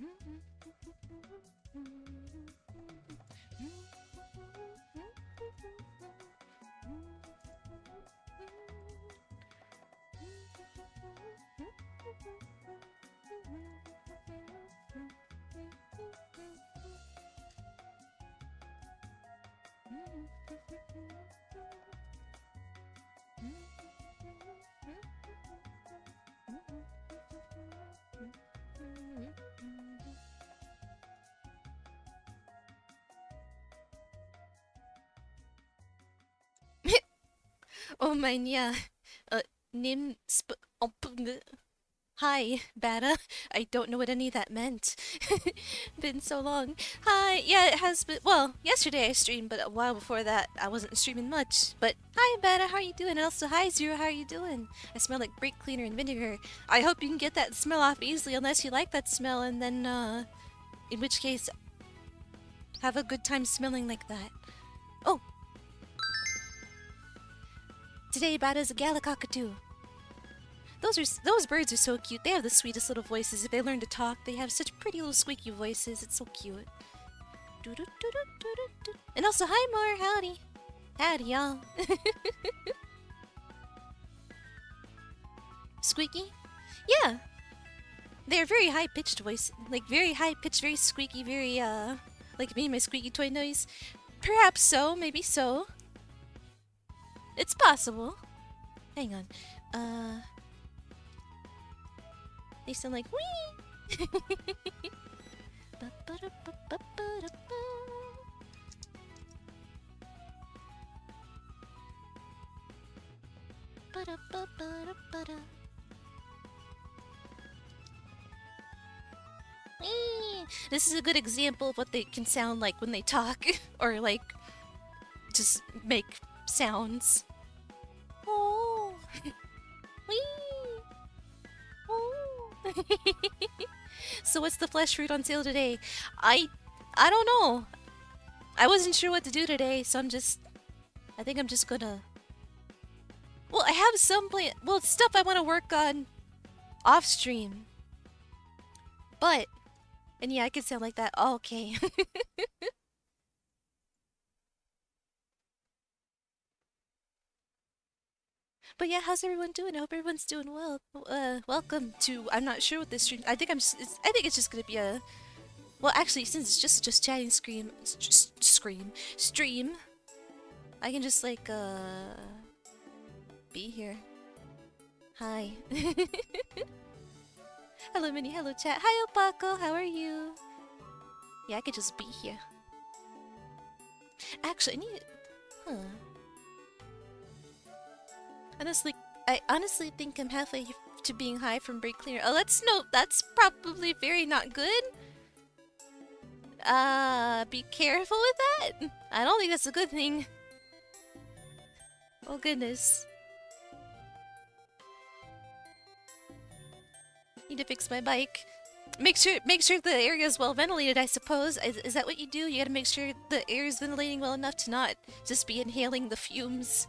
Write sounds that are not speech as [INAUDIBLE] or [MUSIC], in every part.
Mm-hmm. Oh mein, yeah. Uh, nim sp- oh, Hi, Bada. I don't know what any of that meant. [LAUGHS] been so long. Hi, yeah, it has been. Well, yesterday I streamed, but a while before that I wasn't streaming much. But hi, Bada, how are you doing? And also, hi, Zero, how are you doing? I smell like brake cleaner and vinegar. I hope you can get that smell off easily, unless you like that smell, and then, uh, in which case, have a good time smelling like that. Oh! Today, Bada's a galah cockatoo. Those are those birds are so cute. They have the sweetest little voices. If they learn to talk, they have such pretty little squeaky voices. It's so cute. And also, hi, Mar. Howdy. Howdy, y'all. [LAUGHS] Squeaky? Yeah. They're very high-pitched voice. Like, very high-pitched, very squeaky, very, uh... Like me and my squeaky toy noise. Perhaps so, maybe so. It's possible. Hang on. Uh... They sound like wee. [LAUGHS] This is a good example of what they can sound like when they talk, [LAUGHS] or like just make sounds. Oh. [LAUGHS] Oh. [LAUGHS] so what's the flesh fruit on sale today? I I don't know. I wasn't sure what to do today, so I'm just I think I'm just gonna Well, I have some plan well stuff I want to work on off stream. But and yeah, I could sound like that. Oh, [LAUGHS] okay. But yeah, how's everyone doing? I hope everyone's doing well. Uh, welcome to. I'm not sure what this stream. I think I'm. Just, I think it's just gonna be a. Well, actually, since it's just just chatting, scream, just scream, stream. I can just like uh. Be here. Hi. [LAUGHS] hello, Minnie. Hello, chat. Hi, Opaco. How are you? Yeah, I could just be here. Actually, I need. Huh. Honestly, I honestly think I'm halfway to being high from brake cleaner. Oh, that's no, that's probably very not good. Uh, be careful with that. I don't think that's a good thing. Oh goodness. Need to fix my bike. Make sure make sure the area is well ventilated, I suppose. Is, is that what you do? You gotta make sure the air is ventilating well enough to not just be inhaling the fumes.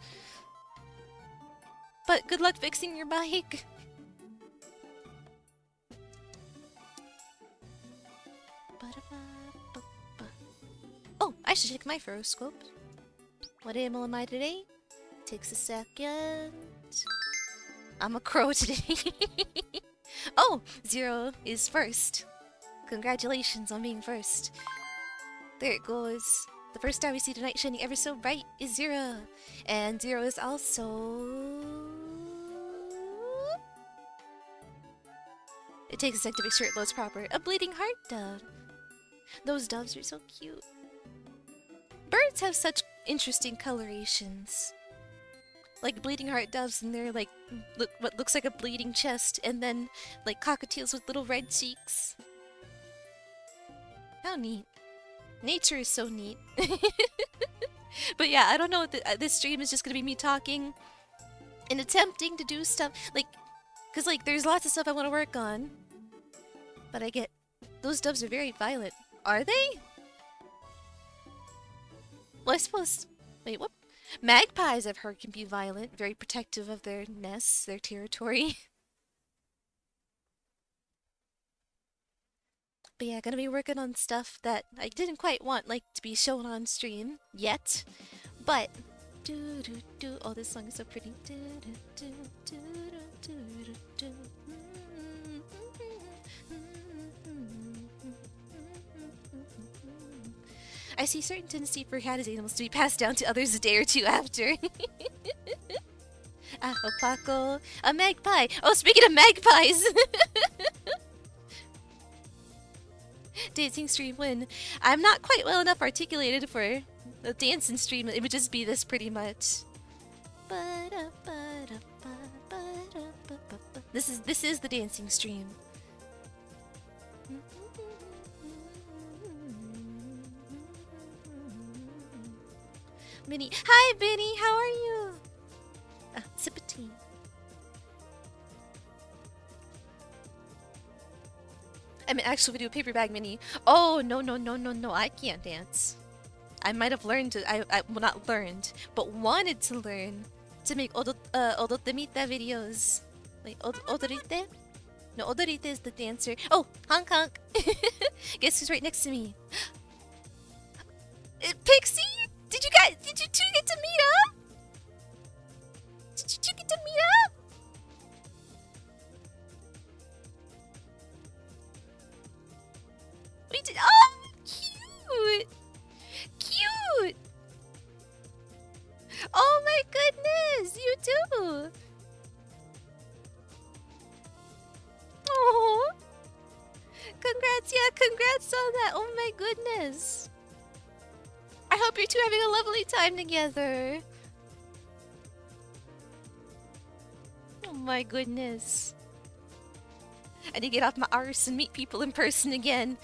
But good luck fixing your bike. [LAUGHS] Oh, I should check my ferroscope. What animal am I today? Takes a second. I'm a crow [LAUGHS] today. oh, Zero is first. Congratulations on being first. There it goes. The first star we see tonight shining ever so bright is Zero. And Zero is also... It takes a sec to make sure it loads proper. A bleeding heart dove. Those doves are so cute. Birds have such interesting colorations. Like bleeding heart doves and they're like what looks like a bleeding chest and then like cockatiels with little red cheeks. How neat. Nature is so neat. [LAUGHS] but yeah, I don't know. Uh, this stream is just gonna be me talking and attempting to do stuff like, cause like there's lots of stuff I want to work on. But I get those doves are very violent. Are they? Well, I suppose. Wait, what? Magpies, I've heard, can be violent, very protective of their nests, their territory. [LAUGHS] But yeah, gonna be working on stuff that I didn't quite want like to be shown on stream yet. But do do do oh this song is so pretty. Do, do, do, do, do, do, do. I see certain tendency for cat animals to be passed down to others a day or two after. [LAUGHS] ah, Opaco. A magpie! Oh, speaking of magpies! [LAUGHS] Dancing stream win. I'm not quite well enough articulated for a dancing stream. It would just be this pretty much. This is this is the dancing stream. Minnie. Hi, Benny. How are you? Uh, sip of tea. I'm an actual video paper bag mini. Oh, no, no, no, no, no. I can't dance. I might have learned to, I, I, well, not learned, but wanted to learn to make odo, uh, odottemita videos. Wait, od odorite? No, odorite is the dancer. Oh, honk honk. [LAUGHS] Guess who's right next to me? [GASPS] Uh, Pixie? Did you guys, did you two get to meet up? Did you two get to meet up? We did, oh, cute. Cute. Oh my goodness, you too. Oh, congrats, yeah, congrats on that. Oh my goodness. I hope you're two having a lovely time together. Oh my goodness. I need to get off my arse and meet people in person again.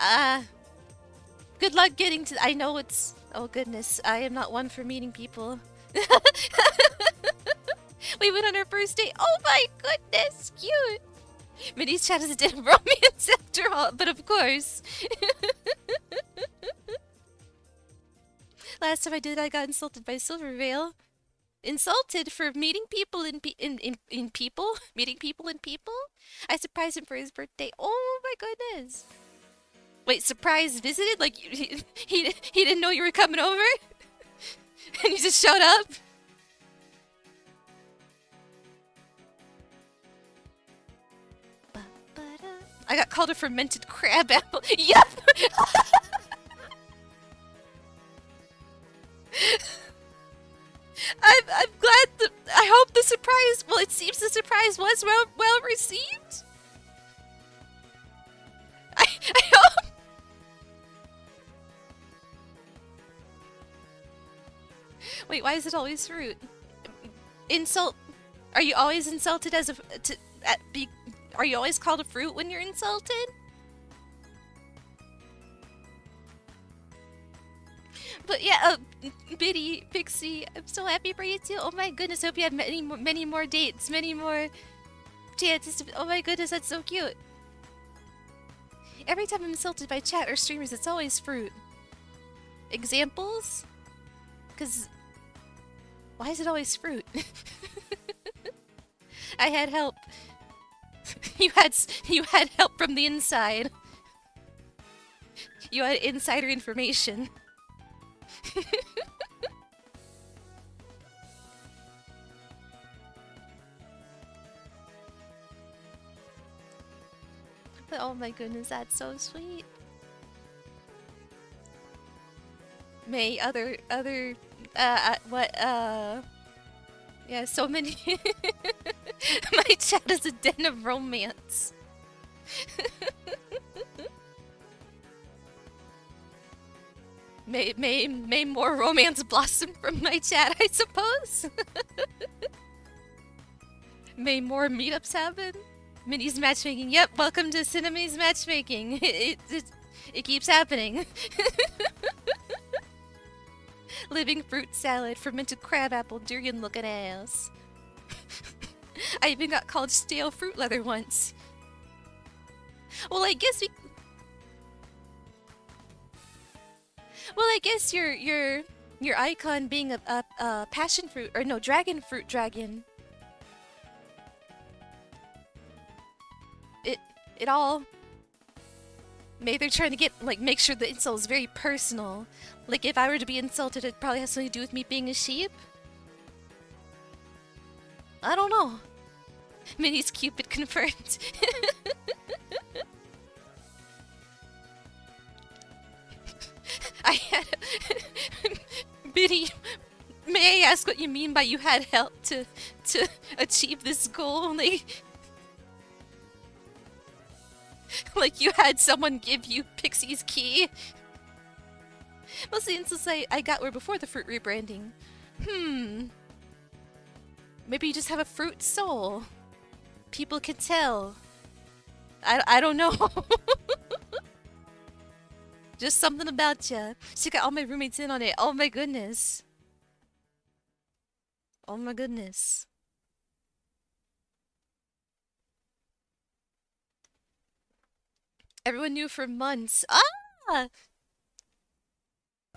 Uh, good luck getting to. I know it's. Oh goodness, I am not one for meeting people. [LAUGHS] we went on our first date. Oh my goodness, cute. Minnie's chat is a dead [LAUGHS] romance after all, but of course. [LAUGHS] Last time I did, I got insulted by Silvervale. Insulted for meeting people in pe in, in in people, [LAUGHS] meeting people in people. I surprised him for his birthday. Oh my goodness! Wait, surprise visited? Like [LAUGHS] he he, he didn't know you were coming over, [LAUGHS] and you just showed up. I got called a fermented crab apple. Yep. [LAUGHS] I'm, I'm glad I hope the surprise well it seems the surprise was well well received. [LAUGHS] I, I hope Wait, why is it always fruit? Insult Are you always insulted as a to at, be are you always called a fruit when you're insulted? But yeah, uh, Biddy, Pixie, I'm so happy for you too. Oh my goodness, hope you have many more, many more dates, many more chances. To, oh my goodness, that's so cute. Every time I'm insulted by chat or streamers, it's always fruit. Examples? Because why is it always fruit? [LAUGHS] I had help. [LAUGHS] you had you had help from the inside. You had insider information. [LAUGHS] oh my goodness, that's so sweet. May other other uh, uh what uh yeah, so many [LAUGHS] My chat is a den of romance. [LAUGHS] May, may, may more romance blossom from my chat, I suppose? [LAUGHS] may more meetups happen? Minnie's matchmaking. Yep, welcome to Cinnaminnie's matchmaking. [LAUGHS] It, it, it, it keeps happening. [LAUGHS] Living fruit salad, fermented crabapple, durian looking ass. I even got called stale fruit leather once. Well, I guess we Well, I guess your your your icon being a, a, a passion fruit or no dragon fruit dragon. It it all Maybe they're trying to get like make sure the insult is very personal. Like if I were to be insulted, it probably has something to do with me being a sheep. I don't know. [LAUGHS] Minnie's Cupid confirmed. [LAUGHS] I had [LAUGHS] Minnie. May I ask what you mean by you had help to to achieve this goal? Like, like you had someone give you Pixie's key. Most of the insults I, I got were before the fruit rebranding. Hmm. Maybe you just have a fruit soul. People can tell. I, I don't know. [LAUGHS] just something about you. She got all my roommates in on it. Oh my goodness. Oh my goodness. Everyone knew for months. Ah!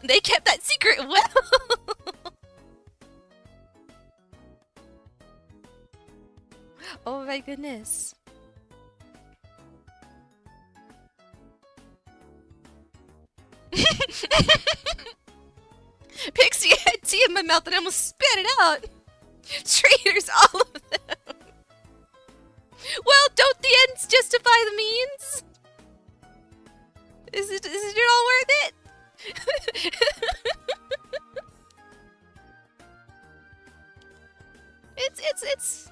They kept that secret well! [LAUGHS] oh my goodness. [LAUGHS] Pixie had [LAUGHS] tea in my mouth and I almost spat it out. [LAUGHS] Traitors, all of them. Well, don't the ends justify the means? Is it is it all worth it? it's it's it's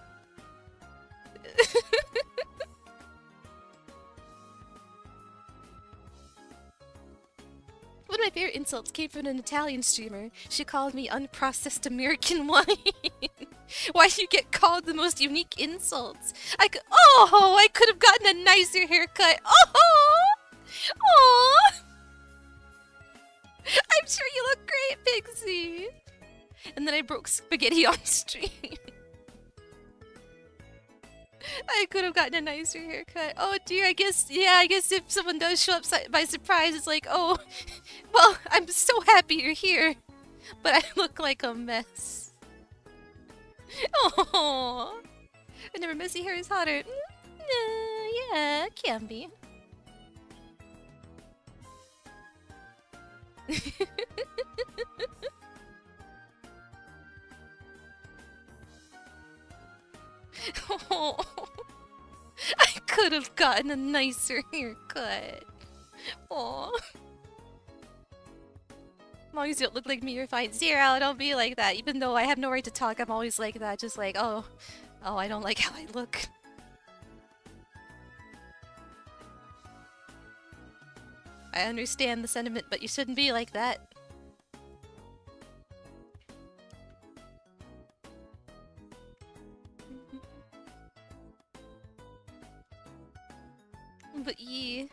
One of my favorite insults came from an Italian streamer. She called me unprocessed American [LAUGHS] wine. Why do you get called the most unique insults? I could- Oh! I could have gotten a nicer haircut. Oh! Oh! [LAUGHS] I'm sure you look great, Pixie! And then I broke spaghetti [LAUGHS] on stream. I could have gotten a nicer haircut. Oh dear, I guess, yeah, I guess if someone does show up by surprise, it's like, oh, [LAUGHS] well, I'm so happy you're here. But I [LAUGHS] look like a mess. Oh, I never messy hair is hotter. Uh, yeah, can be. [LAUGHS] oh, [LAUGHS] I could have gotten a nicer haircut. Oh. As long as you don't look like me, you're fine. Zero, don't be like that. Even though I have no right to talk, I'm always like that. Just like, oh, oh, I don't like how I look. I understand the sentiment, but you shouldn't be like that. But ye...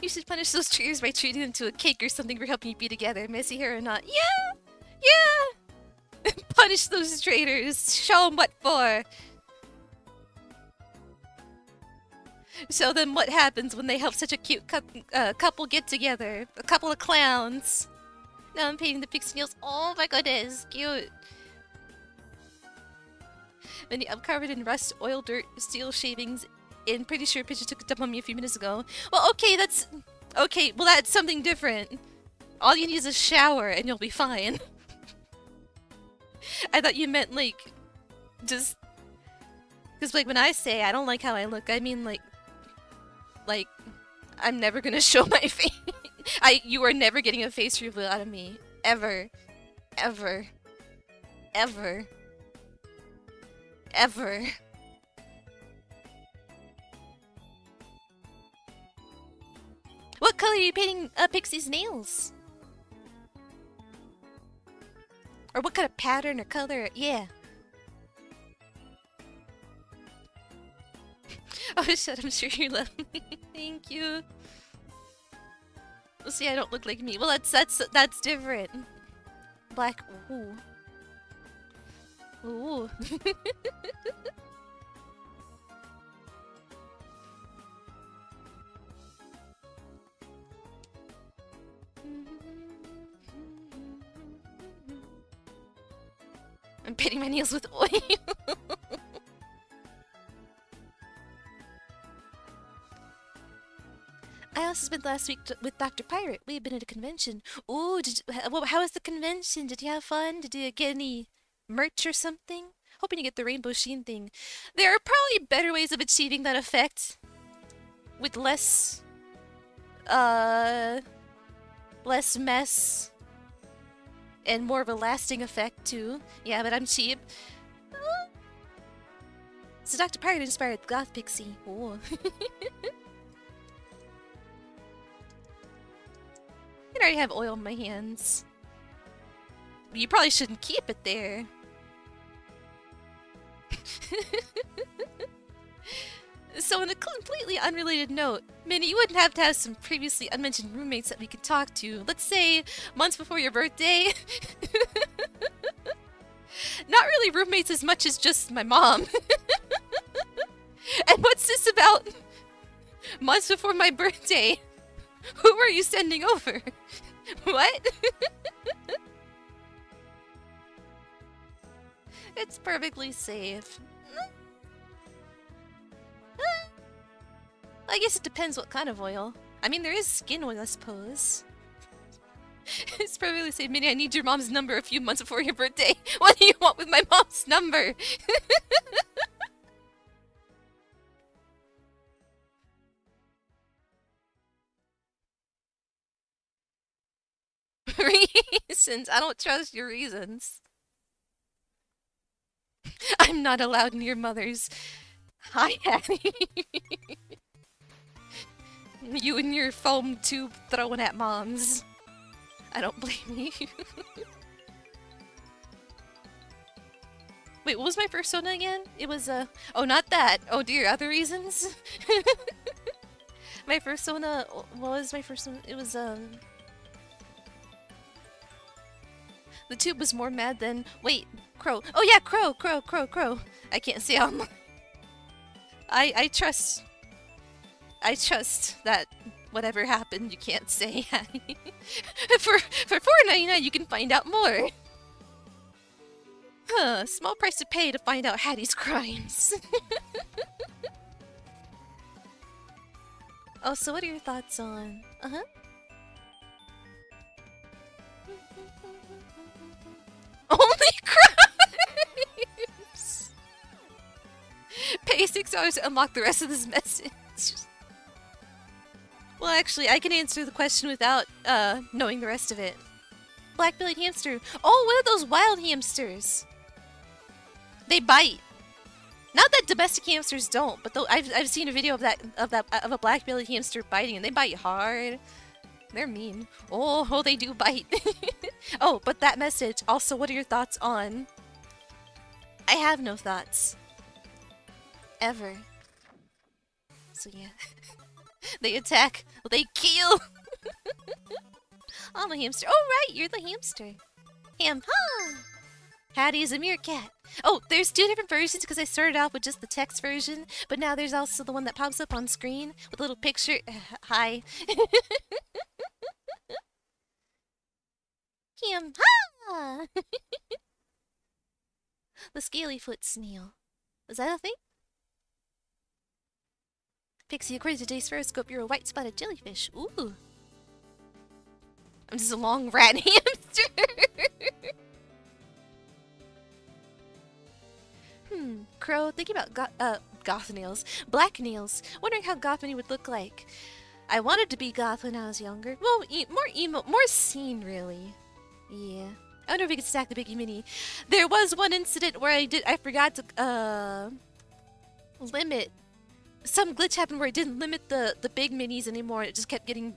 You should punish those trees by treating them to a cake or something for helping you be together, messy hair or not. Yeah! Yeah! [LAUGHS] punish those traitors! Show them what for! Show them what happens when they help such a cute cu uh, couple get together. A couple of clowns. Now I'm painting the pixie nails. Oh my goodness, cute. I'm covered in rust, oil, dirt, steel shavings, and pretty sure Pidgey took a dump on me a few minutes ago. Well, okay, that's... Okay, well that's something different. All you need is a shower and you'll be fine. [LAUGHS] I thought you meant, like, just... Because, like, when I say I don't like how I look, I mean, like, like, I'm never gonna [LAUGHS] show my face. I you are never getting a face reveal out of me. Ever. Ever. Ever. Ever. What color are you painting uh, Pixie's nails? Or what kind of pattern or color? Yeah. [LAUGHS] oh shit, I'm sure you love me. [LAUGHS] Thank you. See, I don't look like me. Well, that's that's that's different. Black. Ooh. Ooh. [LAUGHS] I'm painting my nails with oil. [LAUGHS] I also spent last week with Dr. Pirate? We've been at a convention. Ooh, did how was the convention? Did you have fun? Did you get any merch or something? Hoping to get the Rainbow Sheen thing. There are probably better ways of achieving that effect. With less... Uh... Less mess. And more of a lasting effect, too. Yeah, but I'm cheap. Uh, so Dr. Pirate inspired Goth Pixie. Oh. I already have oil in my hands. You probably shouldn't keep it there. [LAUGHS] so on a completely unrelated note, Minnie, you wouldn't have to have some previously unmentioned roommates that we could talk to. Let's say months before your birthday. [LAUGHS] Not really roommates as much as just my mom. [LAUGHS] and what's this about months before my birthday? Who are you sending over? [LAUGHS] what? it's perfectly safe. I guess it depends what kind of oil. I mean, there is skin oil, I suppose. [LAUGHS] it's perfectly safe. Minnie, I need your mom's number a few months before your birthday. [LAUGHS] What do you want with my mom's number? [LAUGHS] reasons. I don't trust your reasons. I'm not allowed near mothers. Hi, Hattie. [LAUGHS] you and your foam tube throwing at moms. I don't blame you. [LAUGHS] Wait, what was my first persona again? It was, uh... Oh, not that! Oh dear, other reasons? [LAUGHS] my persona... What was my first one? It was, um... The tube was more mad than... Wait, Crow. Oh yeah, Crow, Crow, Crow, Crow. I can't see how I, I trust... I trust that whatever happened, you can't say, [LAUGHS] for for four ninety nine, you can find out more. Huh, small price to pay to find out Hattie's crimes. [LAUGHS] oh, so what are your thoughts on? Uh-huh. [LAUGHS] Only crimes! Pay six dollars to unlock the rest of this [LAUGHS] message. Well, actually, I can answer the question without uh, knowing the rest of it. Black-bellied hamster. Oh, what are those wild hamsters? They bite. Not that domestic hamsters don't, but though I've I've seen a video of that of that of a black-bellied hamster biting, and they bite hard. They're mean. Oh, oh, they do bite. [LAUGHS] oh, but that message. Also, what are your thoughts on? I have no thoughts. Ever. So yeah. [LAUGHS] they attack. They kill. [LAUGHS] I'm a hamster. Oh, right, you're the hamster. Ham, huh? Hattie is a meerkat. Oh, there's two different versions because I started off with just the text version, but now there's also the one that pops up on screen with a little picture. [LAUGHS] Hi. Ham, ha! the scaly foot snail. Is that a thing? Pixie, according to today's Ferroscope, you're a white spotted jellyfish. Ooh. I'm just a long [LAUGHS] rat hamster. hmm. Crow, thinking about go uh, goth nails. Black nails. Wondering how Goth Minnie would look like. I wanted to be goth when I was younger. Well, e more emo, more scene, really. Yeah. I wonder if we could stack the Biggie Mini. There was one incident where I did I forgot to uh limit some glitch happened where it didn't limit the the big minis anymore. It just kept getting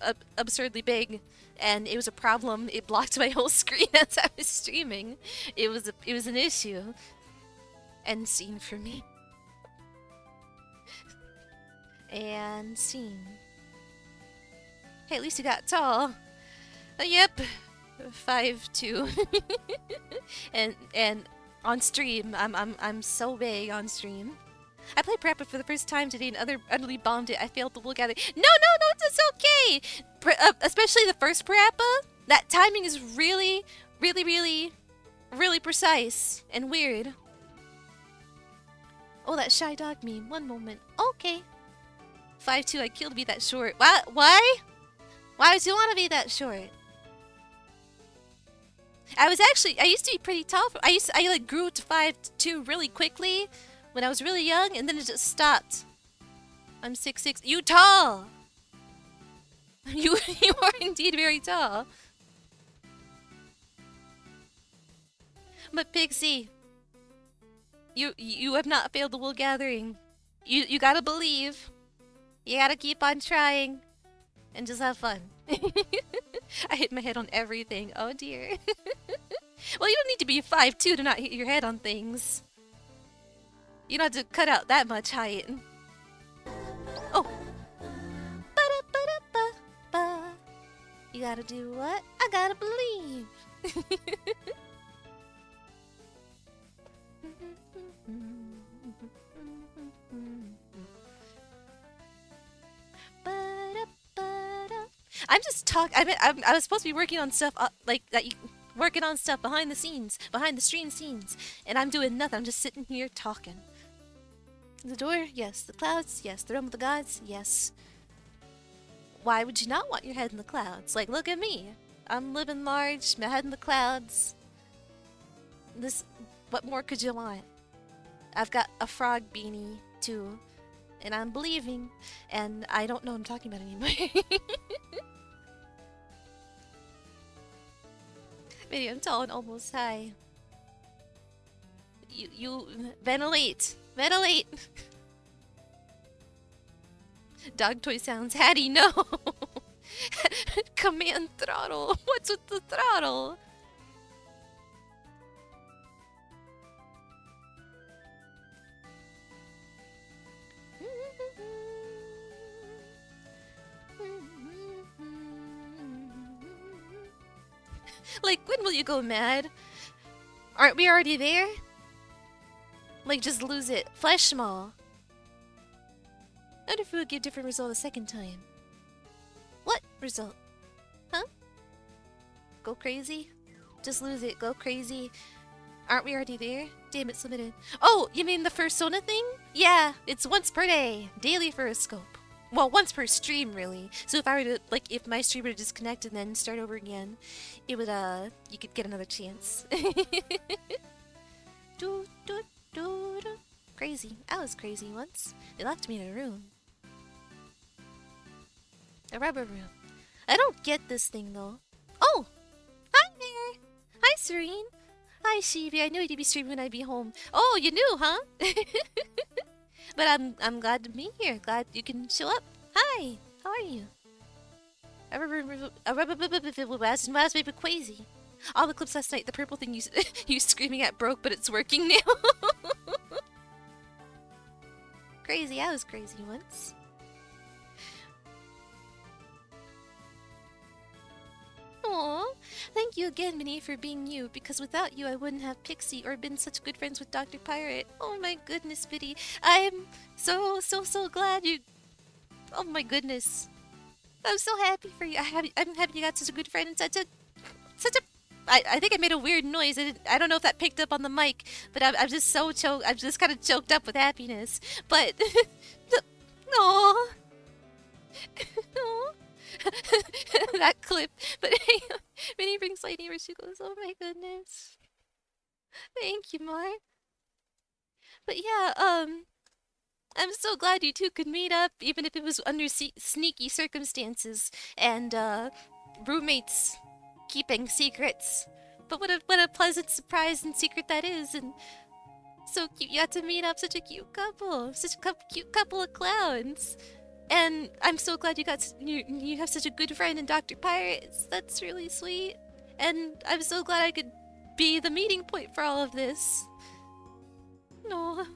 ab absurdly big, and it was a problem. It blocked [LAUGHS] my whole screen as I was streaming. It was a, it was an issue. End scene for me. and scene. Hey, at least you got tall. Uh, yep, five two. [LAUGHS] and and on stream, I'm I'm I'm so big on stream. I played Parappa for the first time today and other utterly bombed it. I failed look at it. No, no, no, it's okay. uh, especially the first Parappa. That timing is really, really, really, really precise and weird. Oh, that shy dog meme. One moment. Okay. Five two. I killed kill to be that short. Why? Why? Why would you want to be that short? I was actually I used to be pretty tall. I used to, I like grew to five two really quickly when I was really young, and then it just stopped. I'm six six. You tall. [LAUGHS] You [LAUGHS] you are indeed very tall. But Pixie, you you have not failed the wool gathering. You you gotta believe. You gotta keep on trying, and just have fun. [LAUGHS] I hit my head on everything. Oh dear. well, you don't need to be five two to not hit your head on things. You don't have to cut out that much height. Oh. Ba-da-ba-da-ba-ba. You gotta do what? I gotta believe. I'm just talking. I mean, I'm, I was supposed to be working on stuff uh, like that. You working on stuff behind the scenes, behind the stream scenes, and I'm doing nothing. I'm just sitting here talking. The door, yes. The clouds, yes. The realm of the gods, yes. Why would you not want your head in the clouds? Like, look at me. I'm living large, my head in the clouds. This, what more could you want? I've got a frog beanie, too. And I'm believing, and I don't know what I'm talking about anymore. [LAUGHS] Maybe I'm tall and almost high. You, you, ventilate! Ventilate! Dog toy sounds. Hattie, no! [LAUGHS] Command throttle. What's with the throttle? like, when will you go mad? Aren't we already there? Like, just lose it. Flesh Maw. I if it would give different result a second time. What result? Huh? Go crazy? Just lose it. Go crazy. Aren't we already there? Damn it, submitted. Oh, you mean the fursona thing? Yeah, it's once per day. Daily for a scope. Well, once per stream, really. So if I were to, like, if my stream were to disconnect and then start over again, it would, uh, you could get another chance. [LAUGHS] do, do, do, do. Crazy. I was crazy once. They locked me in a room. A rubber room. I don't get this thing, though. Oh! Hi there! Hi, Serene! Hi, Shibi. I knew you'd be streaming when I'd be home. Oh, you knew, huh? But I'm I'm glad to be here. Glad you can show up. Hi, how are you? I remember last last baby crazy. All the clips last night, the purple thing you [LAUGHS] you screaming at broke, but it's working now. [LAUGHS] crazy, I was crazy once. Aww. Thank you again, Minnie, for being you, because without you I wouldn't have Pixie or been such good friends with Dr. Pirate. Oh my goodness, Biddy. I'm so, so, so glad you... Oh my goodness. I'm so happy for you. I have, I'm happy you got such a good friend and such a... Such a... I, I think I made a weird noise. I, I don't know if that picked up on the mic, but I'm, I'm just so choked. I'm just kind of choked up with happiness. But... [LAUGHS] no. [LAUGHS] no. [LAUGHS] that clip. But Minnie brings lightning where she goes, oh my goodness. Thank you, Mar. But yeah, um, I'm so glad you two could meet up, even if it was under sneaky circumstances and uh, roommates keeping secrets. But what a what a pleasant surprise and secret that is, and so cute. You got to meet up such a cute couple, such a cute couple of clowns. And I'm so glad you got you, you have such a good friend in Dr. Pirates. That's really sweet. And I'm so glad I could be the meeting point for all of this. No.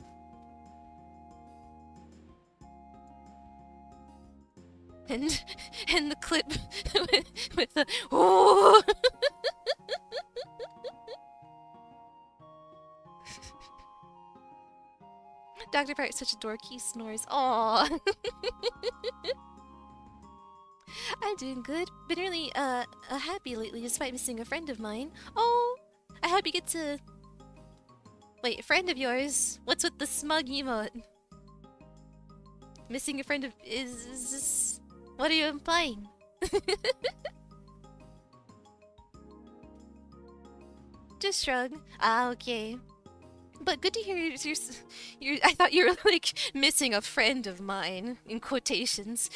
And and the clip [LAUGHS] with, with the oh Such a dork, he snores. Aww. [LAUGHS] I'm doing good. Been really, uh, uh, happy lately despite missing a friend of mine. Oh, I hope you get to... Wait, friend of yours? What's with the smug emote? Missing a friend of is, is what are you implying? [LAUGHS] Just shrug. Ah, okay. But good to hear you're, you're, you're, I thought you were [LAUGHS] like missing a friend of mine in quotations,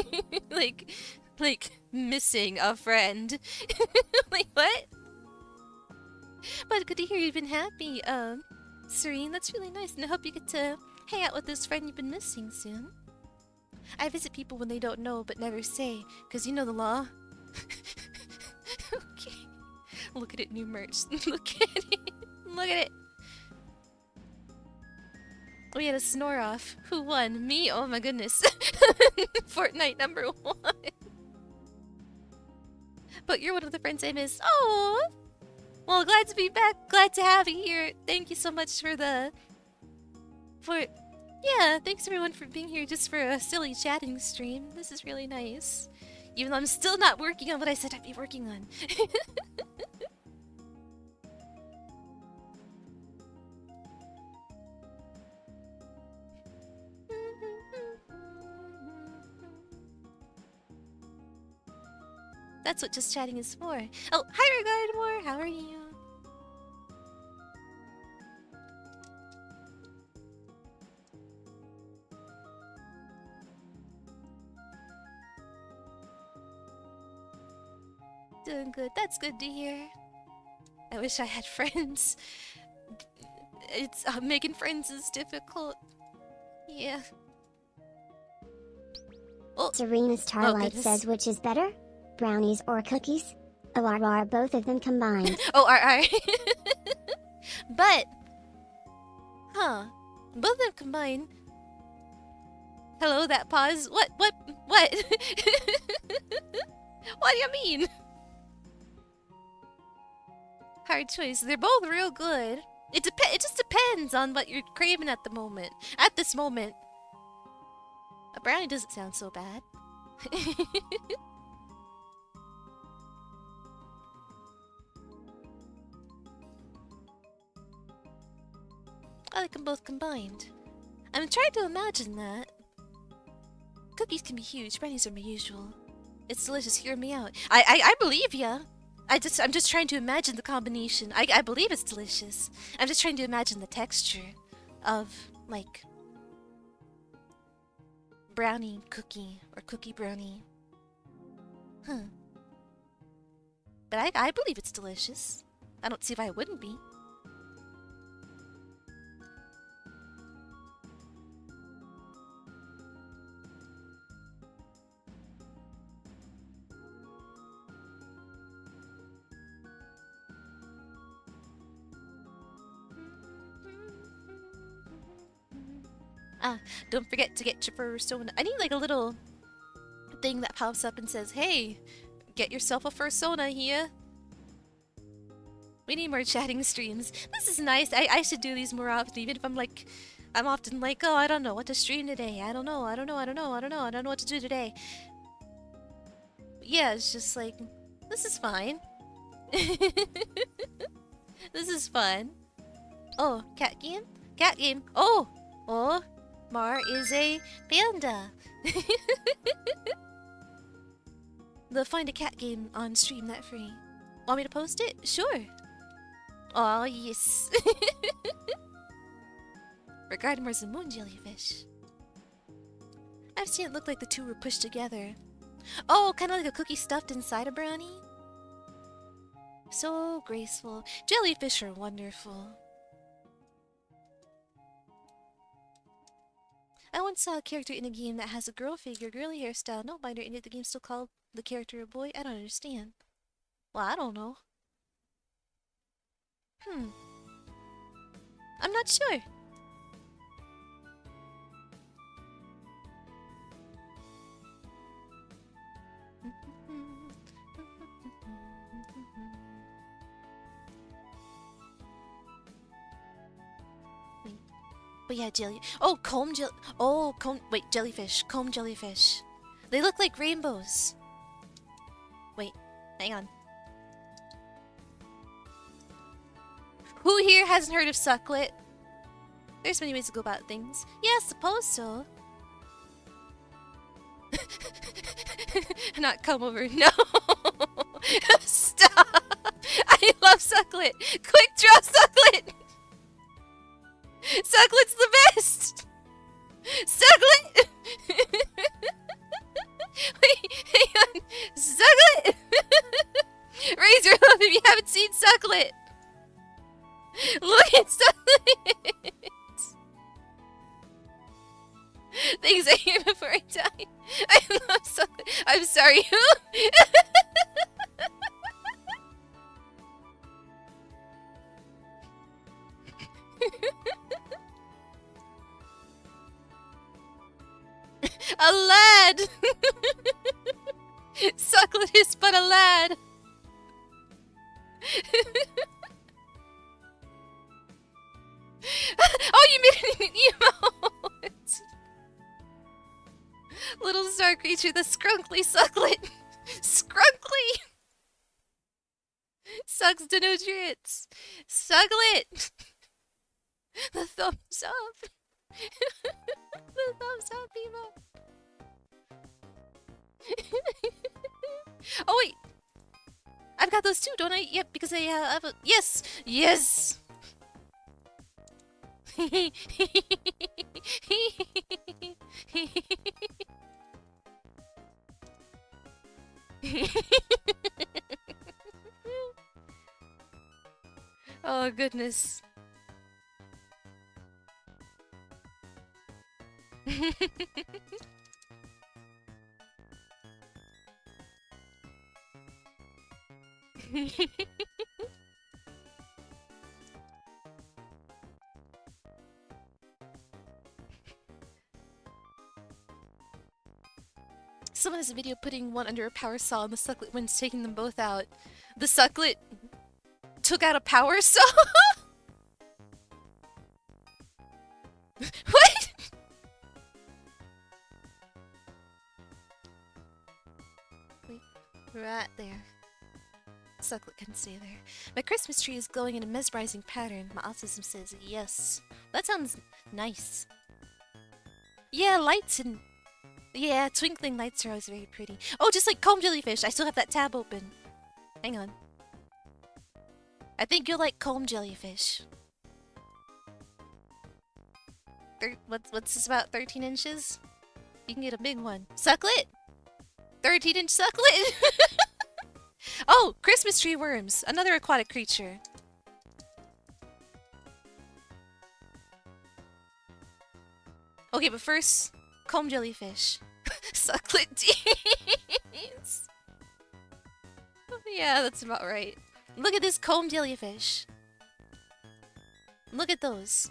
[LAUGHS] like, like missing a friend. [LAUGHS] like what? But good to hear you've been happy, um, Serene. That's really nice, and I hope you get to hang out with this friend you've been missing soon. I visit people when they don't know but never say, cause you know the law. okay. Look at it, new merch. Look at it. Look at it. We had a snore off. Who won? Me? Oh my goodness. [LAUGHS] Fortnite number one. But you're one of the friends I miss. Oh. Well, glad to be back. Glad to have you here. Thank you so much for the... For... Yeah, thanks everyone for being here just for a silly chatting stream. This is really nice. Even though I'm still not working on what I said I'd be working on. [LAUGHS] That's what just chatting is for. Oh, hi Regardmore, how are you? Doing good, that's good to hear. I wish I had [LAUGHS] friends. It's uh, making friends is difficult. Yeah. Oh. Serena's Starlight oh, says which is better? Brownies or cookies? ORR both of them combined. [LAUGHS] oh, R [LAUGHS] but, huh, both of them combined. Hello, that pause. What, what, what? [LAUGHS] what do you mean? Hard choice. They're both real good. It dep it just depends on what you're craving at the moment. At this moment. A brownie doesn't sound so bad. I like them both combined. I'm trying to imagine that. Cookies can be huge, brownies are my usual. It's delicious, hear me out. I I, I believe ya! I just I'm just trying to imagine the combination. I I believe it's delicious. I'm just trying to imagine the texture of like brownie cookie or cookie brownie. Huh. But I I believe it's delicious. I don't see why it wouldn't be. Ah, don't forget to get your fursona. I need like a little thing that pops up and says, hey, get yourself a fursona here. We need more chatting streams. This is nice. I, I should do these more often, even if I'm like, I'm often like, oh, I don't know what to stream today. I don't know, I don't know, I don't know, I don't know, I don't know what to do today. yeah, it's just like, this is fine. [LAUGHS] this is fun. Oh, cat game? Cat game. Oh! Oh! Mar is a panda. the Find a Cat game on stream that free. Want me to post it? Sure. Oh yes. [LAUGHS] Regarding the moon jellyfish. I've seen it look like the two were pushed together. Oh, kind of like a cookie stuffed inside a brownie? So graceful. Jellyfish are wonderful. I once saw a character in a game that has a girl figure, girly hairstyle, no binder in it. The game still called the character a boy? I don't understand. Well, I don't know. Hmm. I'm not sure. But yeah, jelly. Oh, comb jelly. Oh, comb. Wait, jellyfish. Comb jellyfish. They look like rainbows. Wait, hang on. Who here hasn't heard of sucklet? There's many ways to go about things. Yeah, I suppose so. [LAUGHS] Not come over. No. [LAUGHS] Stop. [LAUGHS] I love Sucklet. Quick draw Sucklet. Sucklet's the best. Sucklet. Wait, hang on. Sucklet. Raise your love if you haven't seen Sucklet. Look at Sucklet. Things I hear before I die. I love Sucklet. I'm sorry. [LAUGHS] a lad! Sucklet is but a lad! [LAUGHS] oh, you made an emote! [LAUGHS] Little star creature, the scrunkly sucklet! [LAUGHS] Scrunkly! Sucks the nutrients! Sucklet! the thumbs up! The thumbs up, oh wait! I've got those too, don't I? Yep, because I uh, have a... Yes! Yes! [LAUGHS] oh goodness. [LAUGHS] Someone has a video putting one under a power saw and the sucklet wind's taking them both out. The sucklet took out a power saw? [LAUGHS] right there. Sucklet can stay there. My Christmas tree is glowing in a mesmerizing pattern. My autism says yes. That sounds nice. Yeah, lights and yeah, twinkling lights are always very pretty. Oh, just like comb jellyfish. I still have that tab open. Hang on. I think you'll like comb jellyfish. Thir what's, what's this about? 13 inches? You can get a big one. Sucklet! 13 inch sucklet! [LAUGHS] oh, Christmas tree worms. Another aquatic creature. Okay, but first, comb jellyfish. [LAUGHS] Sucklet teens. Oh, yeah, that's about right. Look at this comb jellyfish. Look at those.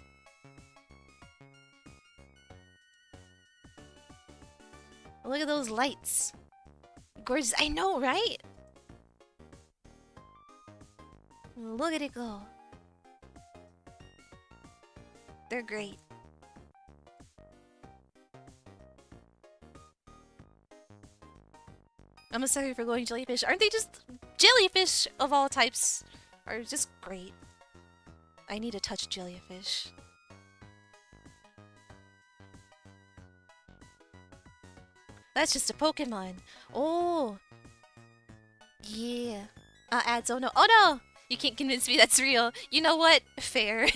Look at those lights. Gorgeous. I know, right? Look at it go. They're great. I'm a sucker for glowing jellyfish. Aren't they just jellyfish of all types? Are just great. I need to touch jellyfish. That's just a Pokemon. Oh. Yeah. Uh, ads. Oh no. Oh no! You can't convince me that's real. You know what? Fair. [LAUGHS]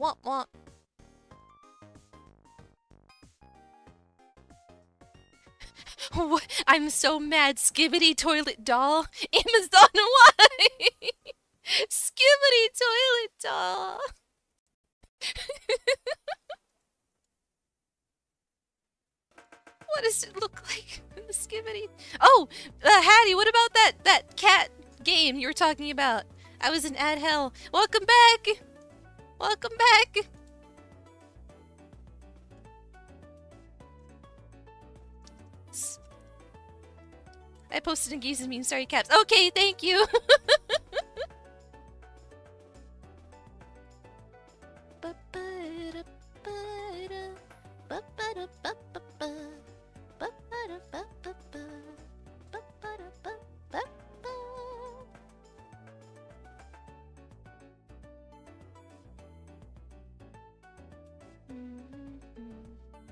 womp womp. [LAUGHS] I'm so mad. Skibidi toilet doll. [LAUGHS] Amazon, why? Skibidi toilet doll. [LAUGHS] what does it look like? The skibidi. Oh, uh, Hattie, what about that that cat game you were talking about? I was in ad hell. Welcome back. Welcome back. I posted in Geese's meme, sorry caps. Okay, thank you! [LAUGHS]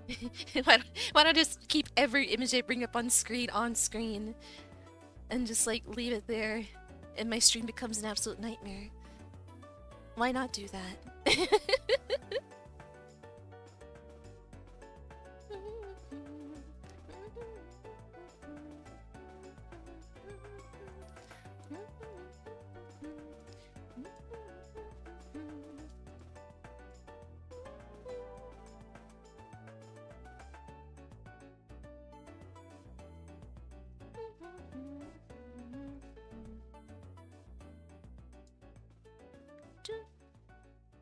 [LAUGHS] why, don't, I just keep every image I bring up on screen on screen and just like leave it there and my stream becomes an absolute nightmare. Why not do that? [LAUGHS]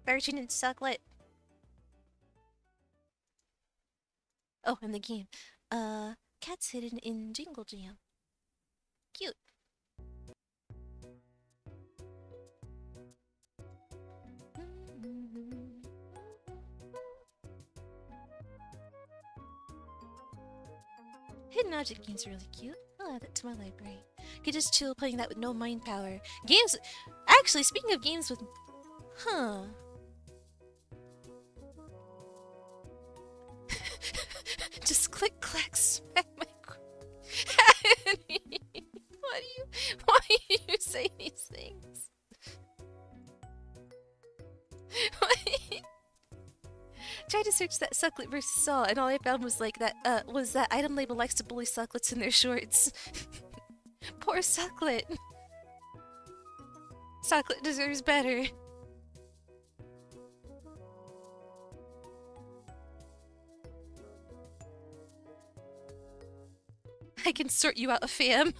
Virgin and Sucklet. Oh, in the game. Uh, cat's hidden in Jingle Jam. Cute. Hidden object games are really cute. I'll add that to my library. Could just chill playing that with no mind power. Games. Actually, speaking of games with. Huh. Click, clack, smack my. [LAUGHS] why do you? Why do you say these things? [LAUGHS] Tried to search that sucklet versus saw, and all I found was like that. Uh, was that item label likes to bully sucklets in their shorts. [LAUGHS] Poor sucklet. Sucklet deserves better. I can sort you out a fam.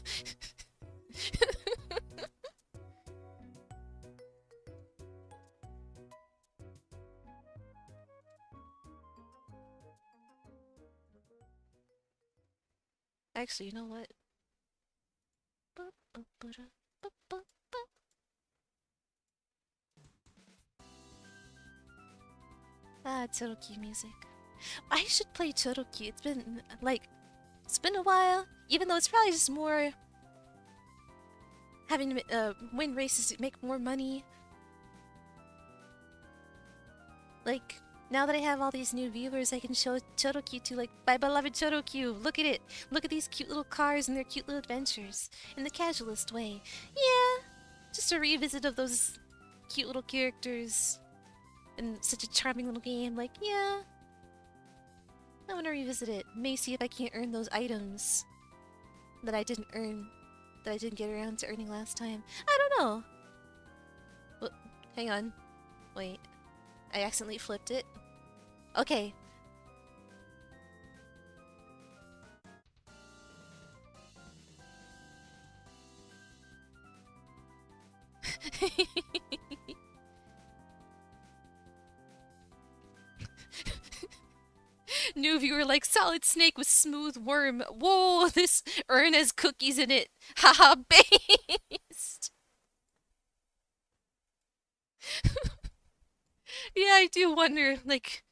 Actually, you know what? Ah, Choro Q music. I should play Choro Q. It's been like it's been a while, even though it's probably just more having to uh, win races to make more money. Like, now that I have all these new viewers, I can show Choro Q to, like, my beloved Choro Q. Look at it. Look at these cute little cars and their cute little adventures. In the casualist way. Yeah, just a revisit of those cute little characters in such a charming little game. Like, yeah, I want to revisit it. May see if I can't earn those items that I didn't earn, that I didn't get around to earning last time. I don't know. Well, hang on. Wait. I accidentally flipped it. Okay. [LAUGHS] New viewer like solid snake with smooth worm. Whoa, [LAUGHS] this urn has cookies in it. [LAUGHS] Haha, based. [LAUGHS] yeah, I do wonder, like...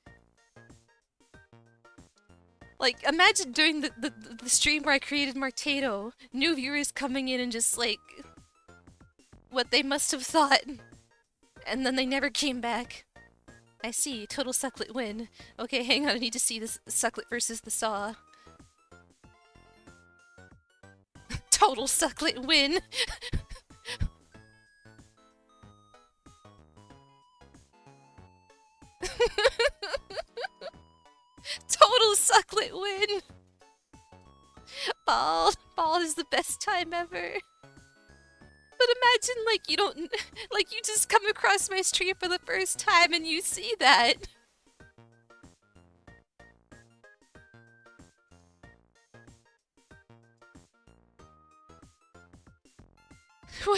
Like, imagine during the, the, the stream where I created Martato, new viewers coming in and just, like... What they must have thought. And then they never came back. I see. Total sucklet win. Okay, [LAUGHS] hang on. I need to see this sucklet versus the saw. [LAUGHS] Total sucklet win! [LAUGHS] Total sucklet win! Ball! Ball is the best time ever! But imagine, like, you don't, [LAUGHS] like, you just come across my stream for the first time and you see that. [LAUGHS]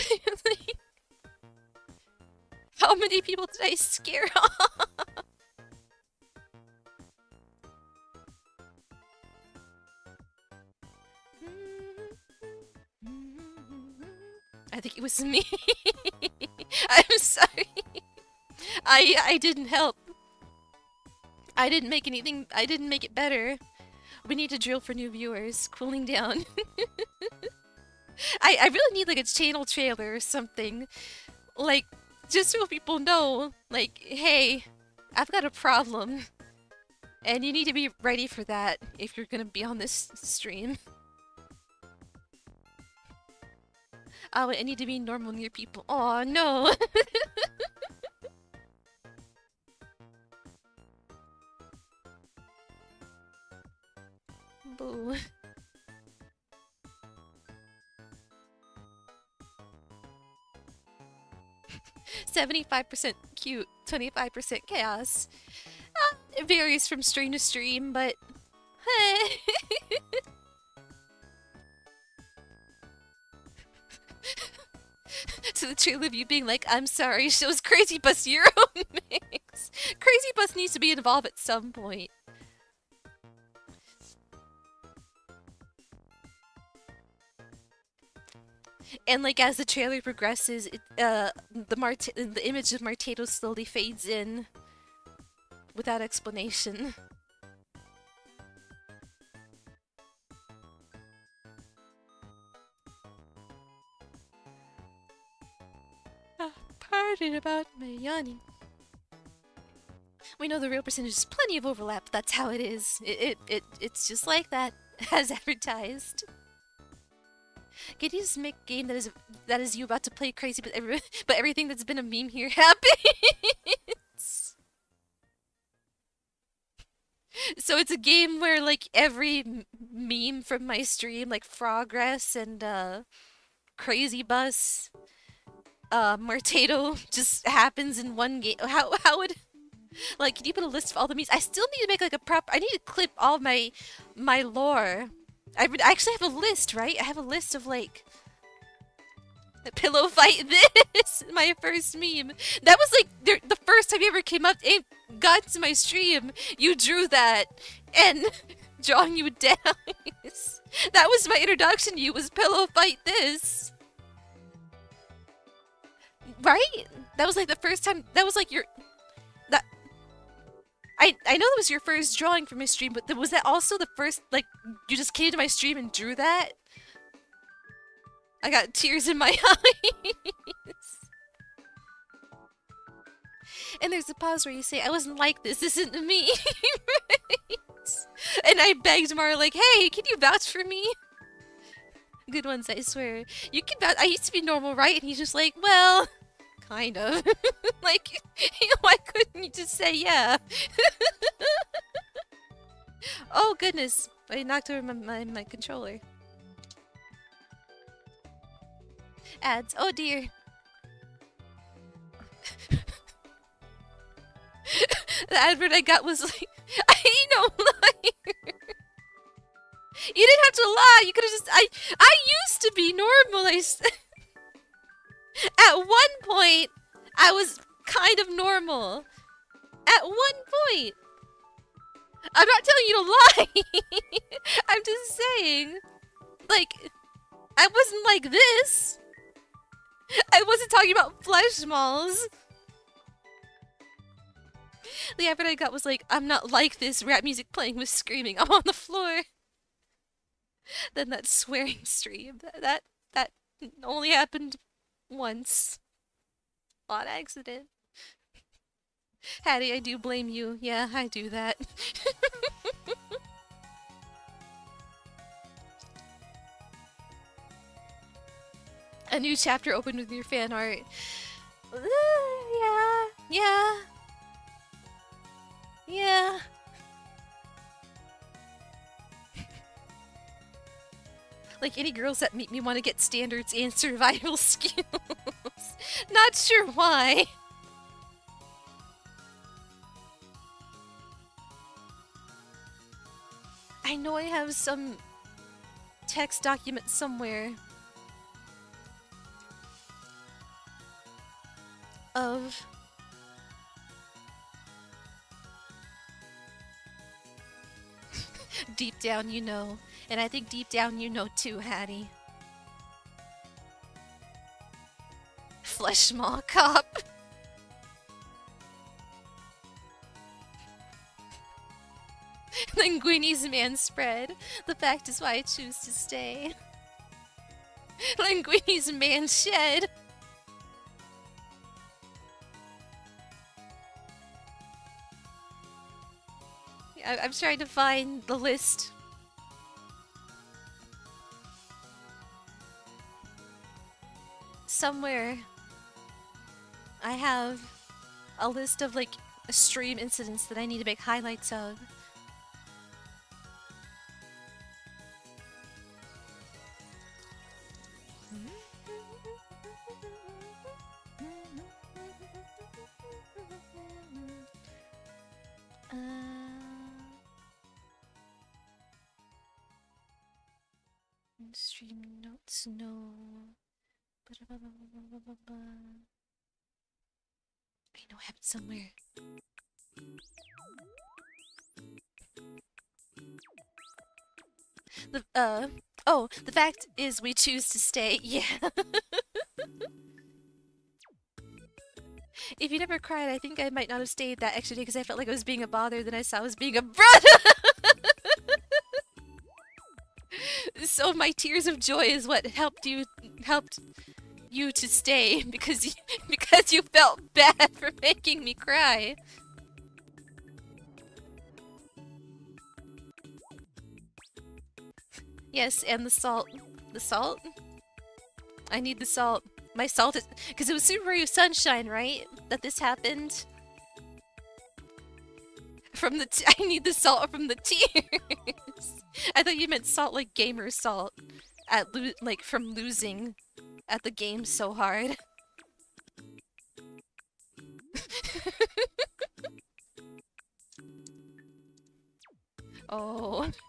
How many people did I scare [LAUGHS] off? I think it was me. [LAUGHS] I'm sorry. I I didn't help. I didn't make anything. I didn't make it better. We need to drill for new viewers. Cooling down. [LAUGHS] I I really need like a channel trailer or something, like just so people know, like, hey, I've got a problem, And you need to be ready for that if you're gonna be on this stream. Oh, I need to be normal near people. Oh no! [LAUGHS] Boo. [LAUGHS] 75% cute, 25% chaos. Uh, it varies from stream to stream, but... [LAUGHS] [LAUGHS] so the trailer of you being like, I'm sorry, [LAUGHS] shows Crazy Bus Euro mix. [LAUGHS] Crazy Bus needs to be involved at some point. and like as the trailer progresses, it, uh, the Mart the image of Martato slowly fades in without explanation. Pardon about. We know the real percentage is plenty of overlap. That's how it is. It, it, it it's just like that, [LAUGHS] as advertised. Can you just make a game that is that is you about to play crazy, but every, [LAUGHS] but everything that's been a meme here [LAUGHS] happens. so it's a game where like every meme from my stream, like Frogress and uh, Crazy Bus, uh, Martato, [LAUGHS] just happens in one game. How how would like can you put a list of all the memes? I still need to make like a prop. I need to clip all my my lore I, actually have a list, right? I have a list of like pillow [LAUGHS] fight [LAUGHS] this my first meme that was like the, the first time you ever came up and got to my stream you drew that and drawing you down that was my introduction to you was pillow fight this right that was like the first time that was like your That. I I know that was your first drawing for my stream, but was that also the first like you just came to my stream and drew that? I got tears in my [LAUGHS] eyes. and there's a pause where you say, I wasn't like this, this isn't me. [LAUGHS] And I begged Mara like, hey, can you vouch for me? Good ones, I swear. You can. I used to be normal, right? And he's just like, well, Kind of. [LAUGHS] like, [LAUGHS] why couldn't you just say yeah? [LAUGHS] oh, goodness. I knocked over my, my, my controller. Ads. Oh, dear. the advert I got was like, I know, liar. You didn't have to lie. You could have just. I I used to be normal. I. At one point, I was kind of normal. At one point. I'm not telling you to [LAUGHS] lie. I'm just saying. Like, I wasn't like this. I wasn't talking about flesh malls. The effort I got was like, I'm not like this rap music playing with screaming. I'm on the floor. Then that swearing stream. That that only happened once. On accident. Hattie, I do blame you. Yeah, I do that. [LAUGHS] A new chapter opened with your fan art. Uh, yeah, yeah. Yeah. Like any girls that make me want to get standards and [LAUGHS] survival skills. Not sure why. I know I have some text document somewhere of [LAUGHS] deep down you know and I think deep down you know too, Hattie. Flesh maw cop. [LAUGHS] Linguini's man spread. The fact is why I choose to stay. [LAUGHS] Linguini's man shed. I I'm trying to find the list. Somewhere I have a list of like stream incidents that I need to make highlights of. Uh, stream notes, no. I know I have it somewhere. The uh oh, the fact is we choose to stay. [LAUGHS] Yeah. if you never cried, I think I might not have stayed that extra day because I felt like I was being a bother. Then I saw I was being a brother. [LAUGHS] so my tears of joy is what helped you helped you to stay [LAUGHS] because you, because you felt bad for making me cry. Yes, and the salt. The salt? I need the salt. My salt is... Because it was Super Mario Sunshine, right? That this happened? From the... [LAUGHS] I need the salt from the tears. [LAUGHS] I thought you meant salt like gamer salt. At like from losing at the game mm-hmm. so hard. [LAUGHS] oh. [LAUGHS]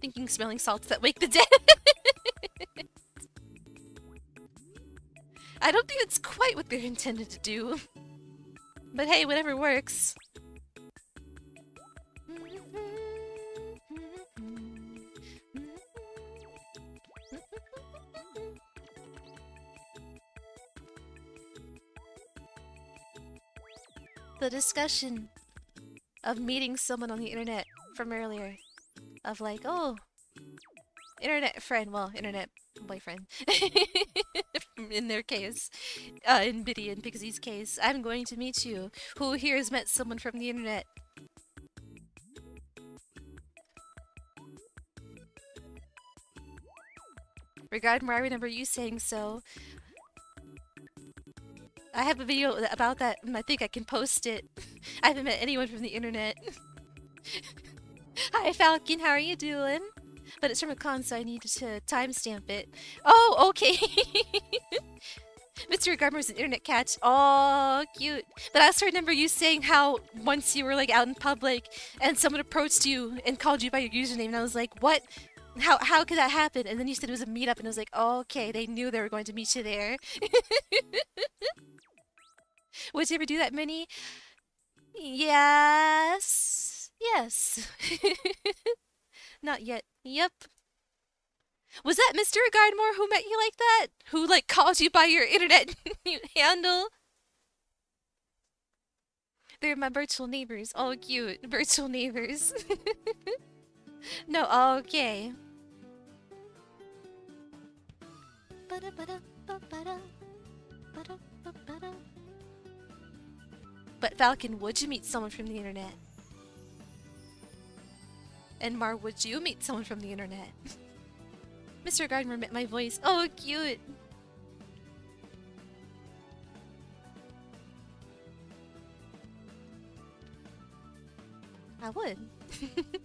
Thinking smelling salts that wake the dead. [LAUGHS] I don't think it's quite what they're intended to do. But hey, whatever works. The discussion of meeting someone on the internet from earlier. Of like, oh, internet friend, well, internet boyfriend. [LAUGHS] in their case. Uh, in Biddy and Pixie's case. I'm going to meet you. Who here has met someone from the internet? Regarding where I remember you saying so. I have a video about that and I think I can post it. [LAUGHS] I haven't met anyone from the internet. [LAUGHS] Hi Falcon, how are you doing? But it's from a con, so I need to timestamp it. Oh, okay. [LAUGHS] Mr. Garmer's an internet catch. Oh, cute. But I also remember you saying how once you were like out in public and someone approached you and called you by your username, and I was like, what? How how could that happen? And then you said it was a meetup, and I was like, oh, okay, they knew they were going to meet you there. [LAUGHS] Would you ever do that, Minnie? Yes. Yes. [LAUGHS] Not yet. Yep. Was that Mr. Gardmore who met you like that? Who, like, calls you by your internet [LAUGHS] handle? They're my virtual neighbors. All cute. Virtual neighbors. [LAUGHS] no, okay. But Falcon, would you meet someone from the internet? And Mar, would you meet someone from the internet? [LAUGHS] Mr. Gardner met my voice. Oh, cute! I would.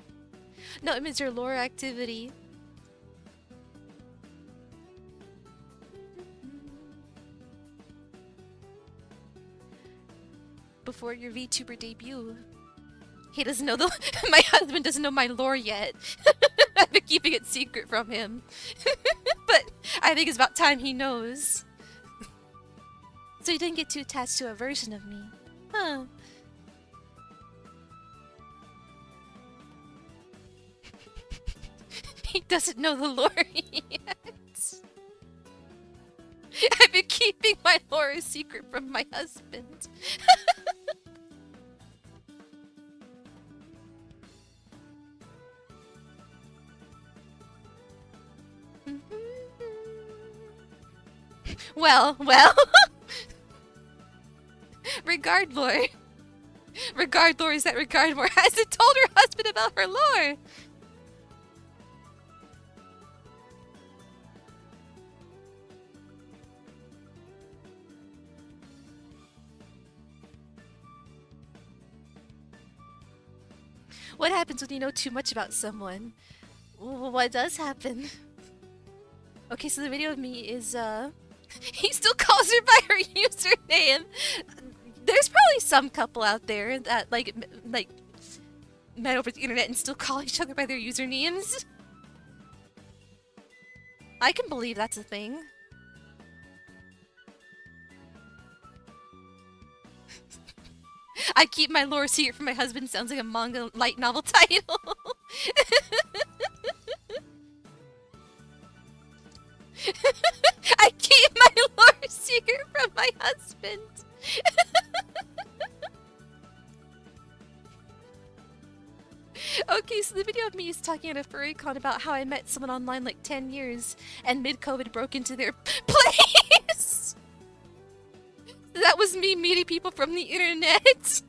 [LAUGHS] no, it means your lore activity. Before your VTuber debut. He doesn't know the- [LAUGHS] my husband doesn't know my lore yet. [LAUGHS] I've been keeping it secret from him. [LAUGHS] but I think it's about time he knows. so he didn't get too attached to a version of me. Huh. he doesn't know the lore yet. I've been keeping my lore a secret from my husband. Well, well. [LAUGHS] regard lore. Regard lore is that regard lore [LAUGHS] hasn't told her husband about her lore. What happens when you know too much about someone? What does happen? Okay, so the video of me is, uh... He still calls her by her [LAUGHS] username! There's probably some couple out there that, like, like, met over the internet and still call each other by their usernames. I can believe that's a thing. [LAUGHS] I keep my lore secret from my husband sounds like a manga light novel [LAUGHS] title. [LAUGHS] I keep my [LAUGHS] lore secret from my husband. [LAUGHS] okay, so the video of me is talking at a furry con about how I met someone online like 10 years and mid-COVID broke into their place. That was me meeting people from the internet.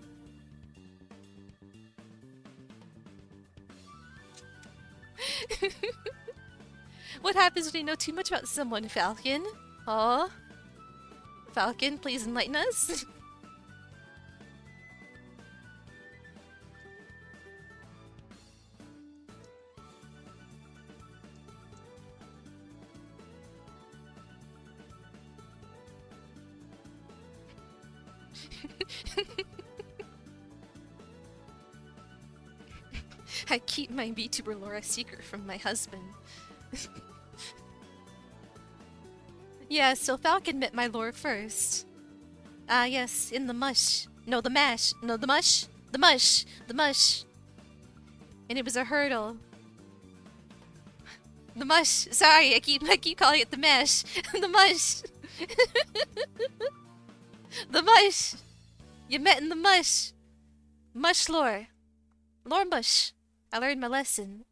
What happens when you know too much about someone, Falcon? Oh? Falcon, please enlighten us. [LAUGHS] I keep my VTuber Laura secret from my husband. [LAUGHS] yeah, so Falcon met my lore first. Ah, yes, in the mush. No, the mash. No, the mush. The mush. The mush. And it was a hurdle. The mush. Sorry, I keep I keep calling it the mash. [LAUGHS] the mush. [LAUGHS] the mush. You met in the mush. Mush lore. Lore mush. I learned my lesson.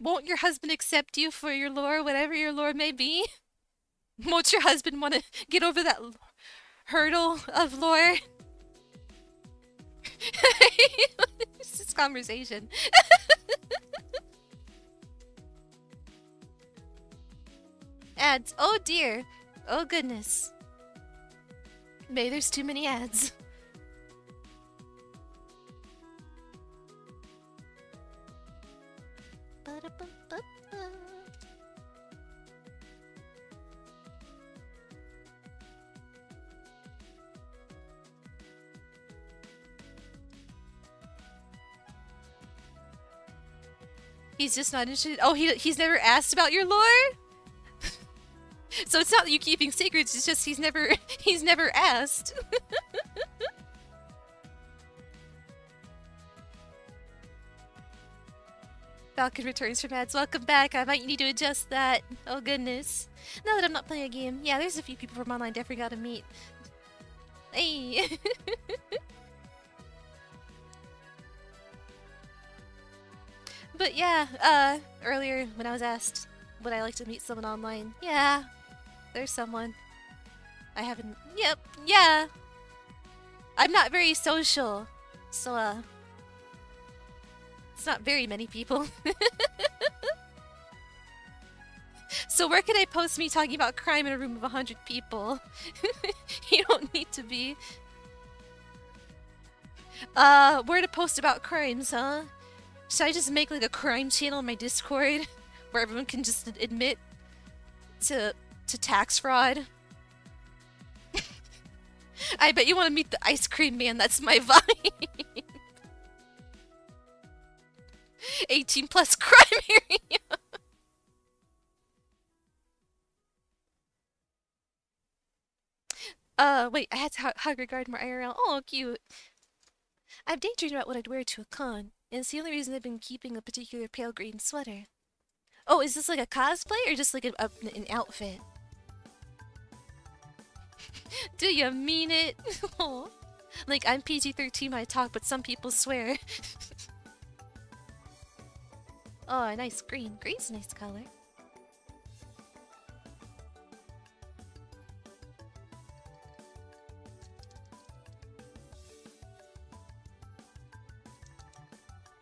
Won't your husband accept you for your lore, whatever your lore may be? Won't your husband want to get over that hurdle of lore? this [LAUGHS] is conversation. [LAUGHS] ads. Oh dear. Oh goodness. May there's too many ads. He's just not interested. Oh, he he's never asked about your lore. [LAUGHS] so it's not you keeping secrets. It's just he's never [LAUGHS] he's never asked. [LAUGHS] Falcon returns from ads. Welcome back. I might need to adjust that. Oh goodness. Now that I'm not playing a game. Yeah, there's a few people from online definitely got to meet. Hey. [LAUGHS] but yeah, uh, earlier when I was asked would I like to meet someone online, yeah, there's someone. I haven't. Yep. Yeah. I'm not very social, so uh. It's not very many people. [LAUGHS] so where can I post me talking about crime in a room of 100 people? [LAUGHS] you don't need to be. Uh, where to post about crimes, huh? Should I just make like a crime channel on my Discord [LAUGHS] where everyone can just admit to to tax fraud? I bet you want to meet the ice cream man. That's my vibe. 18 plus crime [LAUGHS] area. uh, wait, I had to hug regard more IRL. Oh, cute. I've daydreamed about what I'd wear to a con, and it's the only reason I've been keeping a particular pale green sweater. Oh, is this like a cosplay or just like a, a, an outfit? [LAUGHS] Do you mean it? [LAUGHS] like, I'm PG-13 I talk, but some people swear. Oh, nice green. Green's a nice color.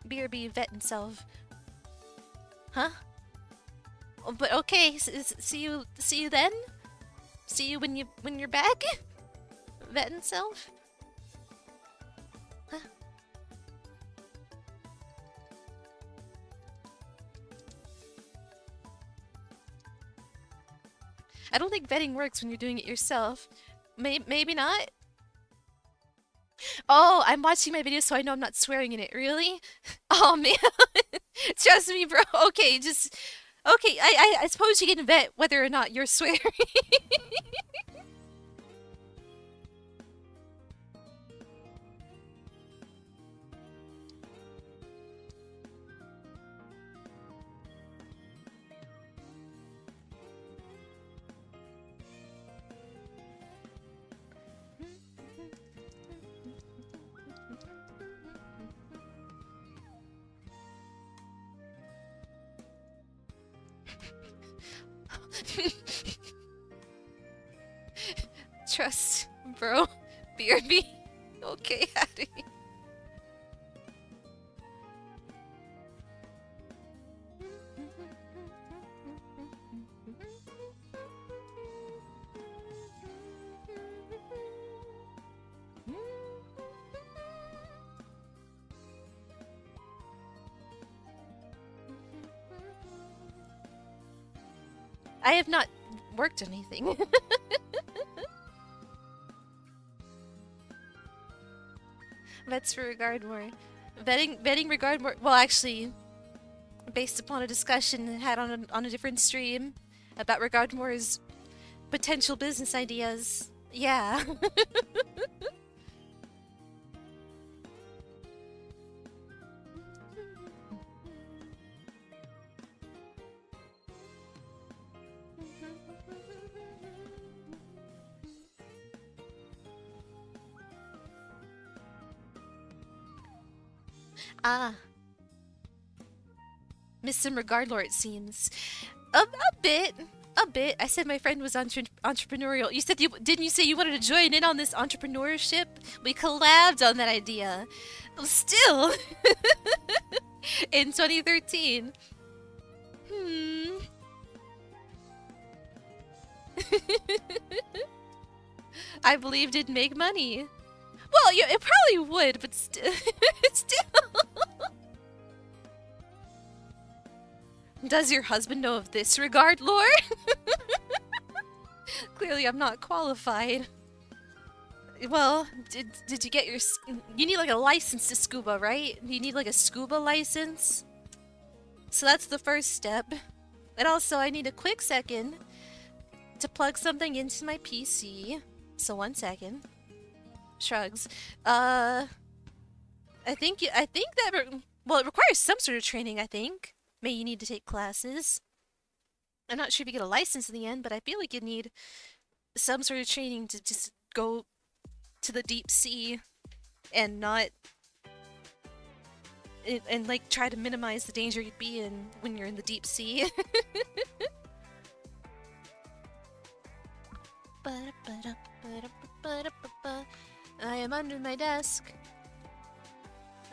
BRB vet self, Huh? Oh, but okay, see you see you then? See you when you when you're back? [LAUGHS] Vet self. I don't think vetting works when you're doing it yourself. May maybe not? Oh, I'm watching my video so I know I'm not swearing in it. Really? [LAUGHS] Oh, man. [LAUGHS] Trust me, bro. Okay, just... Okay, I, I, I suppose you can vet whether or not you're swearing. [LAUGHS] I have not worked anything. [LAUGHS] Vets for regard more. Vetting, vetting regard more. Well, actually, based upon a discussion had on a, on a different stream about Regardmore's potential business ideas. Yeah. [LAUGHS] Miss some regard lore, it seems. A, a bit. A bit. I said my friend was entre entrepreneurial. You said you didn't you say you wanted to join in on this entrepreneurship? We collabed on that idea. Still. [LAUGHS] in 2013. Hmm. [LAUGHS] I believed it'd make money. Well, yeah, it probably would, but st [LAUGHS] still. Does your husband know of this regard, lore? [LAUGHS] Clearly, I'm not qualified. Well, did did you get your? You need like a license to scuba, right? You need like a scuba license. So that's the first step. And also, I need a quick second to plug something into my PC. So one second shrugs. Uh, I think I think that well, it requires some sort of training. I think. May you need to take classes. I'm not sure if you get a license in the end, but I feel like you need some sort of training to just go to the deep sea and not and, and like try to minimize the danger you'd be in when you're in the deep sea. [LAUGHS] I am under my desk.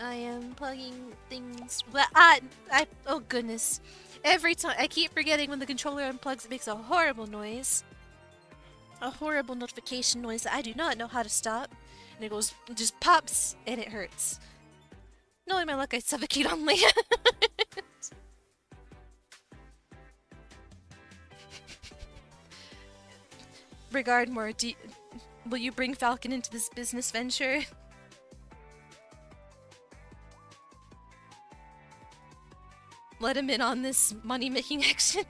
I am plugging things. Well, I, I, oh goodness. Every time, I keep forgetting when the controller unplugs, it makes a horrible noise. A horrible notification noise that I do not know how to stop. And it goes, just pops, and it hurts. Knowing my luck, I suffocate on land. [LAUGHS] Regard more. Will you bring Falcon into this business venture? Let him in on this money-making [LAUGHS] action.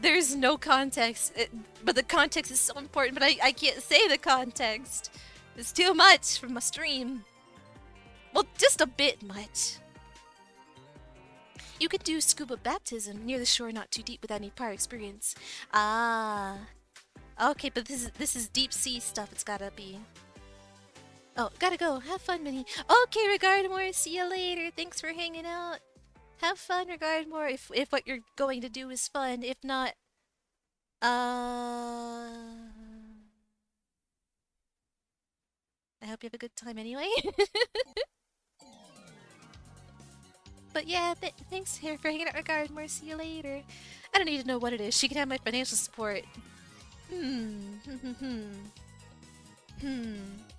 There's no context, it, but the context is so important, but I, I can't say the context. It's too much from a stream. Well, just a bit much. You could do scuba baptism near the shore not too deep without any prior experience. Ah. Okay, but this is this is deep sea stuff it's gotta be. Oh, gotta go. Have fun, Minnie. Okay, regard more. See you later. Thanks for hanging out. Have fun, regard more. If if what you're going to do is fun. If not, uh, I hope you have a good time anyway. [LAUGHS] but yeah, th thanks here for hanging out regard. More, see you later. I don't need to know what it is. She can have my financial support. Hmm. Hmm. Hmm.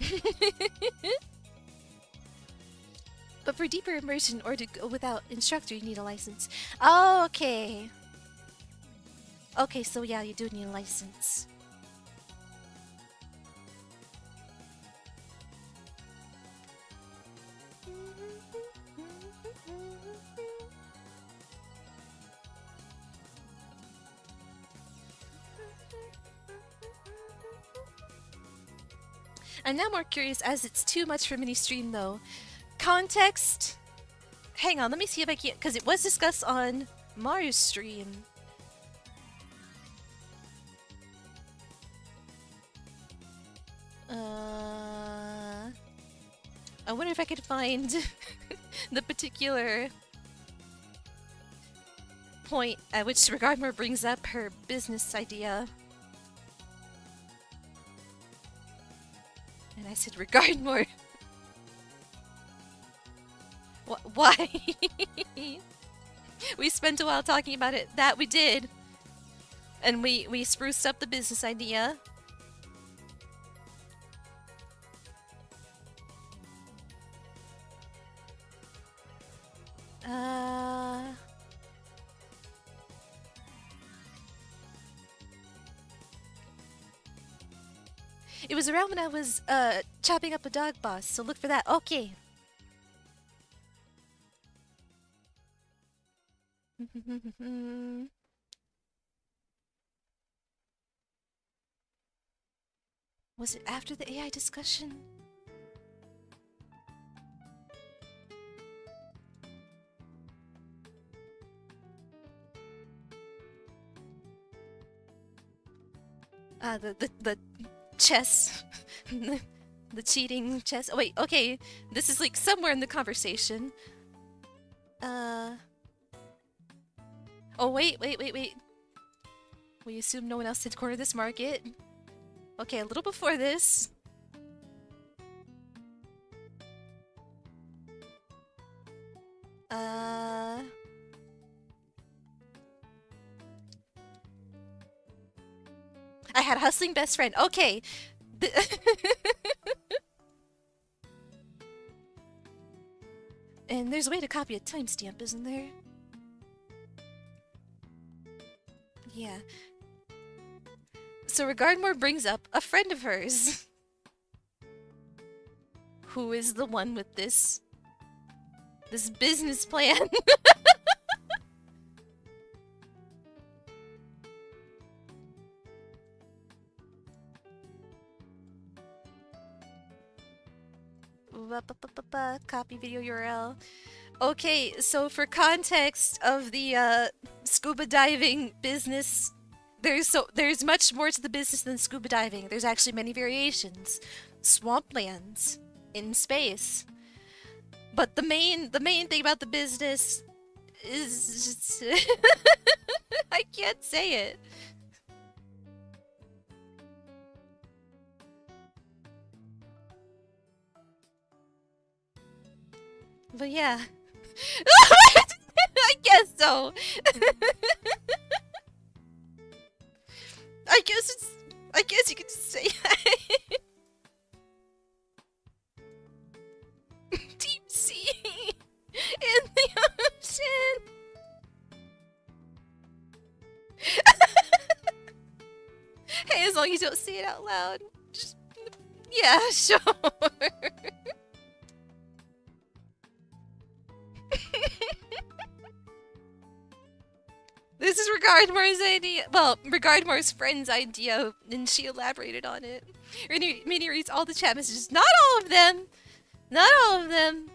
[LAUGHS] but for deeper immersion or to go without instructor, you need a license. Oh, okay. Okay, so yeah, you do need a license. I'm now more curious as it's too much for Minnie stream though. Context? Hang on, let me see if I can, because it was discussed on Mario's stream. Uh, I wonder if I could find [LAUGHS] the particular point at which Regardmore brings up her business idea. And I said, regard more. Wh why? [LAUGHS] we spent a while talking about it. That we did. And we, we spruced up the business idea. Uh... It was around when I was uh chopping up a dog boss, so look for that. Okay. [LAUGHS] was it after the AI discussion? Uh, the, the, the chess. [LAUGHS] the cheating chess. Oh, wait, okay. This is like somewhere in the conversation. Uh. Oh, wait, wait, wait, wait. We assume no one else did corner this market. Okay, a little before this. Uh. I had a hustling best friend. Okay. [LAUGHS] and there's a way to copy a timestamp, isn't there? Yeah. So Regardmore brings up a friend of hers. [LAUGHS] Who is the one with this... This business plan. [LAUGHS] Copy video URL. Okay, so for context of the uh, scuba diving business, there's so there's much more to the business than scuba diving. There's actually many variations. Swamplands in space. But the main the main thing about the business is [LAUGHS] I can't say it. But yeah. [LAUGHS] I guess so. [LAUGHS] I guess it's... I guess you could just say [LAUGHS] Deep sea in the ocean. hey, as long as you don't say it out loud. Just... Yeah, sure. This is Regardmore's idea. Well, Regardmore's friend's idea, and she elaborated on it. Minnie reads all the chat messages. Not all of them. Not all of them.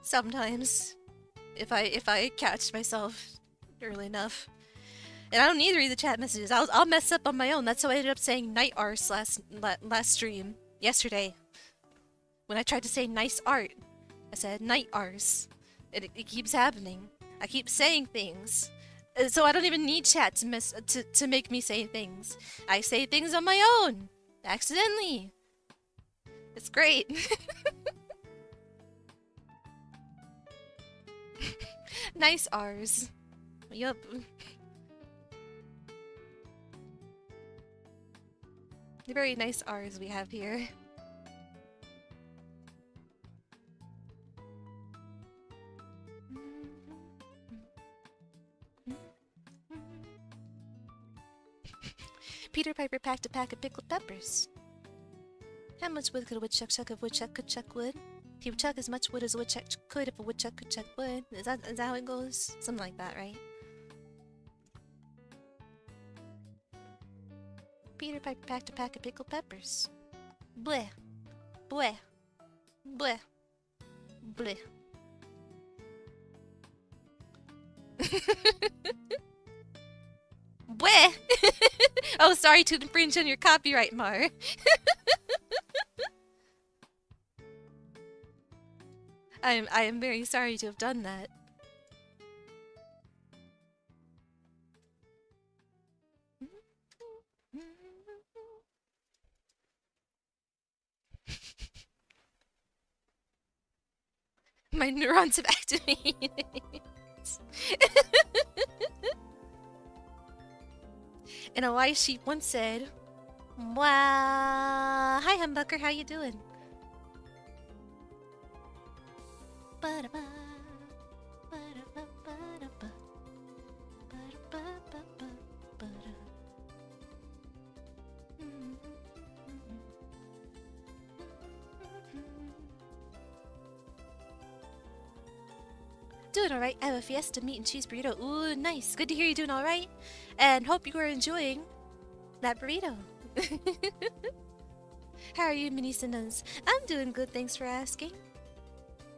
Sometimes, if I if I catch myself early enough. And I don't need to read the chat messages. I'll, I'll mess up on my own. That's how I ended up saying night arse last last stream yesterday. When I tried to say nice art. I said night arse. It, it keeps happening. I keep saying things. Uh, so I don't even need chat to, miss, to, to make me say things. I say things on my own. Accidentally. It's great. [LAUGHS] nice R's. Yup. Very nice R's we have here. Peter Piper packed a pack of pickled peppers. How much wood could a woodchuck chuck if a woodchuck could chuck wood? He would chuck as much wood as a woodchuck could if a woodchuck could chuck wood. Is that, is that how it goes? Something like that, right? Peter Piper packed a pack of pickled peppers. Bleh. Bleh. Bleh. Bleh. [LAUGHS] Bleh! [LAUGHS] oh, sorry to infringe on your copyright, Mar. [LAUGHS] I am I am very sorry to have done that. [LAUGHS] My neurons have activated. And a wise sheep once said, Wow, hi Humbucker, how you doing? Ba-da-ba, ba-da-ba, Doing alright. I have a fiesta meat and cheese burrito. Ooh, nice. Good to hear you doing alright. And hope you are enjoying that burrito. [LAUGHS] How are you, Minnie Cinnamons? I'm doing good, thanks for asking.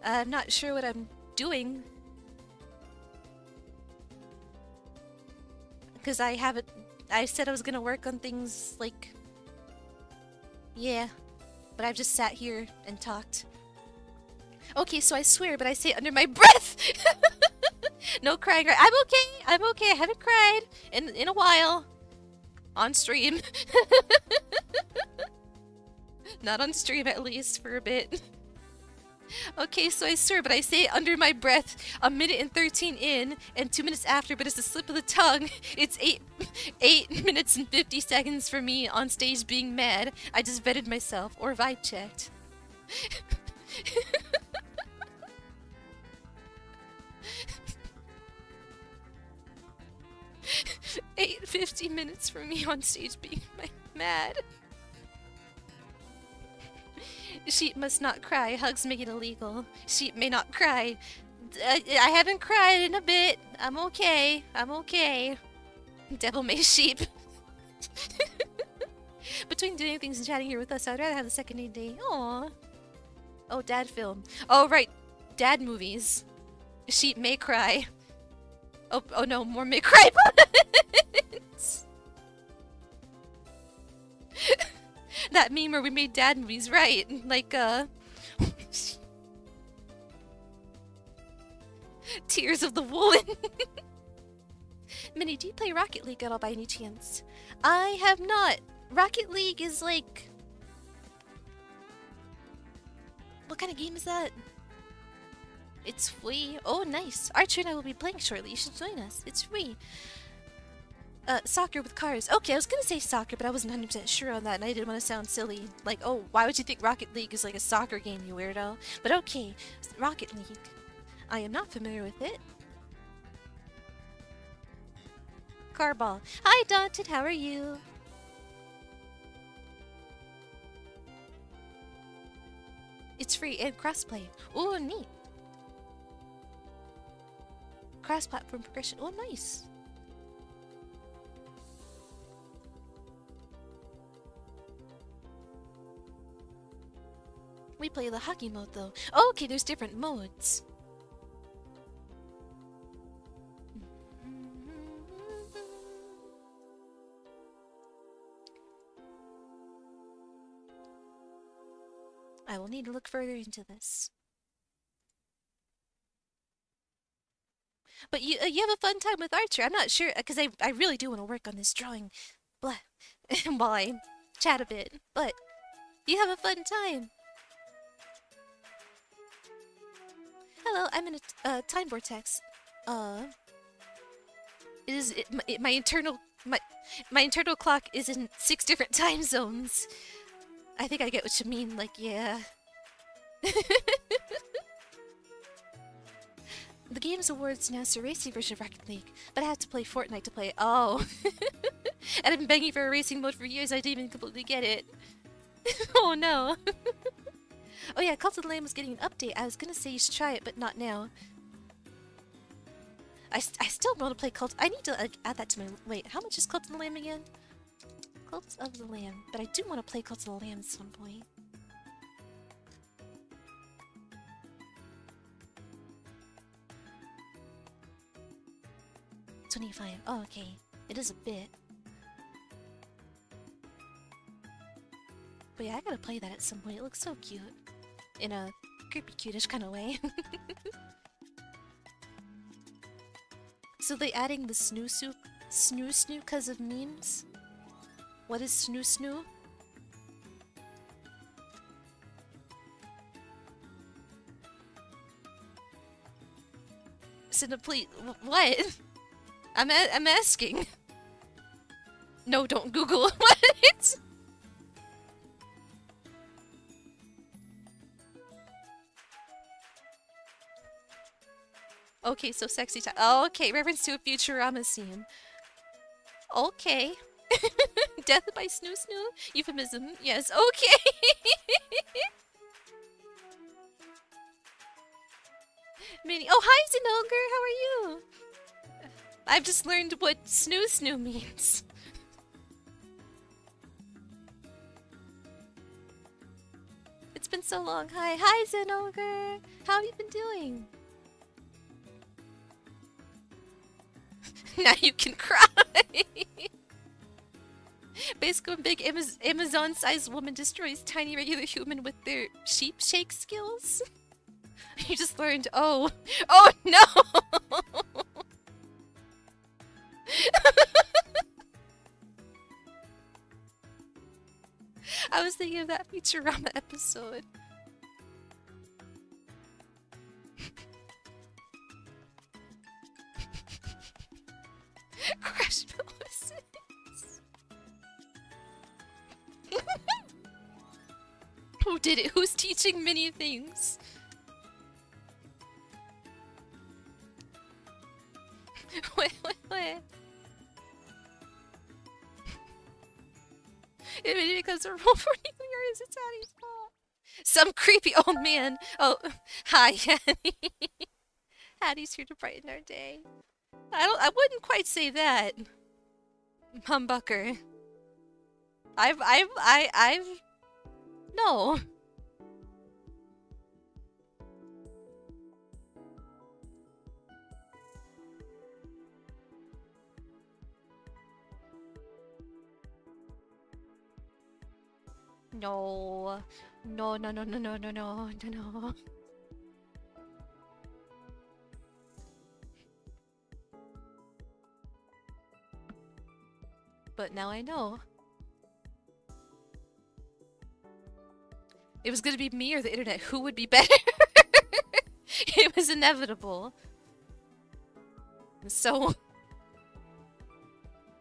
I'm not sure what I'm doing. Because I haven't... I said I was gonna work on things like... Yeah. But I've just sat here and talked. Okay, so I swear, but I say under my [LAUGHS] breath! no crying. I'm okay! I'm okay. I haven't cried in, in a while. On stream. [LAUGHS] Not on stream, at least, for a bit. Okay, so I swear, but I say it under my breath a minute and 13 in and two minutes after, but it's a slip of the tongue. It's eight, eight [LAUGHS] minutes and 50 seconds for me on stage being mad. I just vetted myself or vibe checked. Eight fifty minutes for me on stage being mad. Sheep must not cry. Hugs make it illegal. Sheep may not cry. I haven't cried in a bit. I'm okay. I'm okay. Devil may sheep. [LAUGHS] Between doing things and chatting here with us, I'd rather have the second aid day. Aww. Oh, dad film. Oh, right. Dad movies. Sheep may cry. Oh, oh no, more may cry [LAUGHS] that meme where we made dad movies, right? Like, uh... [LAUGHS] Tears of the Woolen. [LAUGHS] Minnie, do you play Rocket League at all by any chance? I have not. Rocket League is like... What kind of game is that? It's free. Oh, nice. Archer and I will be playing shortly. You should join us. It's free. Uh, soccer with cars. Okay, I was gonna say soccer, but I wasn't 100% sure on that, and I didn't want to sound silly. Like, oh, why would you think Rocket League is like a soccer game, you weirdo? But okay, Rocket League. I am not familiar with it. Carball. Hi, Daunted. How are you? It's free and crossplay. Oh, neat. Cross-platform progression. Oh, nice. We play the hockey mode though. Oh, okay, there's different modes. I will need to look further into this. But you uh, you have a fun time with Archer. I'm not sure because I I really do want to work on this drawing. Blah. [LAUGHS] While I chat a bit, but you have a fun time. Hello, I'm in a uh, time vortex. Uh, it is it, my, it, my internal my my internal clock is in six different [LAUGHS] time zones. I think I get what you mean. Like, yeah. [LAUGHS] the Games Awards announced a racing version of Rocket League, but I had to play Fortnite to play it. Oh. and [LAUGHS] I've been begging for a racing mode for years, I didn't even completely get it. [LAUGHS] oh no. [LAUGHS] oh yeah, Cult of the Lamb was getting an update. I was gonna say you should try it, but not now. I, st I still want to play Cult. I need to uh, add that to my. Wait, how much is Cult of the Lamb again? Cult of the Lamb. But I do want to play Cult of the Lamb at some point. Twenty-five. Oh, okay. It is a bit. But yeah, I gotta play that at some point. It looks so cute. In a creepy cutish kind of way. [LAUGHS] so they adding the snoo soup snoo snoo because of memes? What is snoo snoo? Cinna, please, what? [LAUGHS] I'm a I'm asking. No, don't Google. [LAUGHS] what? Okay, so sexy time. Okay, reference to a Futurama scene. Okay. [LAUGHS] Death by Snoo Snoo? Euphemism. Yes, okay. [LAUGHS] Minnie. Oh, hi, Zenogre. How are you? I've just learned what Snoo Snoo means. it's been so long. Hi. Hi, Zenogre. How have you been doing? [LAUGHS] now you can cry. [LAUGHS] Basically, when big Amazon-sized woman destroys tiny regular human with their sheep shake skills. [LAUGHS] you just learned, oh, oh no! [LAUGHS] I was thinking of that Futurama episode. Crash [LAUGHS] Who did it? Who's teaching many things? [LAUGHS] wait, wait, wait. It because we're role 40 years, it's Hattie's fault. Some creepy old man. Oh, [LAUGHS] hi, [LAUGHS] Hattie. Hattie's here to brighten our day. I don't. I wouldn't quite say that. Humbucker. I've. I've. I. I've. No. No. No, no, no, no, no, no, no, no, no. But now I know. It was gonna be me or the internet. Who would be better? [LAUGHS] it was inevitable. So... [LAUGHS]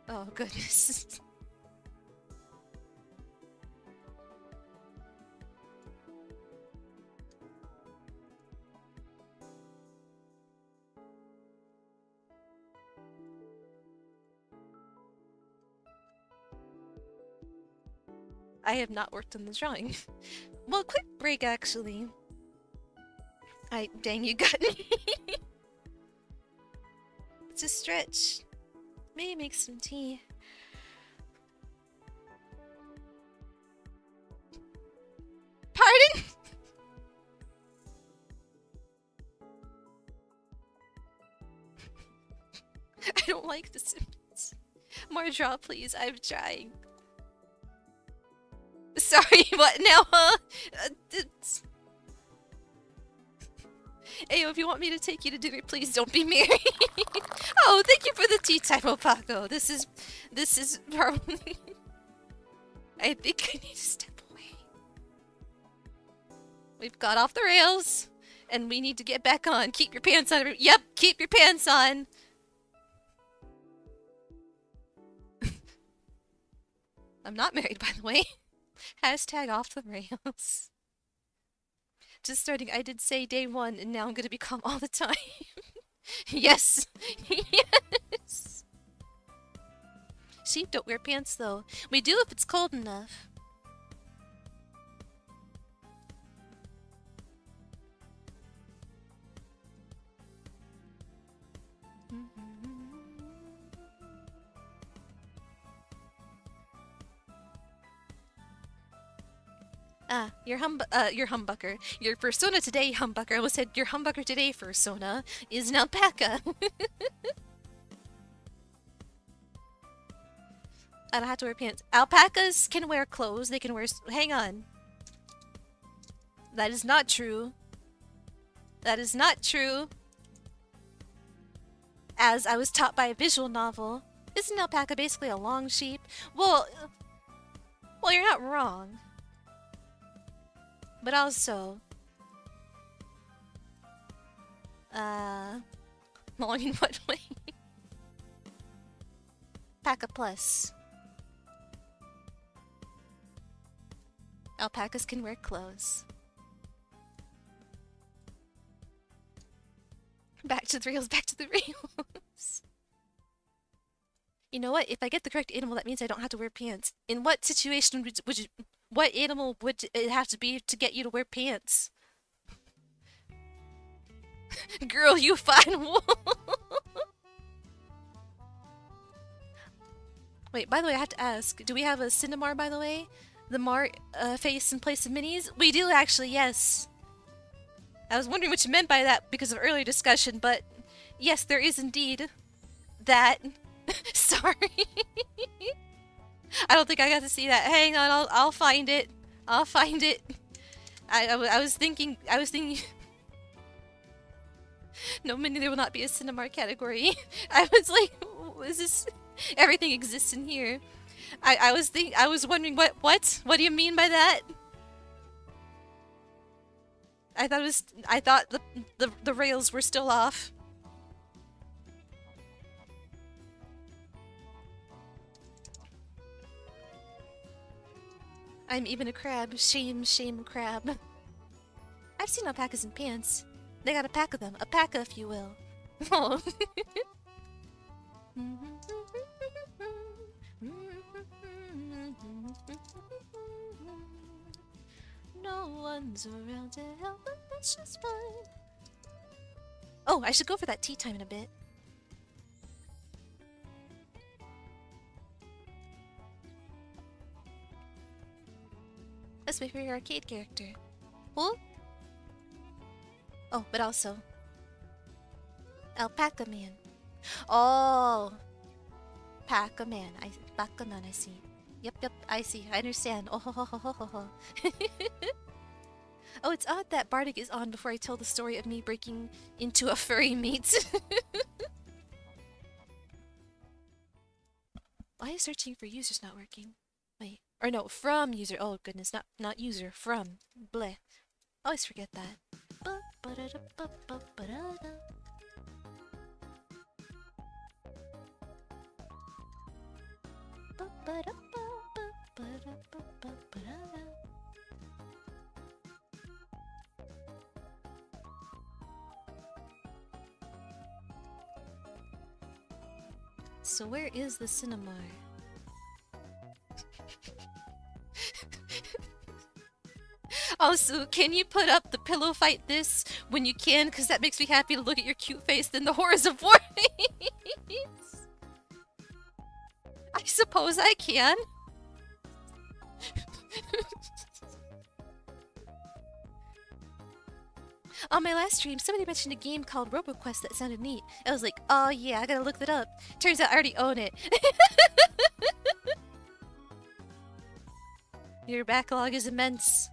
Oh, goodness. [LAUGHS] I have not worked on the drawing. [LAUGHS] well, quick break, actually. I dang, you got [LAUGHS] me. it's a stretch. Maybe make some tea. Pardon? [LAUGHS] I don't like the Sims. More draw, please. I'm trying. Sorry, what now, huh? Uh. Ayo, if you want me to take you to dinner, please don't be married. [LAUGHS] oh, thank you for the tea time, Opako. This is... This is probably... [LAUGHS] I think I need to step away. We've got off the rails, and we need to get back on. Keep your pants on. Yep, keep your pants on. [LAUGHS] I'm not married, by the way. [LAUGHS] Hashtag off the rails. Just starting, I did say day one, and now I'm gonna be calm all the time. [LAUGHS] yes! [LAUGHS] yes! Sheep don't wear pants, though. We do if it's cold enough. Ah, your hum uh, your humbucker. Your persona today, humbucker. I almost said your humbucker today persona is an alpaca. [LAUGHS] I don't have to wear pants. Alpacas can wear clothes. They can wear. Hang on. That is not true. That is not true. As I was taught by a visual novel, isn't alpaca basically a long sheep? Well, well, you're not wrong. But also... Uh... Long in what way? Alpaca Plus. Alpacas can wear clothes. Back to the reels, back to the [LAUGHS] reels. you know what? If I get the correct animal, that means I don't have to wear pants. In what situation would you... What animal would it have to be to get you to wear pants? [LAUGHS] Girl, you fine [LAUGHS] wolf. Wait, by the way, I have to ask, do we have a Cinnamar, by the way? The Mar uh, face in place of Minnie's? We do, actually, yes. I was wondering what you meant by that because of earlier discussion, but yes, there is indeed that. [LAUGHS] Sorry. I don't think I got to see that. Hang on, I'll, I'll find it. I'll find it. I, I, I was thinking, I was thinking... [LAUGHS] no, many there will not be a Cinnamar category. [LAUGHS] I was like, is this... Everything exists in here. I, I was think I was wondering what what what do you mean by that? I thought it was I thought the the, the rails were still off. I'm even a crab. Shame, shame, crab. I've seen alpacas in pants. They got a pack of them. A pack, if you will. Oh. [LAUGHS] no one's around to help, but that's just fine. Oh, I should go for that tea time in a bit. That's my favorite arcade character. Who? Oh, but also... Alpaca Man. Oh! Paca Man. I, Paca Man, I see. Yep, yep, I see. I understand. Oh, ho, ho, ho, ho, ho. [LAUGHS] oh, it's odd that Bardic is on before I tell the story of me breaking into a furry meat. [LAUGHS] Why is searching for users not working? Wait. Or no, from user. Oh goodness, not not user, from. Bleh. Always forget that. So where is the cinema? Also, can you put up the pillow fight this when you can? Because that makes me happy to look at your cute face than the [LAUGHS] horrors of war. I suppose I can. [LAUGHS] On my last stream, somebody mentioned a game called RoboQuest that sounded neat. I was like, oh yeah, I gotta look that up. Turns out I already own it. [LAUGHS] Your backlog is immense.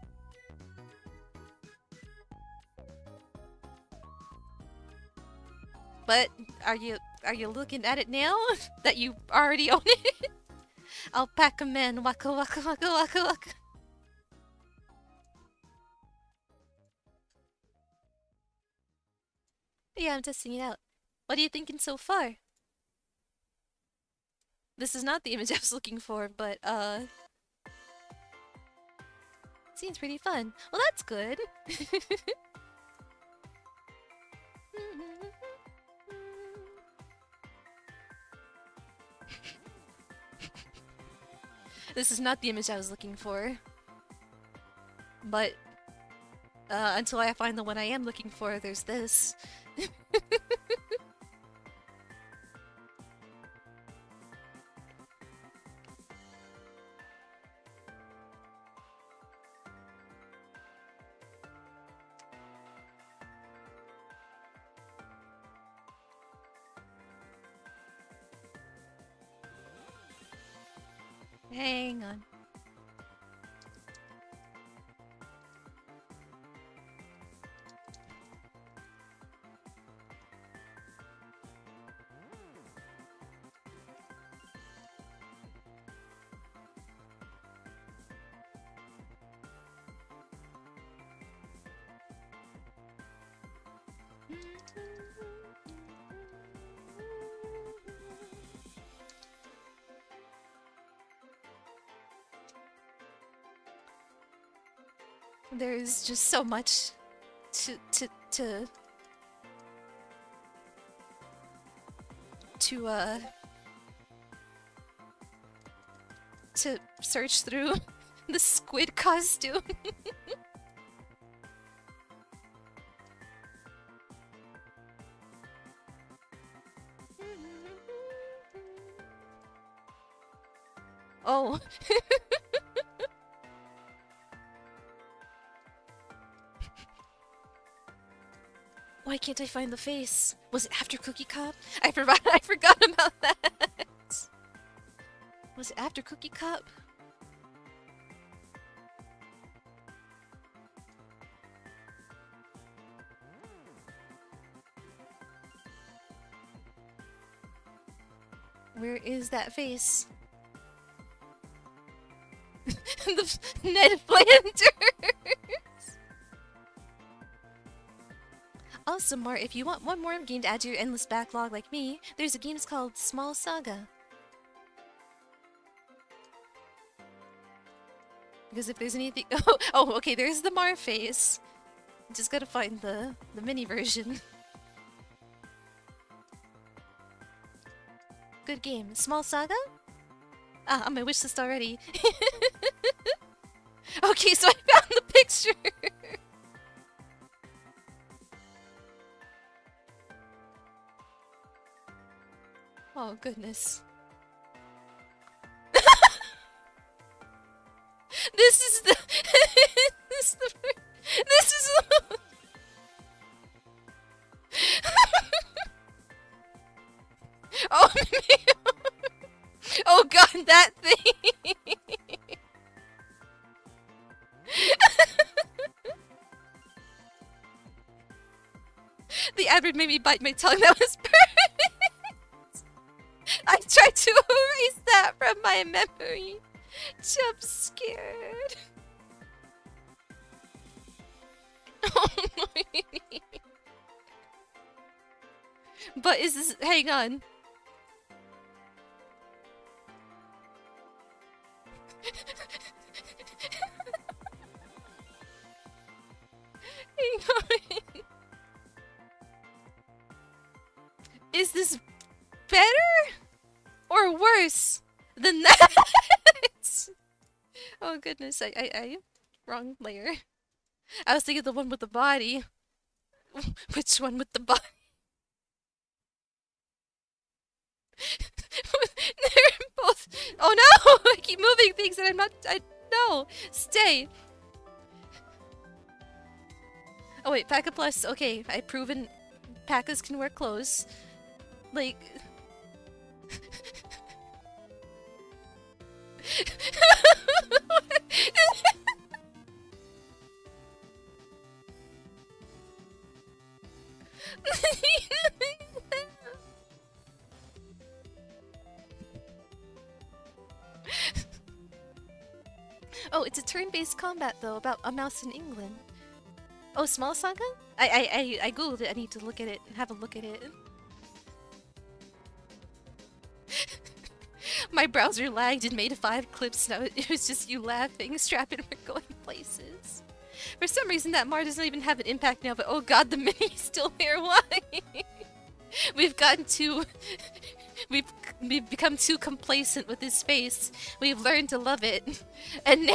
But are you are you looking at it now [LAUGHS] that you already own it? [LAUGHS] Alpaca man, waka waka waka waka waka. Yeah, I'm testing it out. What are you thinking so far? This is not the image [LAUGHS] I was looking for, but, uh... Seems pretty fun. Well, that's good. This is not the image I was looking for. But, uh, until I find the one I am looking for, there's this. [LAUGHS] There's just so much to to to to uh to search through [LAUGHS] the squid costume. [LAUGHS] I find the face? Was it after Cookie Cop? I forgot [LAUGHS] I forgot about that. Was it after Cookie Cop? Where is that face? [LAUGHS] the [LAUGHS] Ned Flanders! Also, Mart, if you want one more game to add to your endless backlog like me, there's a game called Small Saga. Because if there's anything... [LAUGHS] Oh, oh okay, there's the Mar face. Just gotta find the, the Minnie version. [LAUGHS] Good game. Small Saga? Ah, on my wish list already. [LAUGHS] okay, so I found the picture! Oh, goodness. [LAUGHS] [LAUGHS] this is the... this is the... This is the... oh, [LAUGHS] oh god, that thing! the advert made me bite my tongue. That was! Tried [LAUGHS] to erase that from my memory. Jump scared. [LAUGHS] Oh but is this... Hang on. Goodness, I, I, I, wrong layer. I was thinking the one with the body. [LAUGHS] Which one with the body? [LAUGHS] They're both. Oh no! [LAUGHS] I keep moving things and I'm not. I no. Stay. Oh wait, P.A.K.A Plus. Okay, I've proven P.A.K.A.s can wear clothes. Like. Combat though, about a mouse in England. Oh, Small Saga? I I I, I googled it. I need to look at it and have a look at it. [LAUGHS] My browser lagged and made five clips. Now [LAUGHS] it was just you laughing. strapping, we're [LAUGHS] going places. For some reason, that Mar doesn't even have an impact now. But oh god, the Minnie's still here. Why? We've gotten too. We've we've become too complacent with this space. We've learned to love it, and now.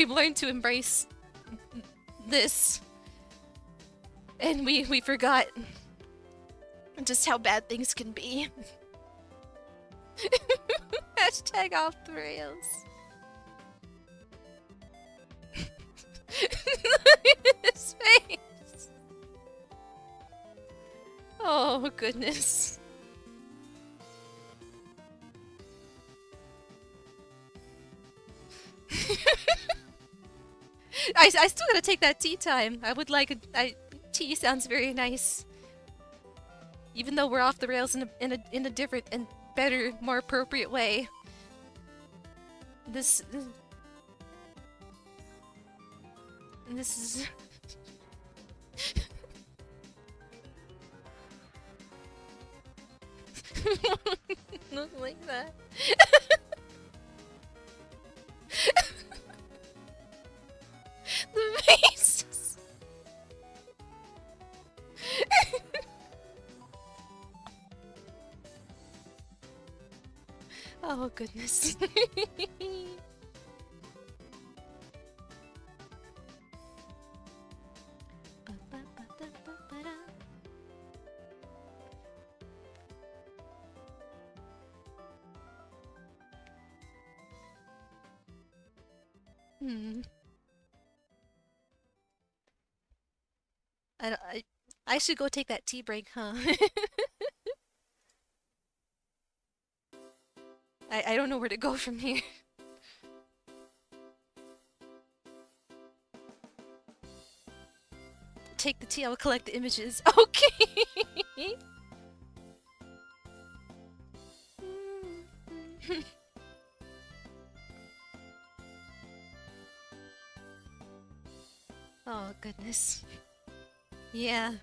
We've learned to embrace this. And we we forgot just how bad things can be. [LAUGHS] Hashtag off the rails. [LAUGHS] His face. Oh goodness [LAUGHS] I, I still gotta take that tea time. I would like a I, tea sounds very nice. Even though we're off the rails in a in a in a different and better, more appropriate way. This this is [LAUGHS] Not like that. [LAUGHS] [LAUGHS] [LAUGHS] oh goodness. [LAUGHS] I, should go take that tea break, huh? [LAUGHS] I, I don't know where to go from here. Take the tea, I will collect the images. [LAUGHS] Okay! [LAUGHS] oh, goodness. Yeah.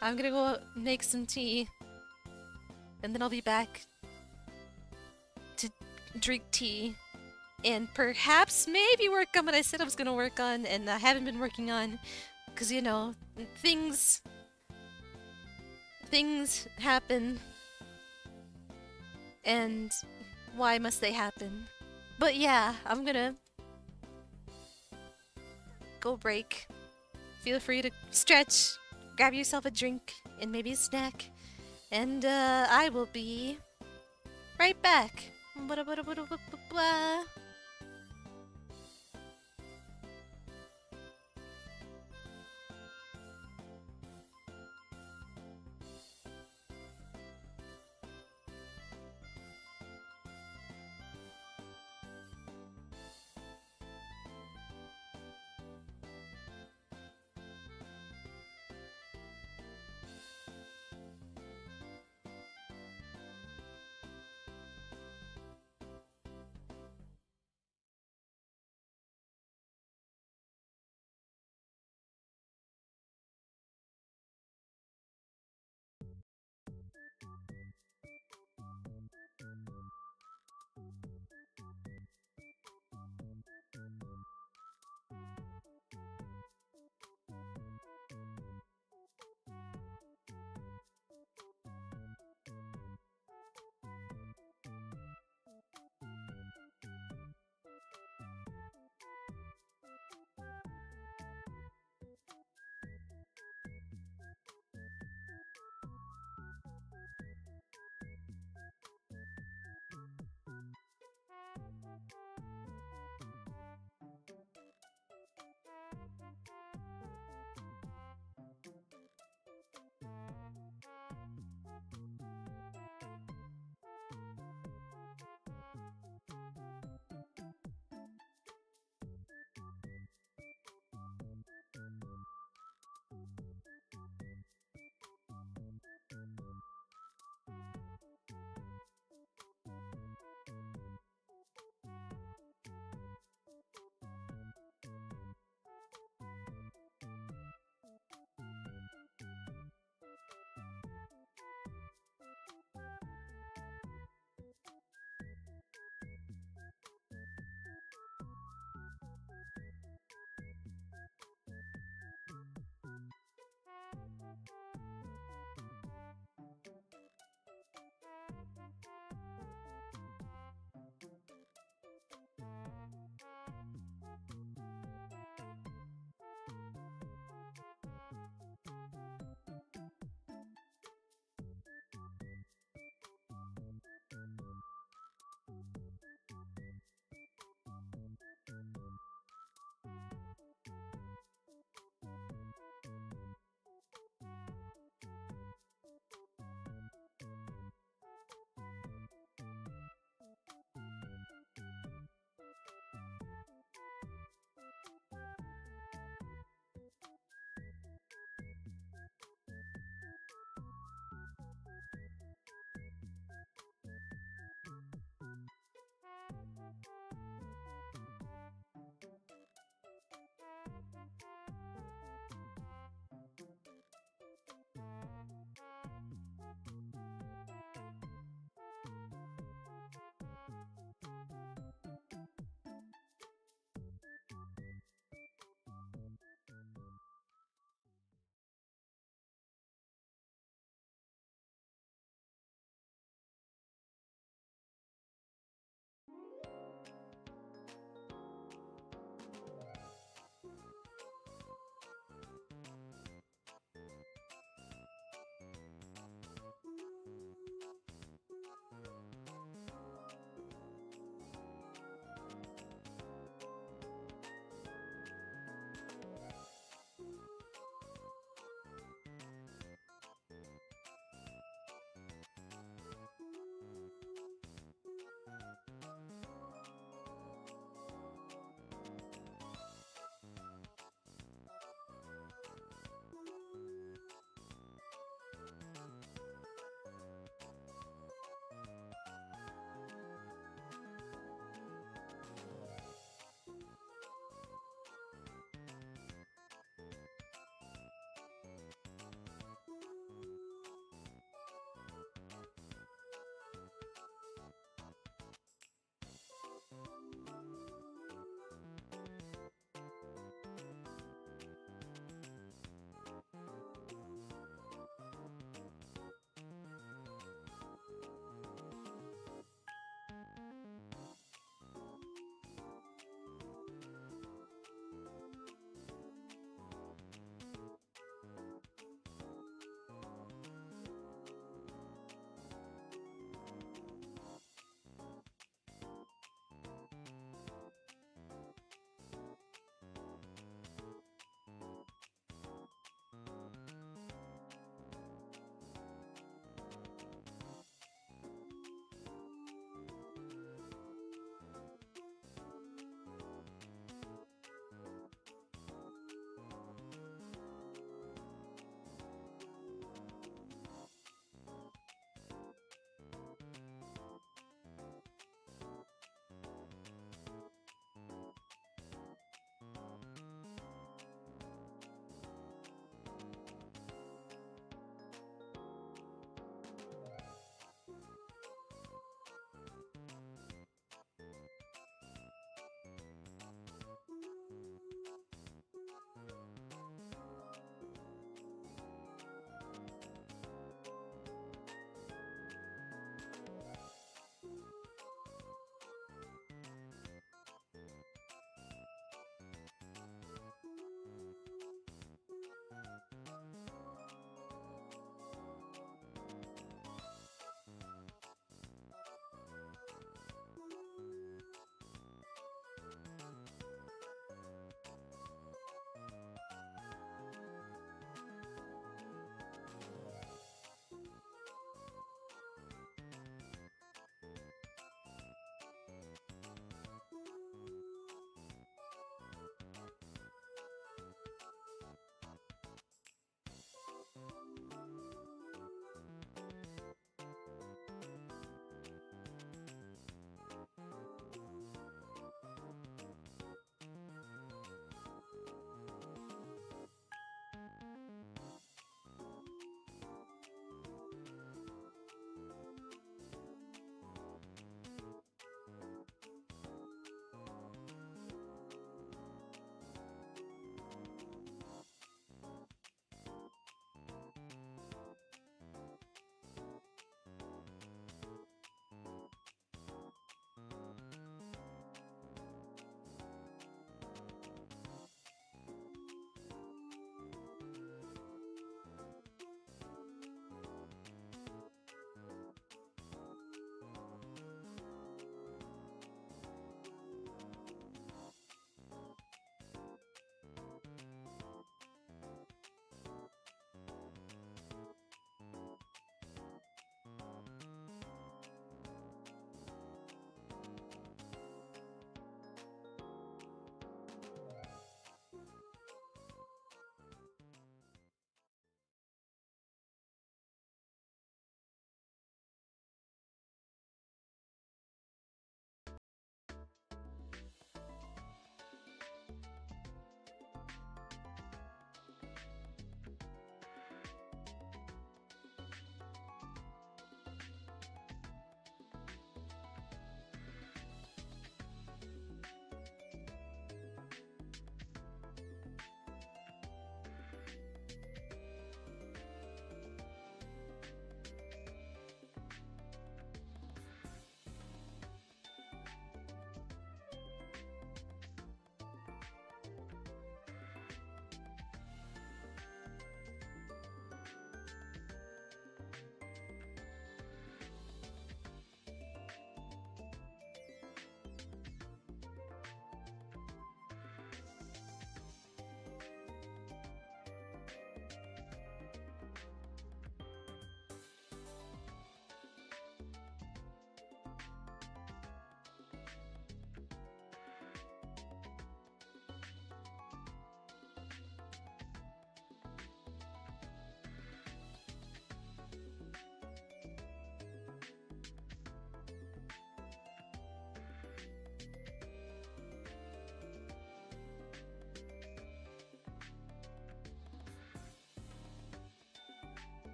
I'm gonna go make some tea. And then I'll be back to drink tea. And perhaps maybe work on what I said I was gonna work on and I haven't been working on. Because, you know, things... Things happen. And why must they happen? But yeah, I'm gonna... Go break feel free to stretch, grab yourself a drink, and maybe a snack. And uh, I will be right back.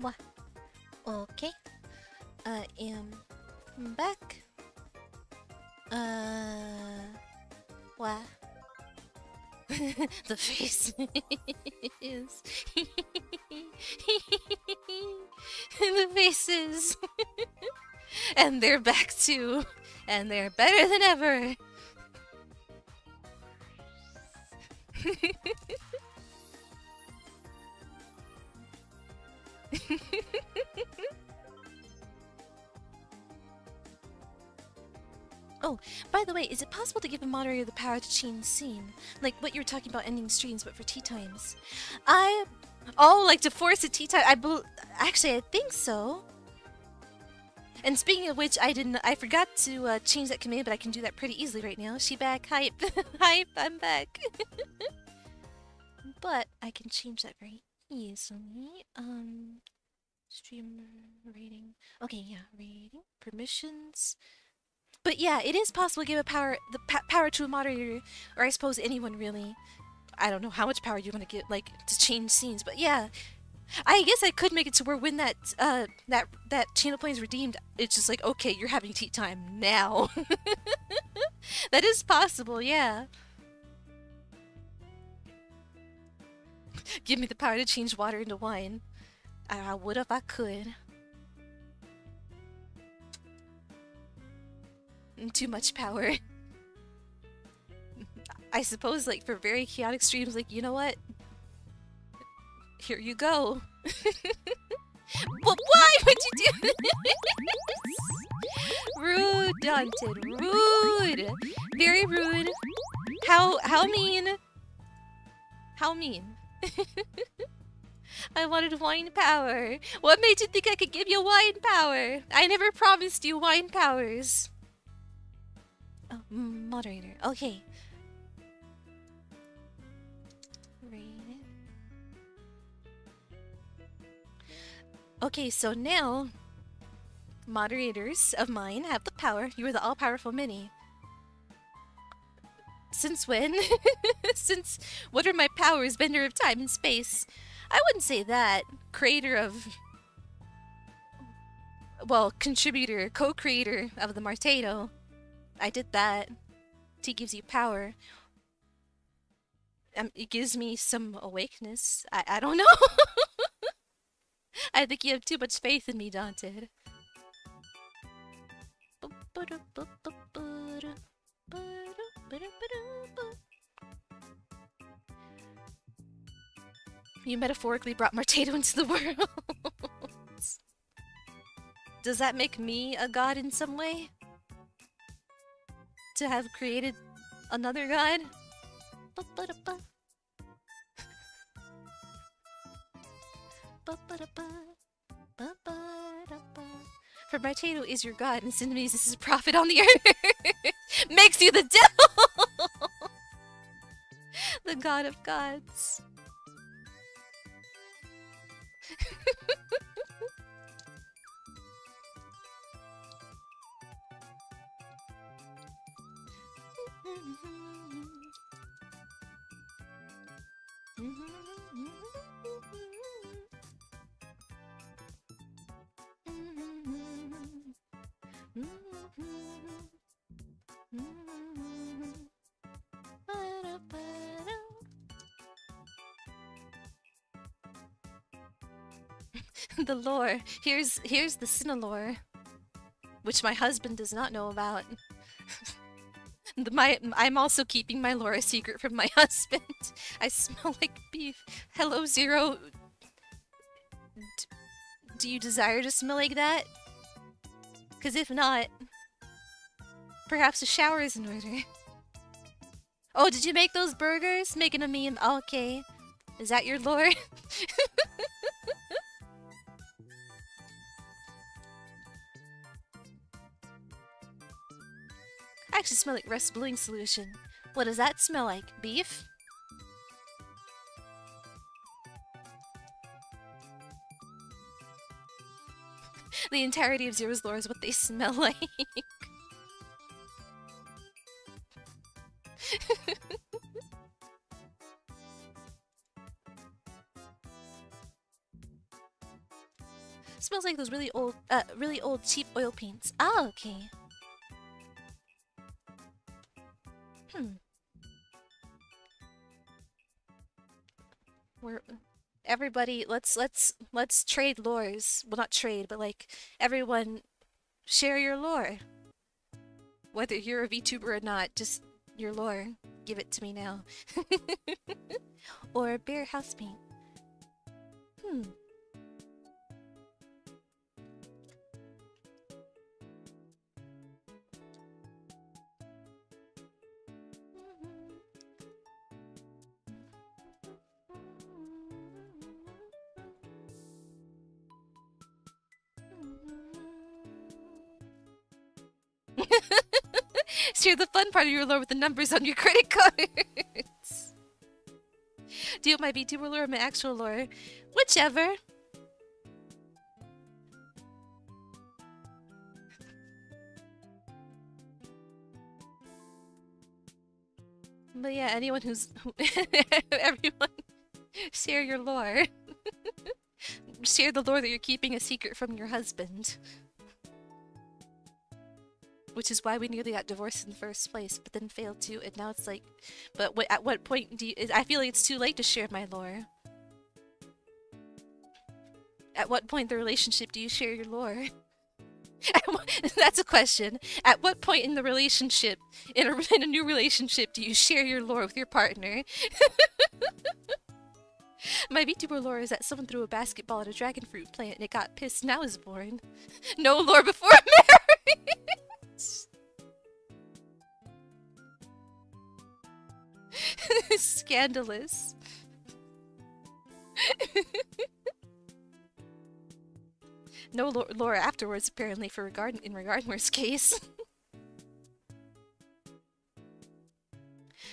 What? Okay. I am back. Uh. What? [LAUGHS] the face [LAUGHS] is. [LAUGHS] the faces. and they're back too. And they're better than ever. Moderator the power to change scene? Like what you were talking about ending streams, but for tea times. I... Oh, like to force a tea time. I bel Actually, I think so. And speaking of which, I didn't. I forgot to uh, change that command, but I can do that pretty easily right now. She back, hype, [LAUGHS] hype. I'm back. [LAUGHS] but I can change that very easily. Um, streamer rating. Okay, yeah, rating permissions. But yeah, it is possible to give a power the power to a moderator, or I suppose anyone really. I don't know how much power you want to get, like to change scenes, but yeah, I guess I could make it to where when that uh that that channel plane is redeemed, it's just like okay, you're having tea time now. [LAUGHS] that is possible, yeah. Give me the power to change water into wine. I would if I could. Too much power. I suppose, like, for very chaotic streams, like, you know what? Here you go. [LAUGHS] but why would you do this? rude, Daunted. Rude. Very rude. How, how mean. How mean. [LAUGHS] I wanted wine power. What made you think I could give you wine power? I never promised you wine powers. Oh, mm, moderator. Okay. Okay, so now moderators of mine have the power. You are the all-powerful Minnie. Since when? [LAUGHS] Since what are my powers? Bender of time and space. I wouldn't say that. Creator of... Well, contributor, co-creator of the Martado. I did that. T gives you power. Um, it gives me some awakeness. I, I don't know. [LAUGHS] I think you have too much faith in me, Daunted. You metaphorically brought Martado into the [LAUGHS] world. Does that make me a god in some way? To have created another god? For Martado is your god, and Cinemes is his prophet on the earth. [LAUGHS] Makes you the devil! [LAUGHS] the god of gods. [LAUGHS] the lore. Here's here's the Cinelore, which my husband does not know about. [LAUGHS] my I'm also keeping my Laura secret from my [LAUGHS] husband. I smell like beef. Hello, Zero. D do you desire to smell like that? Because if not, perhaps a shower is in order. Oh, did you make those burgers? Making a meme? okay. Is that your lore? [LAUGHS] actually smell like rust bling solution. What does that smell like? Beef? [LAUGHS] the entirety of Zero's lore is what they smell [LAUGHS] like. [LAUGHS] Smells like those really old, uh, really old cheap oil paints. Ah, okay. Hmm. We're everybody. Let's let's let's trade lores. Well, not trade, but like everyone share your lore. Whether you're a VTuber or not, just your lore. Give it to me now. [LAUGHS] or bear house paint. Hmm. Share the fun part of your lore with the numbers on your credit cards. [LAUGHS] Do you my VTuber lore or my actual lore? Whichever. But yeah, anyone who's [LAUGHS] everyone share your lore. [LAUGHS] share the lore that you're keeping a secret from your husband which is why we nearly got divorced in the first place, but then failed to, and now it's like, but what, at what point do you, I feel like it's too late to share my lore. At what point in the relationship do you share your lore? [LAUGHS] [LAUGHS] That's a question. At what point in the relationship, in a, [LAUGHS] in a new relationship, do you share your lore with your partner? My VTuber lore is that someone threw a basketball at a dragon fruit plant and it got pissed now is born. No lore before marriage! [LAUGHS] Scandalous. no lore afterwards, apparently, for regard in Regardner's case. [LAUGHS]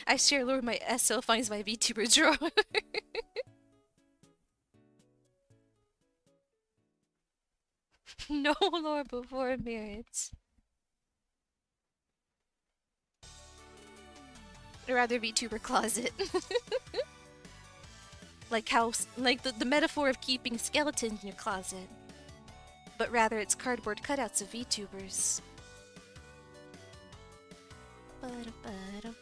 I share lore my SO finds my VTuber drawer. [LAUGHS] no lore before marriage. Rather VTuber closet. [LAUGHS] like how, like the, the metaphor of keeping skeletons in your closet. But rather it's cardboard cutouts of VTubers. Ba -da -ba -da.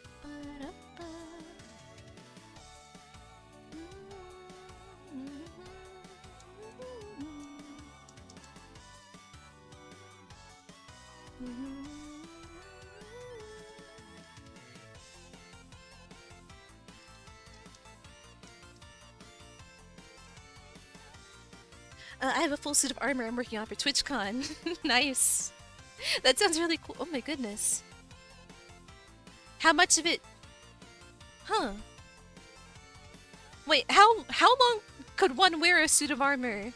Uh, I have a full suit of armor I'm working on for TwitchCon. [LAUGHS] nice. That sounds really cool. Oh my goodness. How much of it... Huh. Wait, how how long could one wear a suit of armor?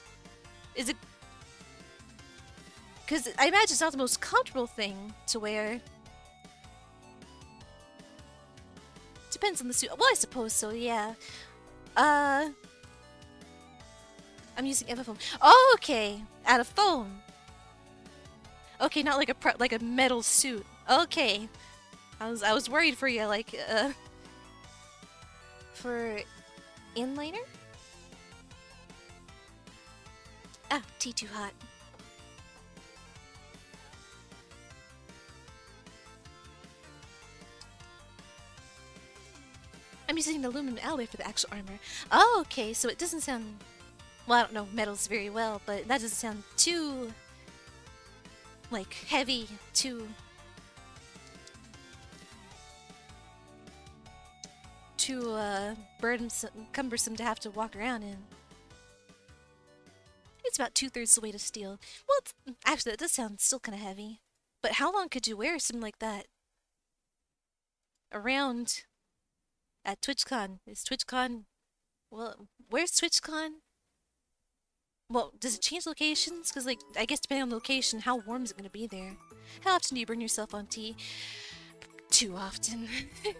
Is it... Because I imagine it's not the most comfortable thing to wear. Depends on the suit. Well, I suppose so, yeah. Uh... I'm using EVA foam. Oh, okay. Out of foam. Okay, not like a like a metal suit. Okay. I was I was worried for you, like uh for inliner. Ah, tea too hot. I'm using the aluminum alloy for the actual armor. Oh, okay, so it doesn't sound well, I don't know metals very well, but that doesn't sound too, like, heavy, too... too, uh, burdensome, cumbersome to have to walk around in. It's about two-thirds the weight of steel. Well, actually, that does sound still kind of heavy. But how long could you wear something like that? Around at TwitchCon. Is TwitchCon... Well, where's TwitchCon? Well, does it change locations? Because, like, I guess depending on the location, how warm is it going to be there? How often do you burn yourself on tea? Too often. [LAUGHS]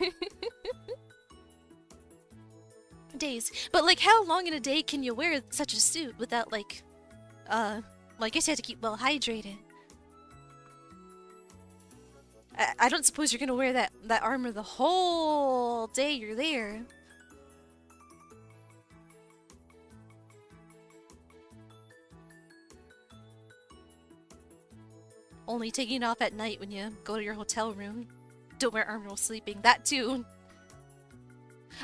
Days. But, like, how long in a day can you wear such a suit without, like, uh, well, I guess you have to keep well hydrated. I, I don't suppose you're going to wear that, that armor the whole day you're there. Only taking it off at night when you go to your hotel room. Don't wear armor while sleeping. That too.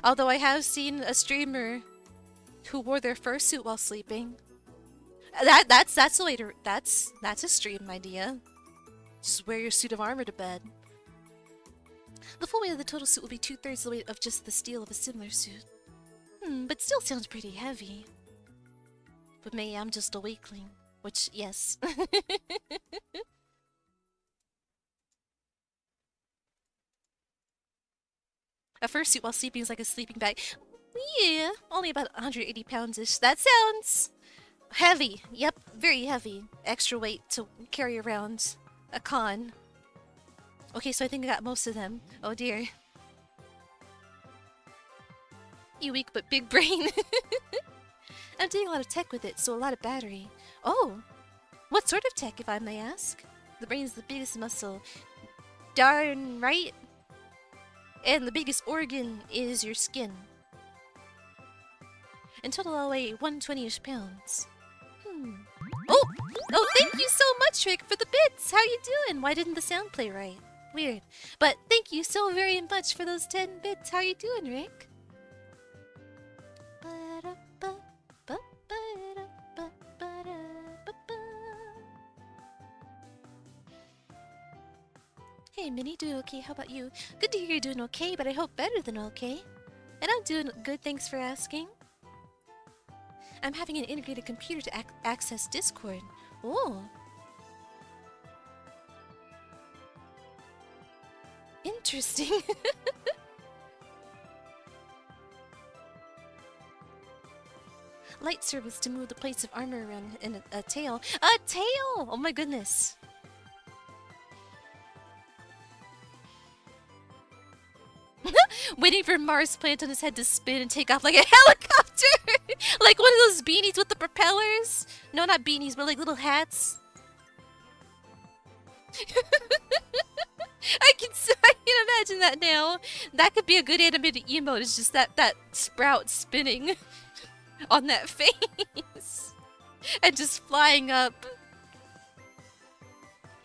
Although I have seen a streamer who wore their fursuit while sleeping. That that's that's the way to that's that's a stream idea. Just wear your suit of armor to bed. The full weight of the total suit will be two thirds the weight of just the steel of a similar suit. Hmm, but still sounds pretty heavy. But maybe I'm just a weakling. Which, yes. [LAUGHS] a fursuit while sleeping is like a sleeping bag. Yeah, only about 180 pounds-ish. That sounds heavy. Yep, very heavy. Extra weight to carry around a con. Okay, so I think I got most of them. Oh dear. You weak but big [LAUGHS] brain. [LAUGHS] I'm doing a lot of tech with it, so a lot of battery. Oh! What sort of tech, if I may ask? The brain's the biggest muscle. Darn right. And the biggest organ is your skin. In total, I'll weigh 120-ish pounds. Hmm. Oh! Oh, thank you so much, Rick, for the bits! How you doing? Why didn't the sound play right? Weird. But thank you so very much for those 10 bits. How you doing, Rick? Hey, Minnie, doing okay? How about you? Good to hear you're doing okay, but I hope better than okay. And I'm doing good, thanks for asking. I'm having an integrated computer to ac access Discord. Oh, Interesting. [LAUGHS] Light service to move the plates of armor around in a, a tail. A tail! Oh my goodness. Waiting for Mars plant on his head to spin and take off like a [LAUGHS] helicopter! like one of those beanies with the propellers? No, not beanies, but like little hats. [LAUGHS] I can I can imagine that now. That could be a good animated emote. It's just that that sprout spinning [LAUGHS] on that face and just flying up.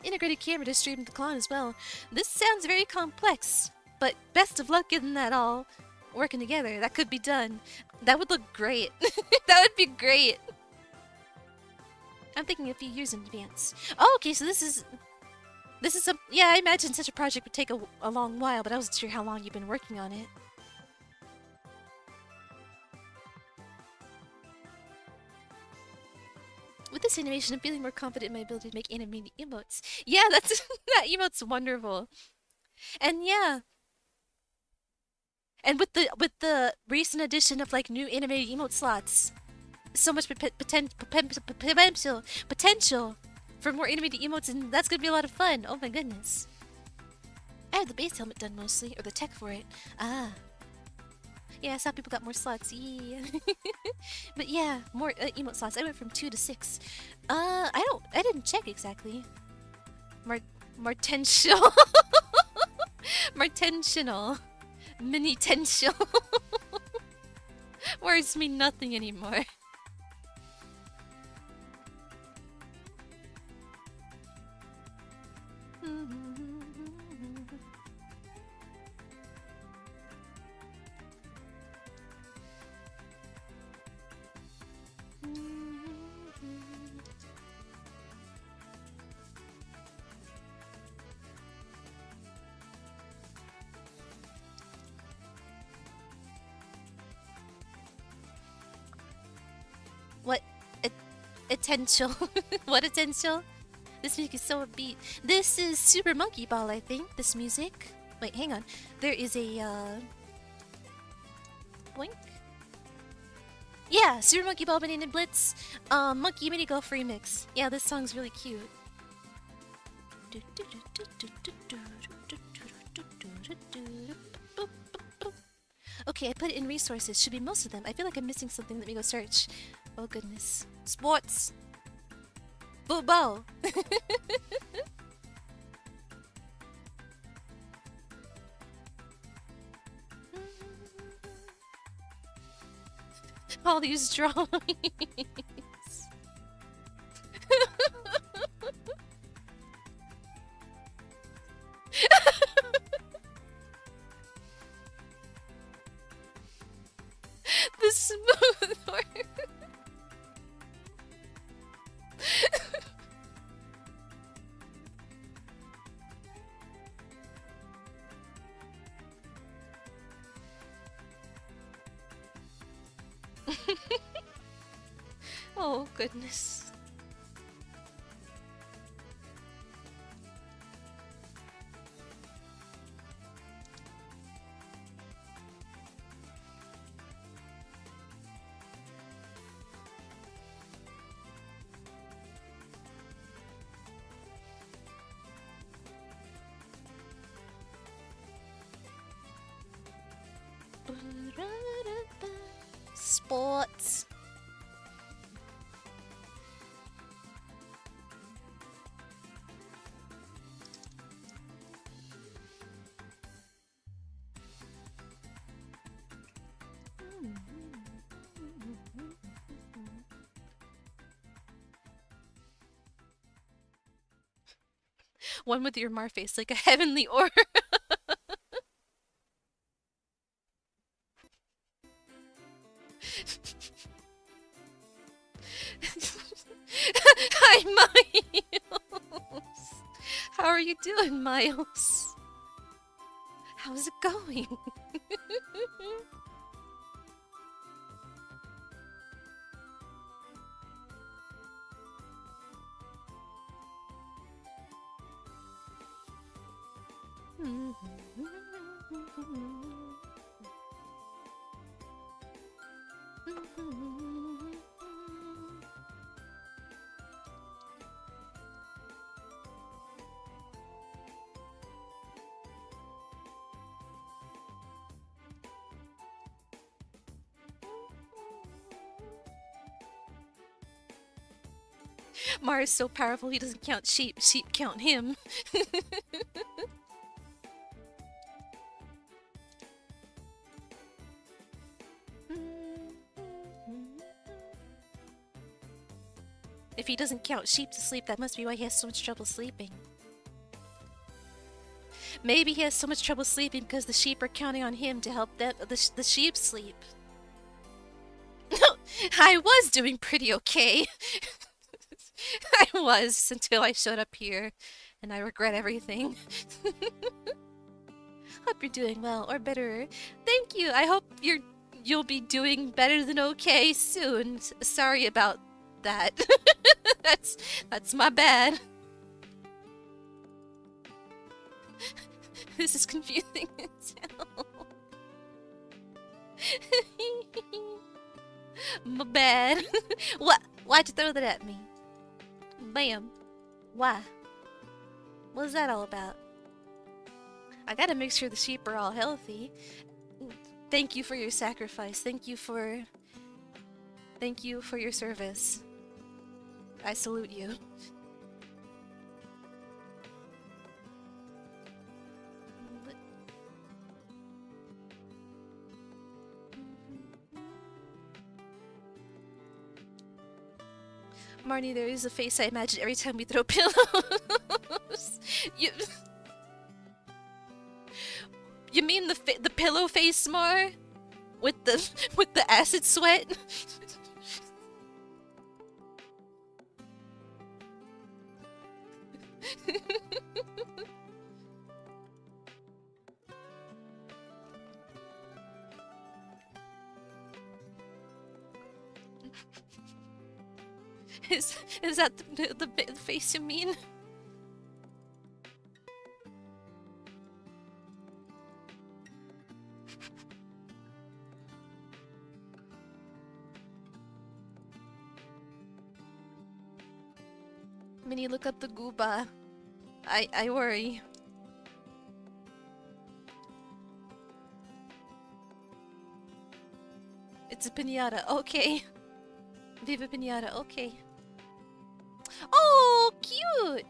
Integrated camera to stream the clone as well. This sounds very complex, but best of luck getting that all working together. That could be done. That would look great. [LAUGHS] that would be great. I'm thinking a few years in advance. Oh, okay, so this is this is a... Yeah, I imagine such a project would take a, a long while, but I wasn't sure how long you've been working on it. With this animation, I'm feeling more confident in my ability to make animated emotes. Yeah, that's [LAUGHS] that emote's wonderful. And yeah. And with the with the recent addition of like new animated emote slots, so much potential potential for more animated emotes, and that's gonna be a lot of fun. Oh my goodness. I have the base helmet done mostly, or the tech for it. Ah. Yeah, I saw people got more slots. Yeah. [LAUGHS] but yeah, more uh, emote slots. I went from two to six. Uh, I don't. I didn't check exactly. Mar Martensial. [LAUGHS] Mini tension. [LAUGHS] Words mean nothing anymore. Potential. [LAUGHS] what potential? This music is so upbeat. This is Super Monkey Ball, I think. This music. Wait, hang on. There is a, uh... Boink? Yeah, Super Monkey Ball Banana Blitz. Um, Monkey Mini Golf Remix. Yeah, this song's really cute. Okay, I put it in resources. Should be most of them. I feel like I'm missing something. Let me go search. Oh goodness. Sports. Football. [LAUGHS] All these drawings. [LAUGHS] goodness. One with your Mar face like a [LAUGHS] heavenly orb. [LAUGHS] Hi, Miles. How are you doing, Miles? How's it going? [LAUGHS] Mar is so powerful he doesn't count sheep, sheep count him. [LAUGHS] if he doesn't count sheep to sleep, that must be why he has so much trouble sleeping. Maybe he has so much trouble sleeping because the sheep are counting on him to help them, the, the sheep sleep. [LAUGHS] I was doing pretty okay. [LAUGHS] [LAUGHS] I was until I showed up here, and I regret everything. [LAUGHS] hope you're doing well, or better. Thank you. I hope you're you'll be doing better than okay soon. Sorry about that. [LAUGHS] that's that's my bad. this is confusing my bad. what? Why'd you throw that at me? Bam. Why? What's that all about? I gotta make sure the sheep are all healthy. Thank you for your sacrifice. Thank you for... Thank you for your service. I salute you. Marnie, there is a face I imagine every time we throw [LAUGHS] pillows. you, you mean the the pillow face, Mar, with the [LAUGHS] with the acid sweat? [LAUGHS] [LAUGHS] Is is that the, the, the face you mean? [LAUGHS] Minnie, look at the Goobaa. I I worry. It's a pinata. Okay. [LAUGHS] Viva pinata. Okay. Oh, cute!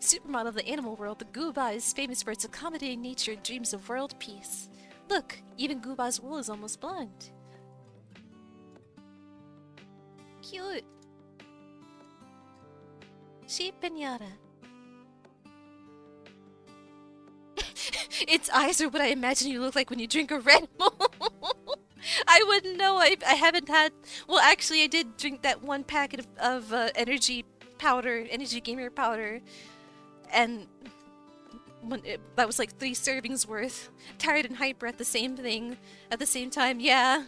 Supermodel of the animal world, the Goobaa is famous for its accommodating nature and dreams of world peace. Look, even Goobaa's wool is almost blonde. Cute. Sheep pinata. [LAUGHS] its eyes are what I imagine you look like when you drink a Red Bull. I wouldn't know. I, I haven't had. Well, actually, I did drink that one packet of, of uh, energy powder, energy gamer powder, and it, that was like three servings worth. Tired and hyper at the same thing, at the same time. Yeah.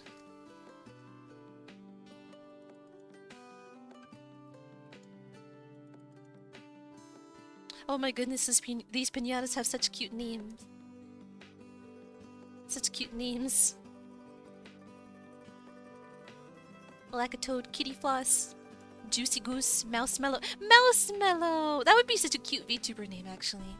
Oh my goodness, pin these pinatas have such cute names. Such cute names. Lickatoad, kitty floss, Juicygoose, mouse mellow. Mousemallow! That would be such a cute VTuber name, actually.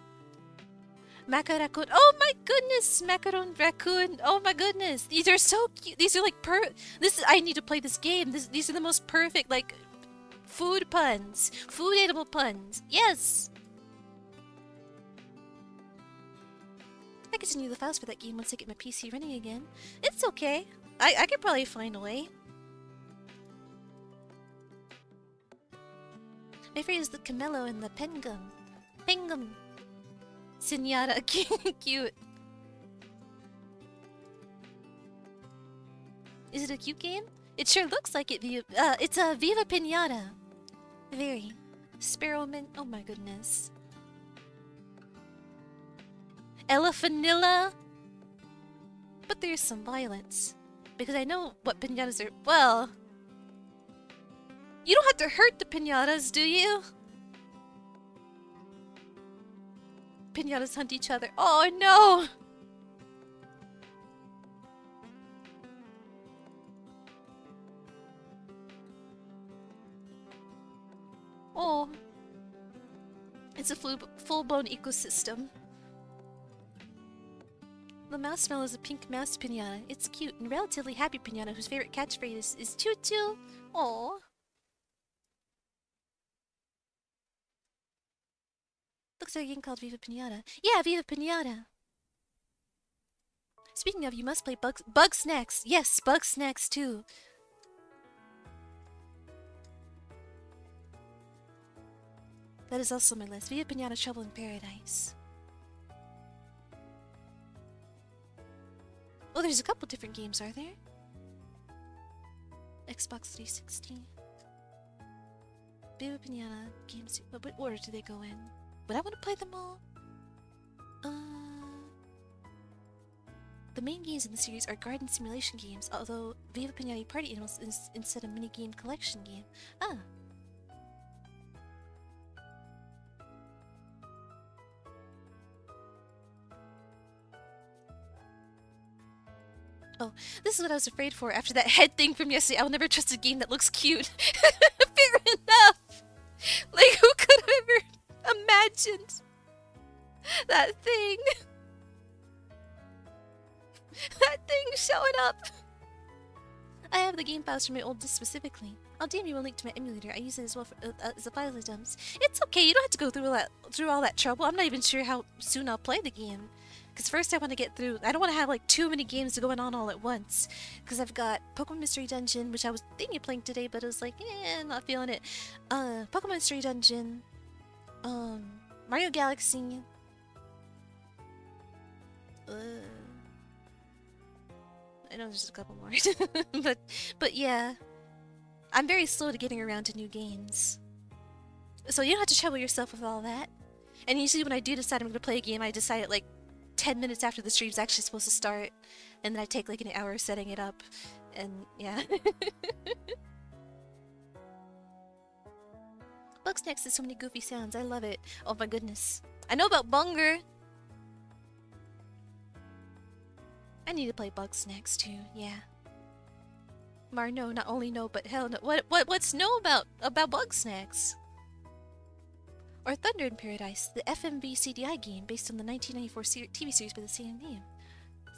Macaraccoon. Oh my goodness, macaron raccoon. Oh my goodness, these are so cute. These are like per. This is. I need to play this game. This, these are the most perfect like food puns, food animal puns. Yes. I can send you the files for that game once I get my PC running again. It's okay. I I could probably find a way. My favorite is the Camello and the Pengum. Pengum. Senora, [LAUGHS] cute. Is it a cute game? It sure looks like it. Uh, it's a Viva Pinata. Very. Sparrowman. Oh my goodness. Ella Vanilla. But there's some violence. Because I know what pinatas are. Well. You don't have to hurt the pinatas, do you? pinatas hunt each other. Oh no! Oh. It's a full-blown ecosystem. The mouse smell is a pink mouse pinata. It's cute and relatively happy pinata whose favorite catchphrase is, is choo choo. Oh. Looks like a game called Viva Pinata. Yeah, Viva Pinata! Speaking of, you must play Bugs, Bug, Bugsnax. Yes, Bugsnax too. That is also on my list. Viva Pinata Trouble in Paradise. Oh, there's a couple different games, are there? Xbox 360. Viva Pinata games. What order do they go in? Would I want to play them all? Uh, the main games in the series are garden simulation games, although Viva Pinata Party Animals is instead a mini-game collection game. Ah. Oh, this is what I was afraid for after that head thing from yesterday. I will never trust a game that looks cute. [LAUGHS] Fair enough. Like, who could have ever imagined that thing. that thing showing up. I have the game files from my old disk specifically. I'll DM you a link to my emulator. I use it as well for, uh, uh, as a file dumps. It's okay. You don't have to go through all that through all that trouble. I'm not even sure how soon I'll play the game. Because first I want to get through... I don't want to have like too many games going on all at once. Because I've got Pokemon Mystery Dungeon, which I was thinking of playing today, but it was like, eh, not feeling it. Uh, Pokemon Mystery Dungeon, um, Mario Galaxy. Uh, I know there's a couple more, [LAUGHS] but but yeah, I'm very slow to getting around to new games. So you don't have to trouble yourself with all that. And usually when I do decide I'm going to play a game, I decide it like 10 minutes after the stream's actually supposed to start. And then I take like an hour setting it up. And yeah. [LAUGHS] Bugsnax has so many goofy sounds. I love it. Oh my goodness. I know about Bunger. I need to play Bugsnax too. Yeah. Mar, no, not only no, but hell no. What what what's know about about Bugsnax? Or Thunder in Paradise, the FMV CDI game based on the 1994 ser TV series by the same name.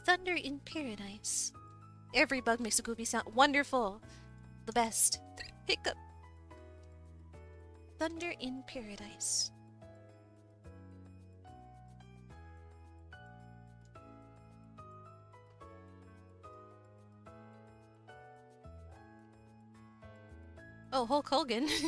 Thunder in Paradise. Every bug makes a goofy sound. Wonderful. The best. Hiccup. Thunder in Paradise. Oh, Hulk Hogan. [LAUGHS]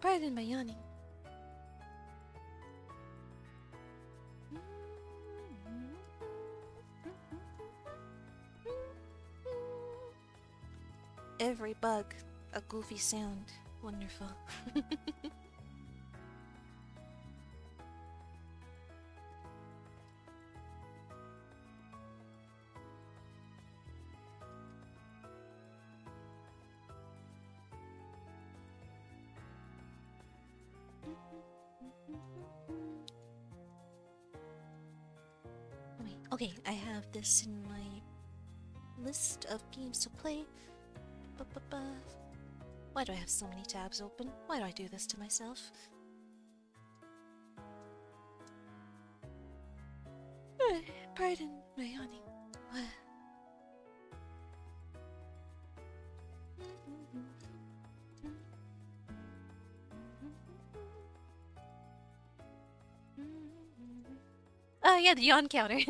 Pardon my yawning. every bug a goofy sound. Wonderful. [LAUGHS] Okay, I have this in my list of games to play. Why do I have so many tabs open? Why do I do this to myself? Pardon my yawning. Oh yeah, the yawn counter. [LAUGHS]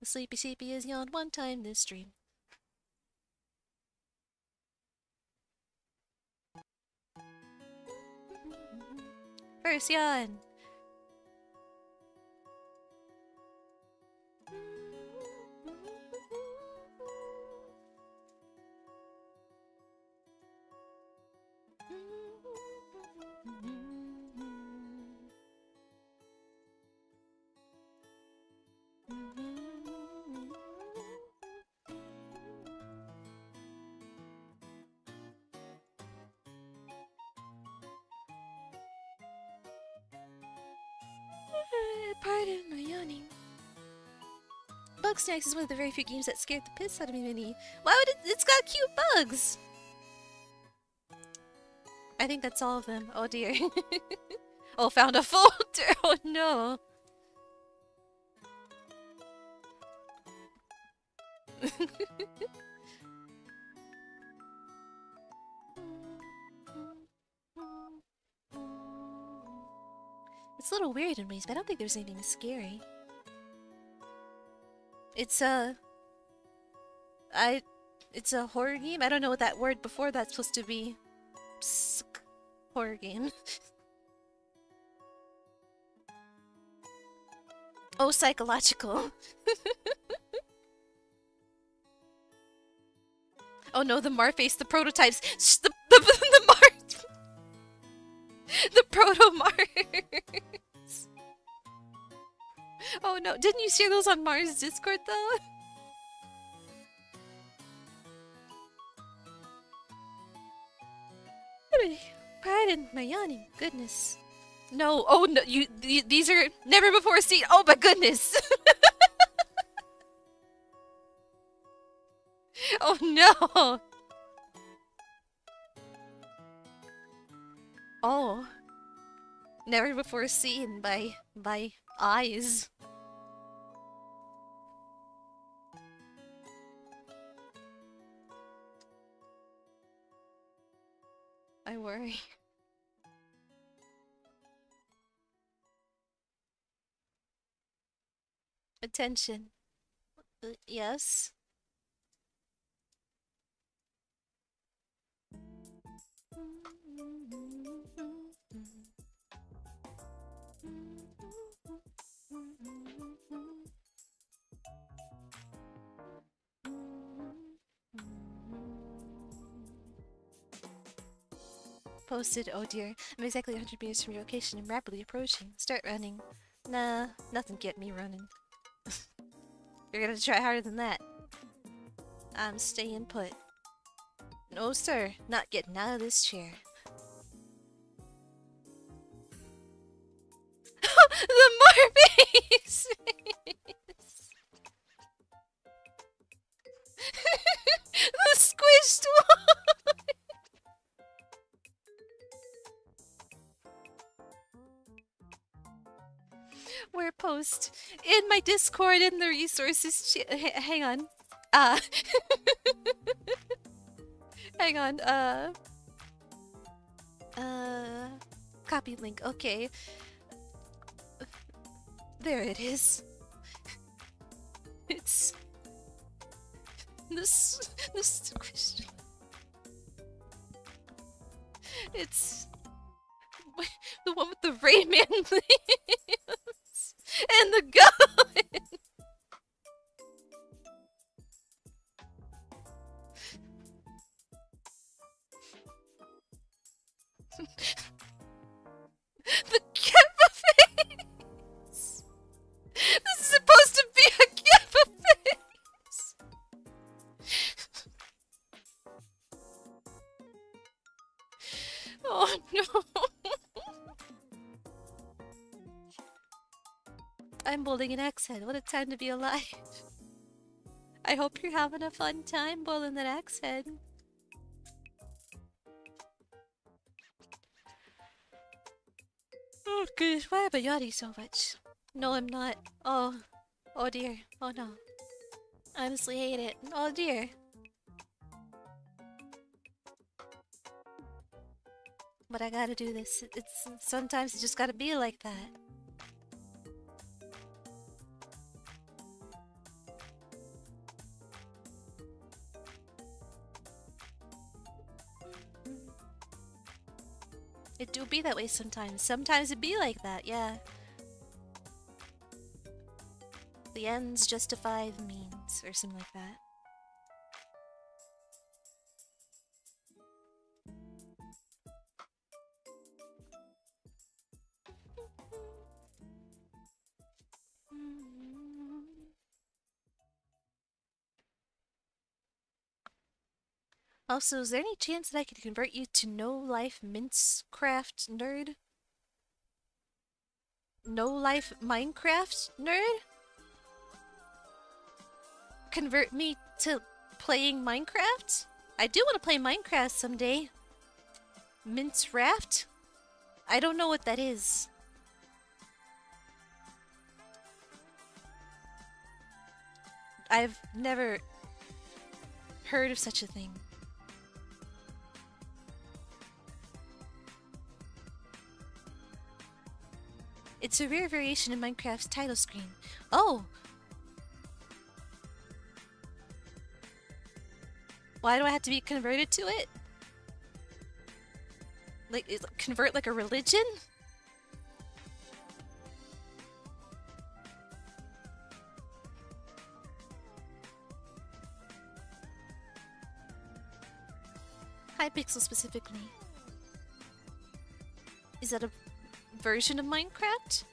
the sleepy sleepy has yawned one time this stream. First yawn. Bugsnax is one of the very few games that scared the piss out of me, Minnie. Why would it? It's got cute bugs! I think that's all of them. Oh dear. [LAUGHS] oh, found a folder! [LAUGHS] Oh no! [LAUGHS] it's a little weird in ways, but I don't think there's anything scary. It's a... I... It's a horror game? I don't know what that word before that's supposed to be. Psk, horror game. [LAUGHS] oh, psychological. [LAUGHS] oh no, the Marface, the prototypes. Shh, the, [LAUGHS] the, the Mar... the proto-Mars. [LAUGHS] oh no, didn't you share those on Mars Discord though? [LAUGHS] Pardon my yawning. Goodness. No. Oh no. You. Th these are never before seen. Oh my goodness. [LAUGHS] oh no. Oh. Never before seen by by eyes. I worry. Attention. Uh, yes? Posted, oh dear, I'm exactly 100 meters from your location and rapidly approaching. Start running. Nah, nothing get me running. [LAUGHS] You're gonna try harder than that. Um, I'm staying put. No sir, not getting out of this chair. [LAUGHS] the Morbius! [LAUGHS] the squished Where post in my Discord in the resources. hang on. Uh. [LAUGHS] hang on. Uh. Uh. Copy link. Okay. There it is. [LAUGHS] It's this this question. It's [LAUGHS] the one with the Rayman limbs [LAUGHS] and the gun. Bowling. What a time to be alive. [LAUGHS] I hope you're having a fun time bowling that Axe-Head. Oh gosh, why am I yawning so much? No, I'm not. Oh, oh dear. Oh no. I honestly hate it. Oh dear. But I gotta do this. It's sometimes it just gotta be like that. That way sometimes. Sometimes it be like that, yeah. The ends justify the means, or something like that. Also, is there any chance that I could convert you to no life Minceraft nerd? No life Minecraft nerd? Convert me to playing Minecraft? I do want to play Minecraft someday. Mince Raft? I don't know what that is. I've never heard of such a thing. It's a rare variation of Minecraft's title screen. Oh! Why do I have to be converted to it? Like, convert like a religion? Hypixel specifically. Is that a version of Minecraft?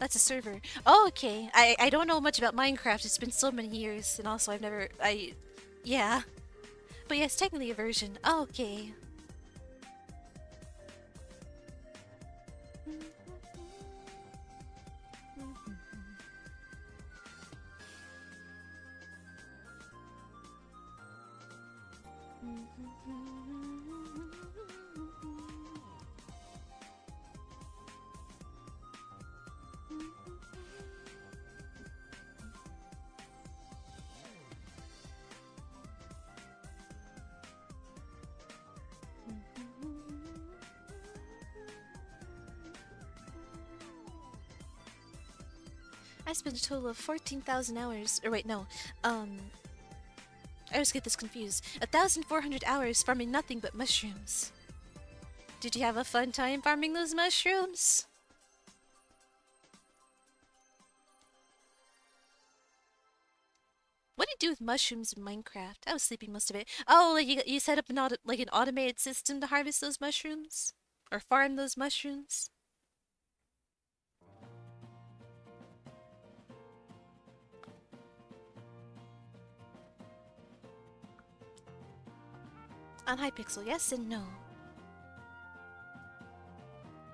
That's a server. Oh, okay. I, I don't know much about Minecraft. It's been so many years, and also I've never... I... Yeah. But yes, technically a version. Oh, okay. Total of 14,000 hours. Or wait, no. Um, I always get this confused. 1,400 hours farming nothing but mushrooms. Did you have a fun time farming those mushrooms? What do you do with mushrooms in Minecraft? I was sleeping most of it. Oh, like you, you set up an auto, like an automated system to harvest those mushrooms? Or farm those mushrooms? On Hypixel, yes and no.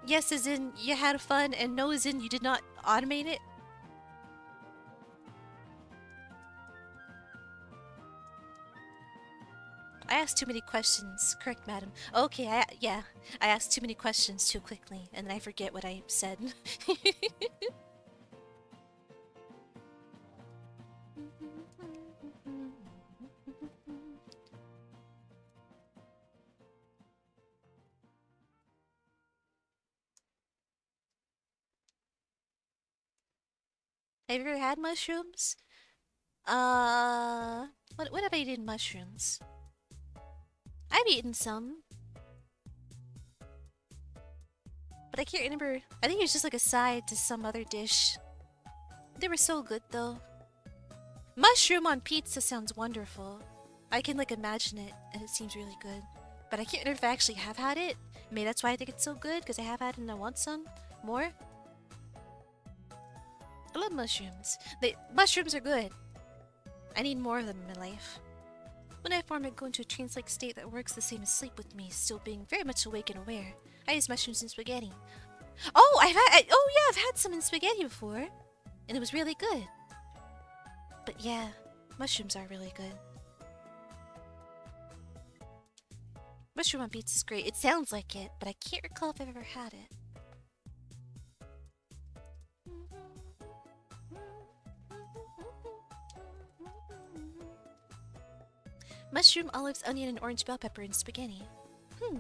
Yes is in you had fun, and no is in you did not automate it? I asked too many questions. Correct, madam. Okay, I, yeah. I asked too many questions too quickly, and then I forget what I said. [LAUGHS] Have you ever had mushrooms? Uh, what, what have I eaten mushrooms? I've eaten some. But I can't remember. I think it was just like a side to some other dish. They were so good though. Mushroom on pizza sounds wonderful. I can like imagine it and it seems really good. But I can't remember if I actually have had it. Maybe that's why I think it's so good because I have had it and I want some more. I love mushrooms. They mushrooms are good. I need more of them in my life. When I form, I go into a trance-like state that works the same as sleep with me, still being very much awake and aware. I use mushrooms in spaghetti. Oh, I've had. I, oh yeah, I've had some in spaghetti before, and it was really good. But yeah, mushrooms are really good. Mushroom on pizza is great. It sounds like it, but I can't recall if I've ever had it. Mushroom, olives, onion, and orange bell pepper in spaghetti. Hmm.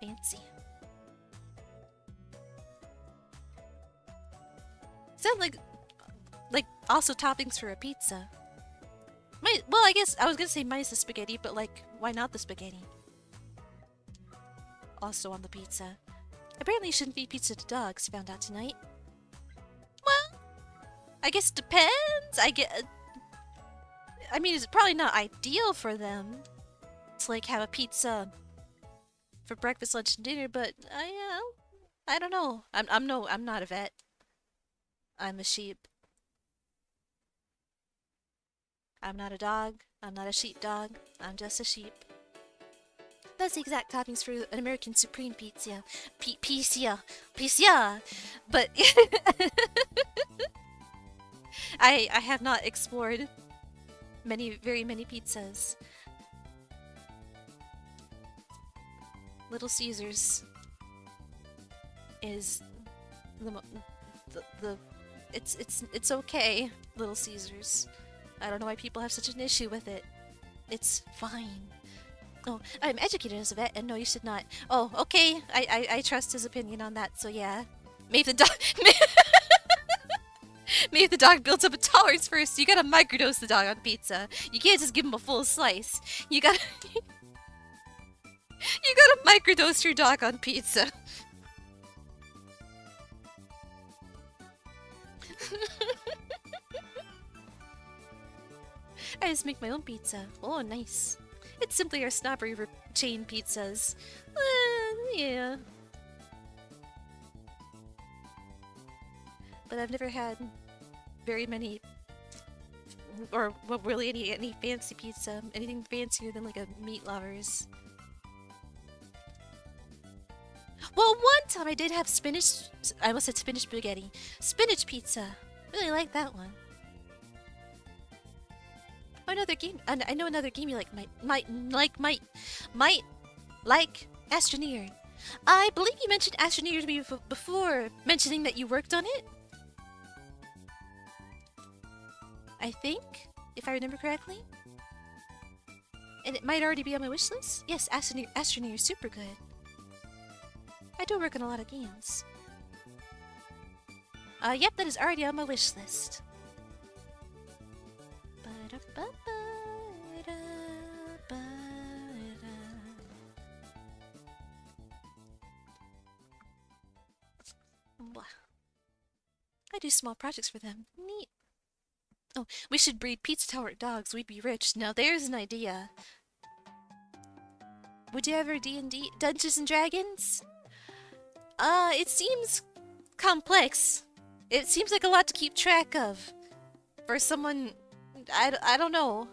Fancy. Sound like, like also toppings for a pizza. My, well, I guess I was gonna say minus the spaghetti, but like, why not the spaghetti? Also on the pizza. Apparently you shouldn't feed pizza to dogs, found out tonight. Well, I guess it depends. I get... I mean, it's probably not ideal for them to like have a pizza for breakfast, lunch, and dinner, but I, uh, I don't know. I'm, I'm no, I'm not a vet. I'm a sheep. I'm not a dog. I'm not a sheepdog. I'm just a sheep. That's the exact toppings for an American Supreme Pizza. P pizza. Pizza! But... [LAUGHS] I, I have not explored many, very many pizzas. Little Caesars is the, the, the it's it's it's okay, Little Caesars. I don't know why people have such an issue with it. It's fine. Oh, I'm educated as a vet, and no, you should not. Oh, okay. I I, I trust his opinion on that. So yeah, [LAUGHS] [LAUGHS] maybe the dog. builds up a tolerance first. You gotta microdose the dog on pizza. You can't just give him a full slice. You gotta. [LAUGHS] you gotta microdose your dog on pizza. [LAUGHS] I just make my own pizza. Oh, nice. It's simply our snobbery chain pizzas. Uh, yeah. But I've never had very many, or well, really any any fancy pizza. Anything fancier than like a meat lovers. Well, one time I did have spinach. I almost said spinach spaghetti. Spinach pizza. Really like that one. Oh, another game. And I know another game you like. Might, might, like, might, might, like Astroneer. I believe you mentioned Astroneer to me before, mentioning that you worked on it. I think, if I remember correctly. And it might already be on my wish list. Yes, Astroneer, is super good. I do work on a lot of games. Uh, yep, that is already on my wish list. I do small projects for them. Neat. Oh, we should breed pizza tower dogs. We'd be rich. Now there's an idea. Would you ever D&D Dungeons and Dragons? Uh, it seems complex. It seems like a lot to keep track of. For someone... I, I don't know.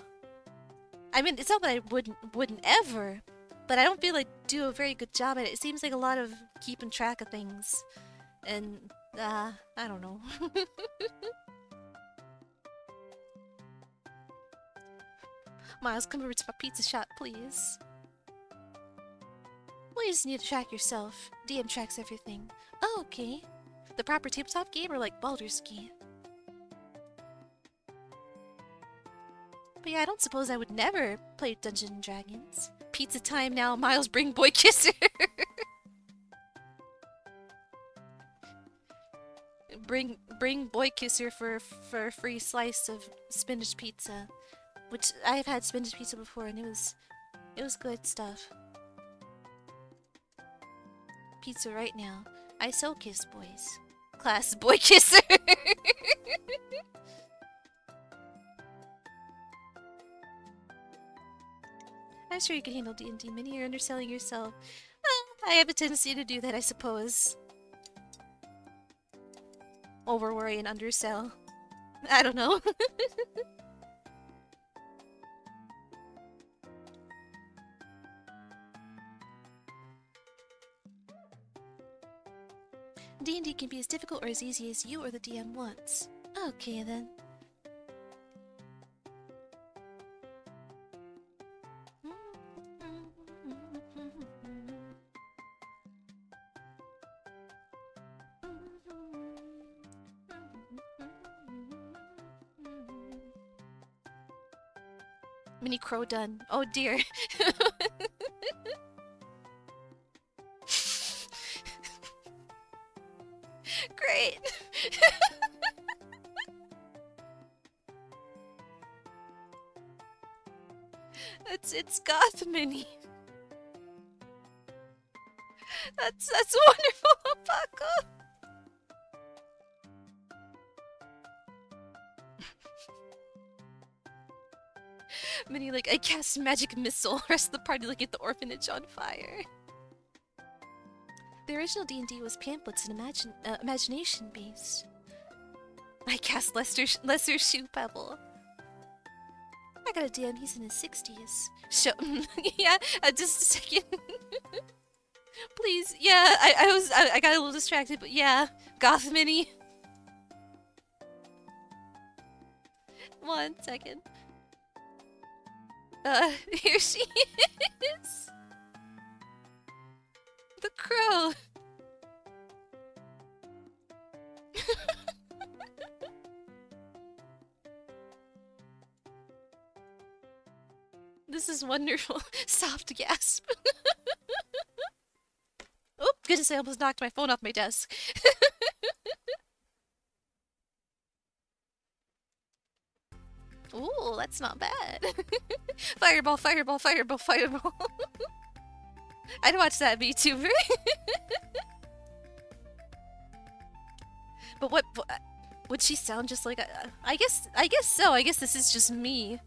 I mean, it's not that I wouldn't wouldn't ever, but I don't feel like do a very good job at it. It seems like a lot of keeping track of things. And, uh, I don't know. [LAUGHS] Miles, come over to my pizza shop, please. Well, you just need to track yourself. DM tracks everything. Oh, okay. The proper tabletop game or like Baldur's Gate? But yeah, I don't suppose I would never play Dungeons and Dragons. Pizza time now, Miles, bring boy kisser! [LAUGHS] bring bring boy kisser for for a free slice of spinach pizza, which I've had spinach pizza before and it was it was good stuff. Pizza right now. I so kiss boys. Class boy [LAUGHS] kisser. I'm sure you can handle D&D Minnie. You're underselling yourself. Uh, I have a tendency to do that, I suppose over worry and undersell. [LAUGHS] I don't know. [LAUGHS] D&D can be as difficult or as easy as you or the DM wants. Okay then. Minnie crow done. Oh dear. [LAUGHS] mini. That's that's wonderful, [LAUGHS] Paco. Minnie like I cast magic missile. [LAUGHS] Rest the party like at the orphanage on fire. The original D&D was pamphlets and imagine uh, imagination based. I cast Lesser Lesser Shoe Pebble. I got a DM. He's in his sixties. So, [LAUGHS] yeah. Uh, just a second. [LAUGHS] Please, yeah. I I was I, I got a little distracted, but yeah. Goth Minnie. One second. Uh, [LAUGHS] here she is. The crow. This is wonderful. [LAUGHS] Soft gasp. [LAUGHS] oh, goodness, I almost knocked my phone off my desk. [LAUGHS] Ooh, that's not bad. fireball, fireball, fireball, fireball. I'd watch that VTuber. but what, what, would she sound just like? A, I guess. I guess so. I guess this is just me.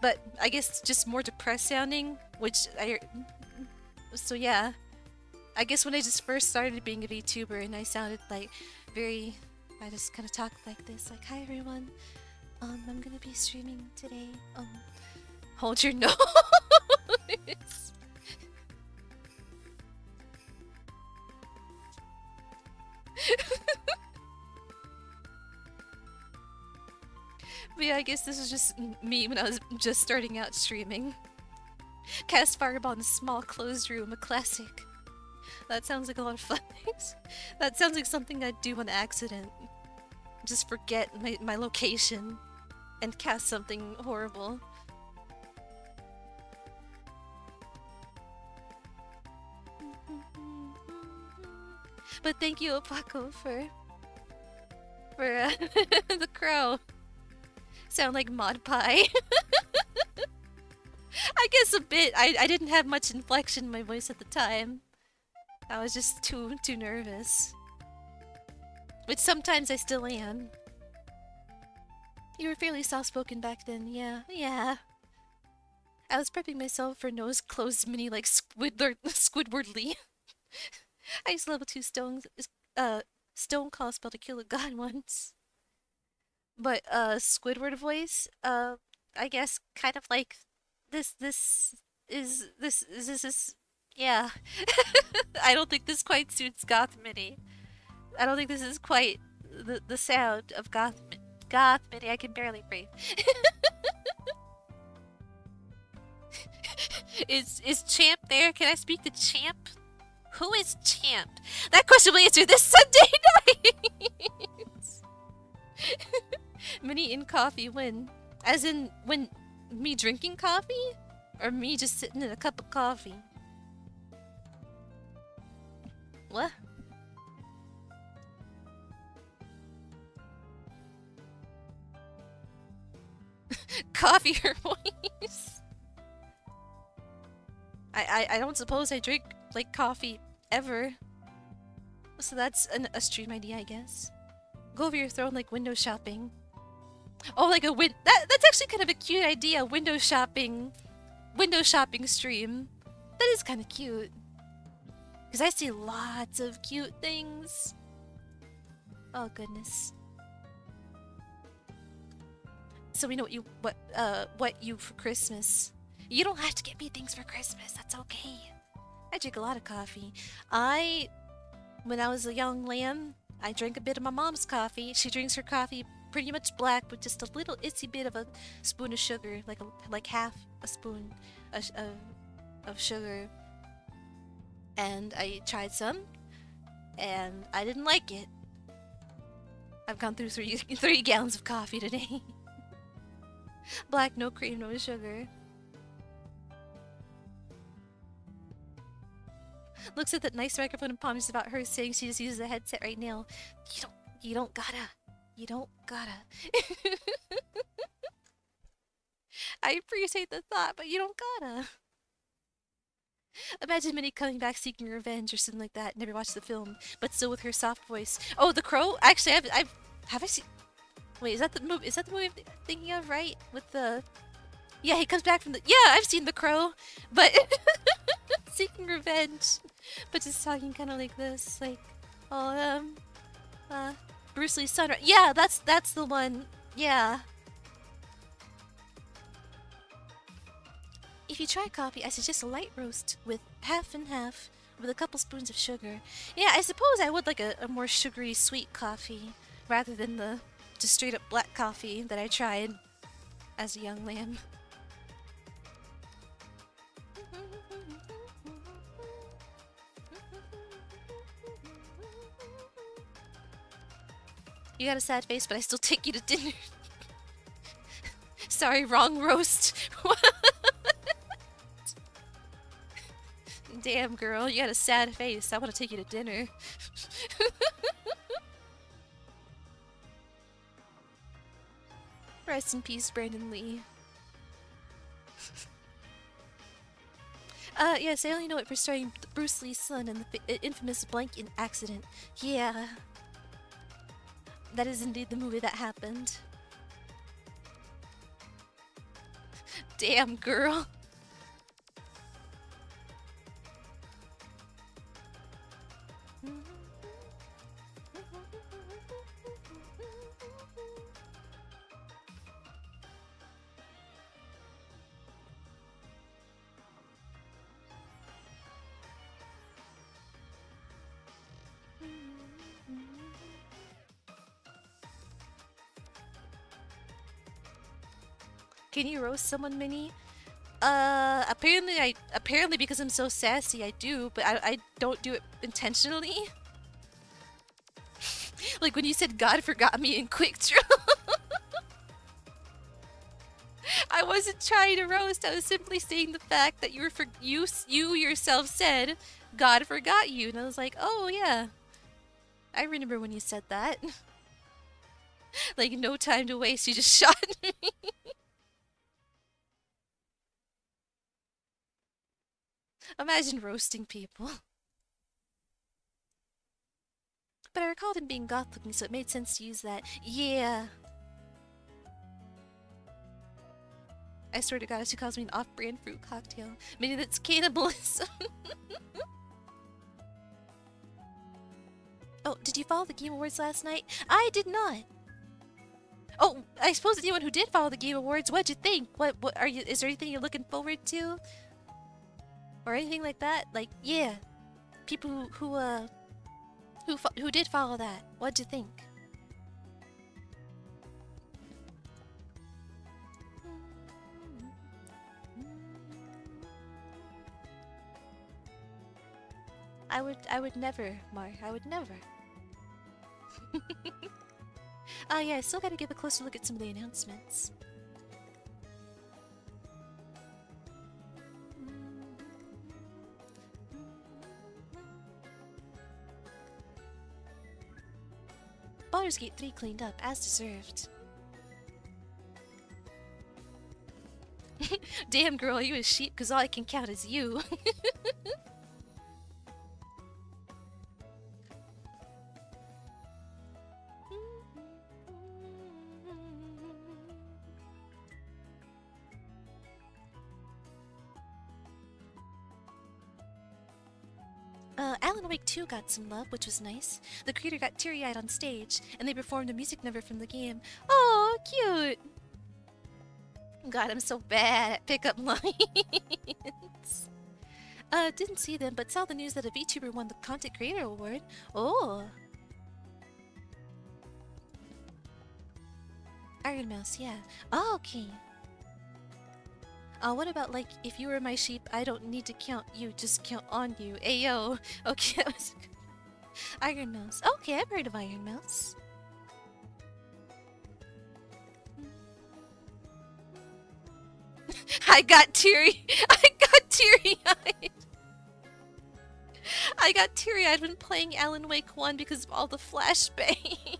But I guess just more depressed sounding, which I. So yeah, I guess when I just first started being a VTuber and I sounded like very, I just kind of talked like this, like hi everyone, um, I'm gonna be streaming today. Um, hold your [LAUGHS] nose. Yeah, I guess this is just me when I was just starting out streaming. Cast Fireball in a small closed room, a classic. That sounds like a lot of fun. [LAUGHS] that sounds like something I'd do on accident. Just forget my, my location and cast something horrible. But thank you, Opaco, for for uh, [LAUGHS] the crow. Sound like mod pie. [LAUGHS] I guess a bit. I I didn't have much inflection in my voice at the time. I was just too too nervous. Which sometimes I still am. You were fairly soft-spoken back then, yeah, yeah. I was prepping myself for nose closed Minnie like Squidward [LAUGHS] Squidwardly. [LAUGHS] I used level two stone uh stone call spell to kill a god once. But uh Squidward voice, uh I guess kind of like this this is this is this is yeah. [LAUGHS] I don't think this quite suits Goth Minnie. I don't think this is quite the the sound of Goth Goth Minnie, I can barely breathe. [LAUGHS] is is Champ there? Can I speak to Champ? Who is Champ? That question will answer this Sunday [LAUGHS] night. Minnie in coffee when, as in when me drinking coffee, or me just sitting in a cup of coffee. What? [LAUGHS] coffee or [LAUGHS] voice. I, I I don't suppose I drink like coffee ever. So that's an, a stream idea, I guess. Go over your throne like window shopping. Oh, like a win. That that's actually kind of a cute idea. Window shopping, window shopping stream. That is kind of cute. Cause I see lots of cute things. Oh goodness. So we know what you what uh what you for Christmas. You don't have to get me things for Christmas. That's okay. I drink a lot of coffee. I when I was a young lamb, I drank a bit of my mom's coffee. She drinks her coffee pretty much black with just a little itsy bit of a spoon of sugar, like a, like half a spoon of, of, of sugar. And I tried some, and I didn't like it. I've gone through three [LAUGHS] three gallons of coffee today. [LAUGHS] Black, no cream, no sugar. Looks at that nice microphone and palms about her saying she just uses a headset right now. You don't you don't gotta. You don't gotta. [LAUGHS] I appreciate the thought, but you don't gotta. Imagine Minnie coming back seeking revenge or something like that. Never watched the film, but still with her soft voice. Oh, The Crow. Actually, I've, I've have I seen? Wait, is that the movie? Is that the movie I'm thinking of? Right, with the yeah, he comes back from the yeah. I've seen The Crow, but [LAUGHS] seeking revenge, but just talking kind of like this, like oh um, uh, Bruce Lee's son. Yeah, that's that's the one. Yeah. If you try coffee, I suggest a light roast with half and half with a couple spoons of sugar. Yeah, I suppose I would like a, a more sugary sweet coffee rather than the just straight up black coffee that I tried as a young lamb. You got a sad face, but I still take you to dinner. Sorry, wrong roast. Damn, girl, you got a sad face. I want to take you to dinner. Rest in peace, Brandon Lee. uh, yes, I only know it for starring Bruce Lee's son in the infamous blank in accident. Yeah. That is indeed the movie that happened. Damn, girl. Can you roast someone, Minnie? Uh, apparently I apparently because I'm so sassy I do, but I I don't do it intentionally. [LAUGHS] like when you said God forgot me in Quick Draw. [LAUGHS] I wasn't trying to roast. I was simply stating the fact that you were for you you yourself said God forgot you, and I was like, oh yeah, I remember when you said that. [LAUGHS] like no time to waste. You just shot me. Imagine roasting people. But I recalled him being goth looking, so it made sense to use that. Yeah. I swear to god, she calls me an off-brand fruit cocktail. Maybe that's cannibalism. [LAUGHS] oh, did you follow the Game Awards last night? I did not. Oh, I suppose anyone who did follow the Game Awards, what'd you think? What, what are you? Is there anything you're looking forward to? Or anything like that. Like, yeah, people who who uh who who did follow that. What'd you think? I would I would never, Mar. I would never. oh [LAUGHS] yeah, I still gotta give a closer look at some of the announcements. Baldur's Gate 3 cleaned up, as deserved. [LAUGHS] Damn girl, you a sheep because all I can count is you. [LAUGHS] Wake 2 got some love, which was nice. The creator got teary-eyed on stage, and they performed a music number from the game. Oh, cute! God, I'm so bad at pickup [LAUGHS] lines. Uh, didn't see them, but saw the news that a VTuber won the Content Creator Award. Oh. Ironmouse, yeah. Oh, okay. Uh, what about, like, if you were my sheep, I don't need to count you, just count on you. Ayo. [LAUGHS] Okay, [LAUGHS] Ironmouse. Okay, I've heard of Ironmouse. [LAUGHS] I got teary. I got teary-eyed. I got teary-eyed when playing Alan Wake 1 because of all the flashbangs.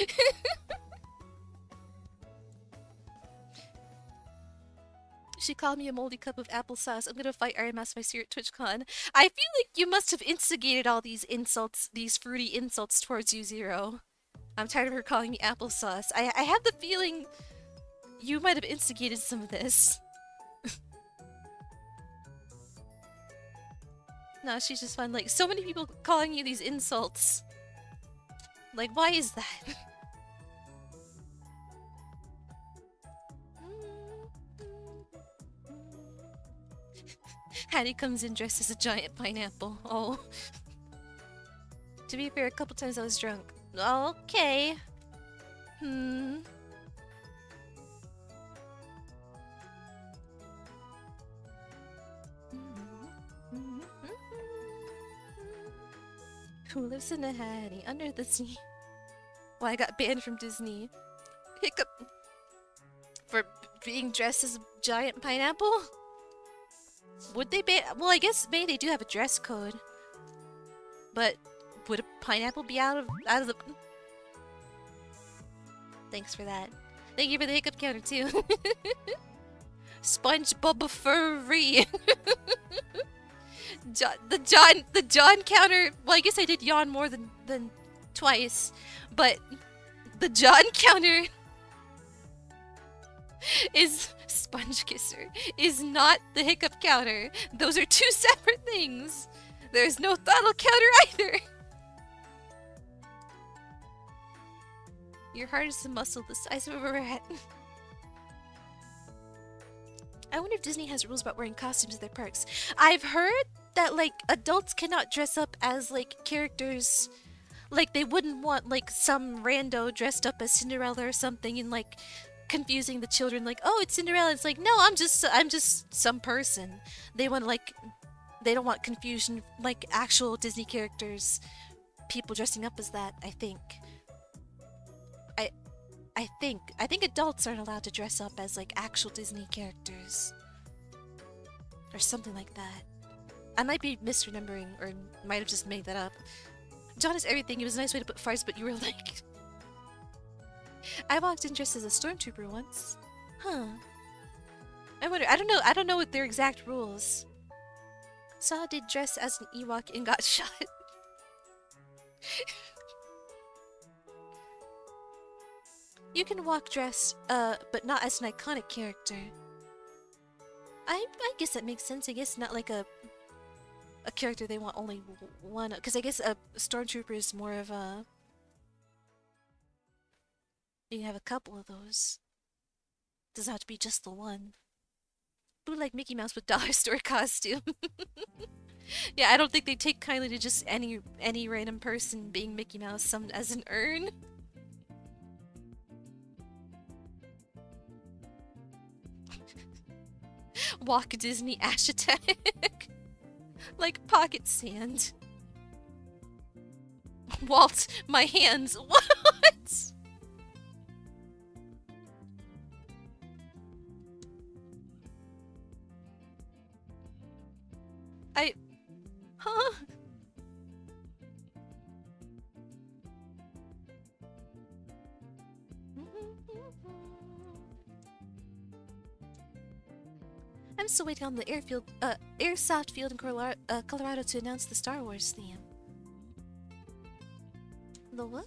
[LAUGHS] She called me a moldy cup of applesauce. I'm gonna fight Ironmouse my at TwitchCon. I feel like you must have instigated all these insults, these fruity insults towards you, Zero. I'm tired of her calling me applesauce. I, I have the feeling you might have instigated some of this. [LAUGHS] no, she's just fun. Like, so many people calling you these insults. Like, why is that? [LAUGHS] Hattie comes in dressed as a giant pineapple. [LAUGHS] Oh. to be fair, a couple times I was drunk. Okay. Hmm. Who lives in a Hattie under the sea? Well, I got banned from Disney. Hiccup. For being dressed as a giant pineapple? Would they be? Well, I guess maybe they do have a dress code. But would a pineapple be out of out of the? Thanks for that. Thank you for the hiccup counter too. [LAUGHS] SpongeBob furry. [LAUGHS] John, the John the John counter. Well, I guess I did yawn more than than twice, but the John counter is sponge kisser is not the hiccup counter. Those are two [LAUGHS] separate things. There's no throttle counter either. Your heart is a muscle the size of a rat. I wonder if Disney has rules about wearing costumes at their parks. I've heard that like adults cannot dress up as like characters like they wouldn't want like some rando dressed up as Cinderella or something and like confusing the children like oh it's cinderella. It's like no i'm just i'm just some person. They want like they don't want confusion like actual disney characters people dressing up as that i think. I i think i think adults aren't allowed to dress up as like actual disney characters or something like that. I might be misremembering or might have just made that up. John is everything. It was a nice way to put farts but you were like I walked in dressed as a stormtrooper once. Huh. I wonder, I don't know, I don't know what their exact rules. Saw did dress as an Ewok and got [LAUGHS] shot. you can walk dressed, uh, but not as an iconic character. I, I guess that makes sense. I guess not like a a character they want only one, because I guess a stormtrooper is more of a you have a couple of those. Doesn't have to be just the one. Like Mickey Mouse with [LAUGHS] dollar store costume. [LAUGHS] yeah, I don't think they take kindly to just any any random person being Mickey Mouse summoned as an urn. [LAUGHS] Walt Disney Ash Attack. like pocket sand. Walt, my hands. What? I'm waiting on the airfield, uh, airsoft field in Colorado, uh, Colorado to announce the Star Wars theme. The what?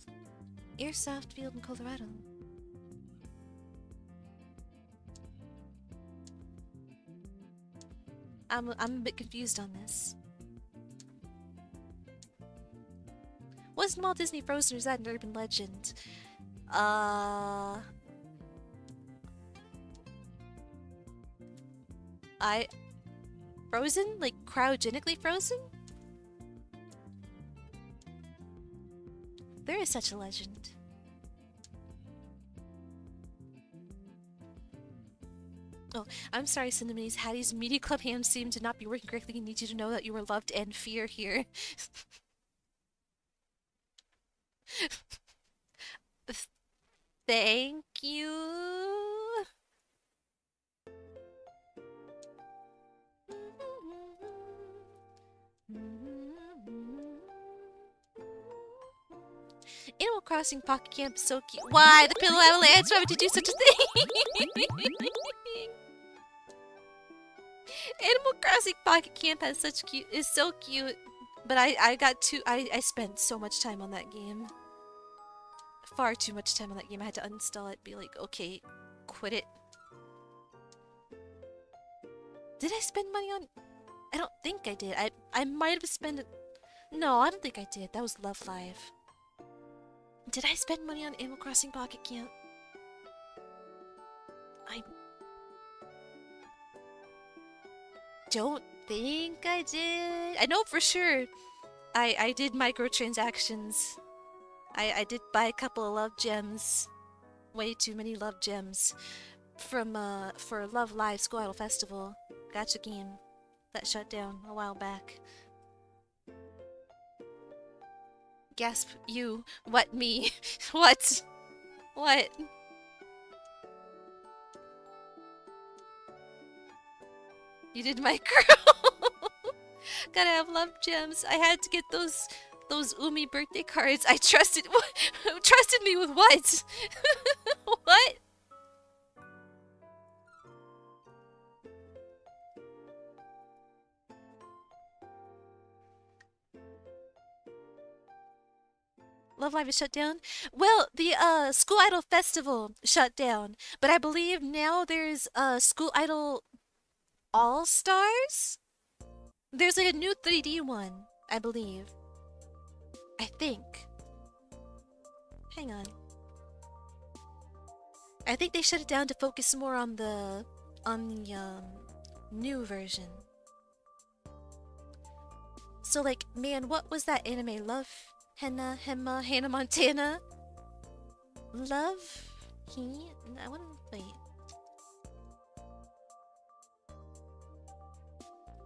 Airsoft field in Colorado. I'm, I'm a bit confused on this. Wasn't Walt Disney frozen or is that an urban legend? Uh... I... Frozen? Like, cryogenically frozen? There is such a legend. Oh, I'm sorry, Cinnaminnies. Hattie's Media Club hands seem to not be working correctly. I need you to know that you were loved and fear here. [LAUGHS] Thank you. Animal Crossing Pocket Camp so cute. Why the pillow avalanche? Why would you do such a thing? [LAUGHS] Animal Crossing Pocket Camp has such cute is so cute. But I, I got too I, I spent so much time on that game. Far too much time on that game. I had to uninstall it, be like, okay, quit it. Did I spend money on I don't think I did. I I might have spent No, I don't think I did. That was Love Live. Did I spend money on Animal Crossing Pocket Camp? I don't think I did. I know for sure I I did microtransactions. I I did buy a couple of love gems. Way too many love gems from uh for Love Live Idol Festival. Gacha game that shut down a while back. Gasp, you. What, me? [LAUGHS] what? What? You did my [LAUGHS] girl. Gotta have love gems. I had to get those those Umi birthday cards. I trusted [LAUGHS] trusted me with what? what? Love Live is shut down? Well, the uh, School Idol Festival shut down, but I believe now there's uh, School Idol All Stars? There's like a new 3D one, I believe. I think. Hang on. I think they shut it down to focus more on the on the um, new version. So like, man, what was that anime? Love Henna, Hemma, Hannah Montana. Love he I wanna wait.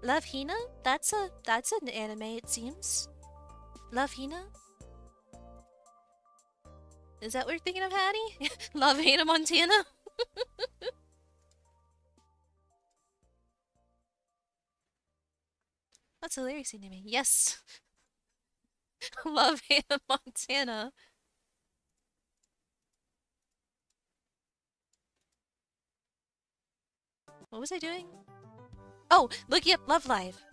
Love Hina? That's a that's an anime it seems. Love Hina? Is that what you're thinking of, Hattie? [LAUGHS] Love Hannah Montana? [LAUGHS] That's hilarious anime. Yes. [LAUGHS] Love Hannah Montana. What was I doing? Oh, looking up Love Live.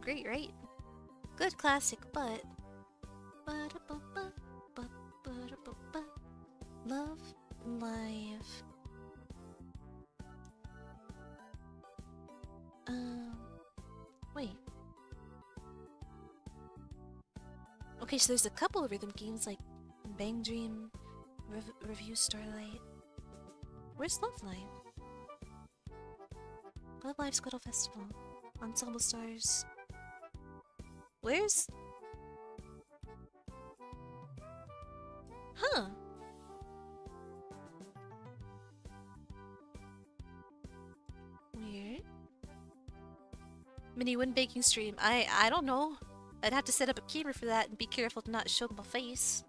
Great, right? Good classic, but... Love Live. Um, wait. Okay, so there's a couple of rhythm games like Bang Dream, Rev Revue Starlight. Where's Love Live? Love Live School Idol Festival. Ensemble Stars. Where's... Huh. Weird. Mini wind baking stream. I I don't know. I'd have to set up a camera for that and be careful to not show my face.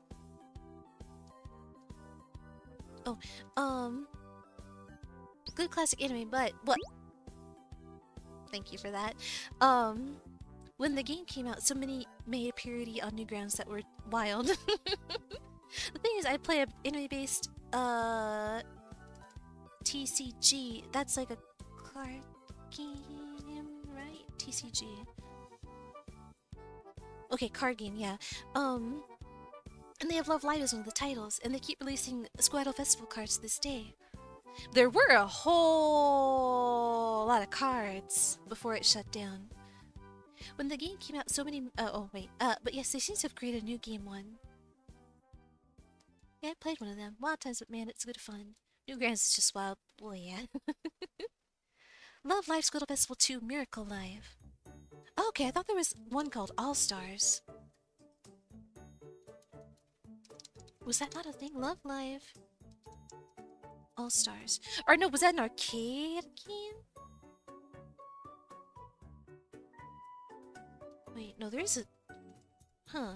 Oh, um... Good classic anime, but what? Thank you for that. Um, when the game came out, so many made a parody on Newgrounds that were wild. [LAUGHS] the thing is, I play a anime-based, uh... TCG. That's like a card game, right? TCG. Okay, card game, yeah. Um, and they have Love Live as one of the titles, and they keep releasing School Festival cards to this day. There were a whole lot of cards before it shut down. When the game came out, so many. Uh, oh wait. Uh, but yes, they seem to have created a new game one. Yeah, I played one of them. Wild times, but man, it's good fun. Newgrounds is just wild. Well, yeah. [LAUGHS] Love Live Squirtle Festival 2 Miracle Live. Oh, okay, I thought there was one called All Stars. Was that not a thing? Love Live. All Stars. Or no, was that an arcade game? Wait, no, there is a... Huh.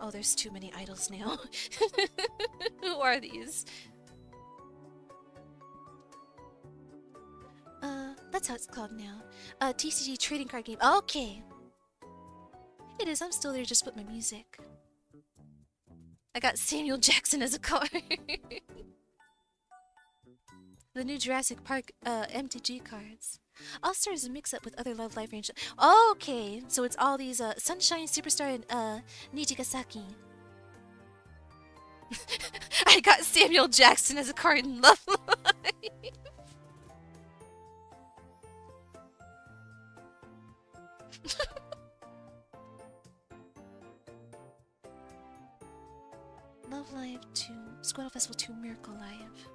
Oh, there's too many idols now. [LAUGHS] Who are these? That's how it's called now. Uh, TCG trading card game. Okay. It is, I'm still there just put my music. I got Samuel [LAUGHS] Jackson as a card. [LAUGHS] the new Jurassic Park uh, MTG cards. All Star is a mix-up with other Love Live range. Okay, so it's all these uh, Sunshine, Superstar, and uh, Nijigasaki. [LAUGHS] I got Samuel Jackson as a card in Love Live. [LAUGHS] Love Live 2, Squirtle Festival 2, Miracle Live.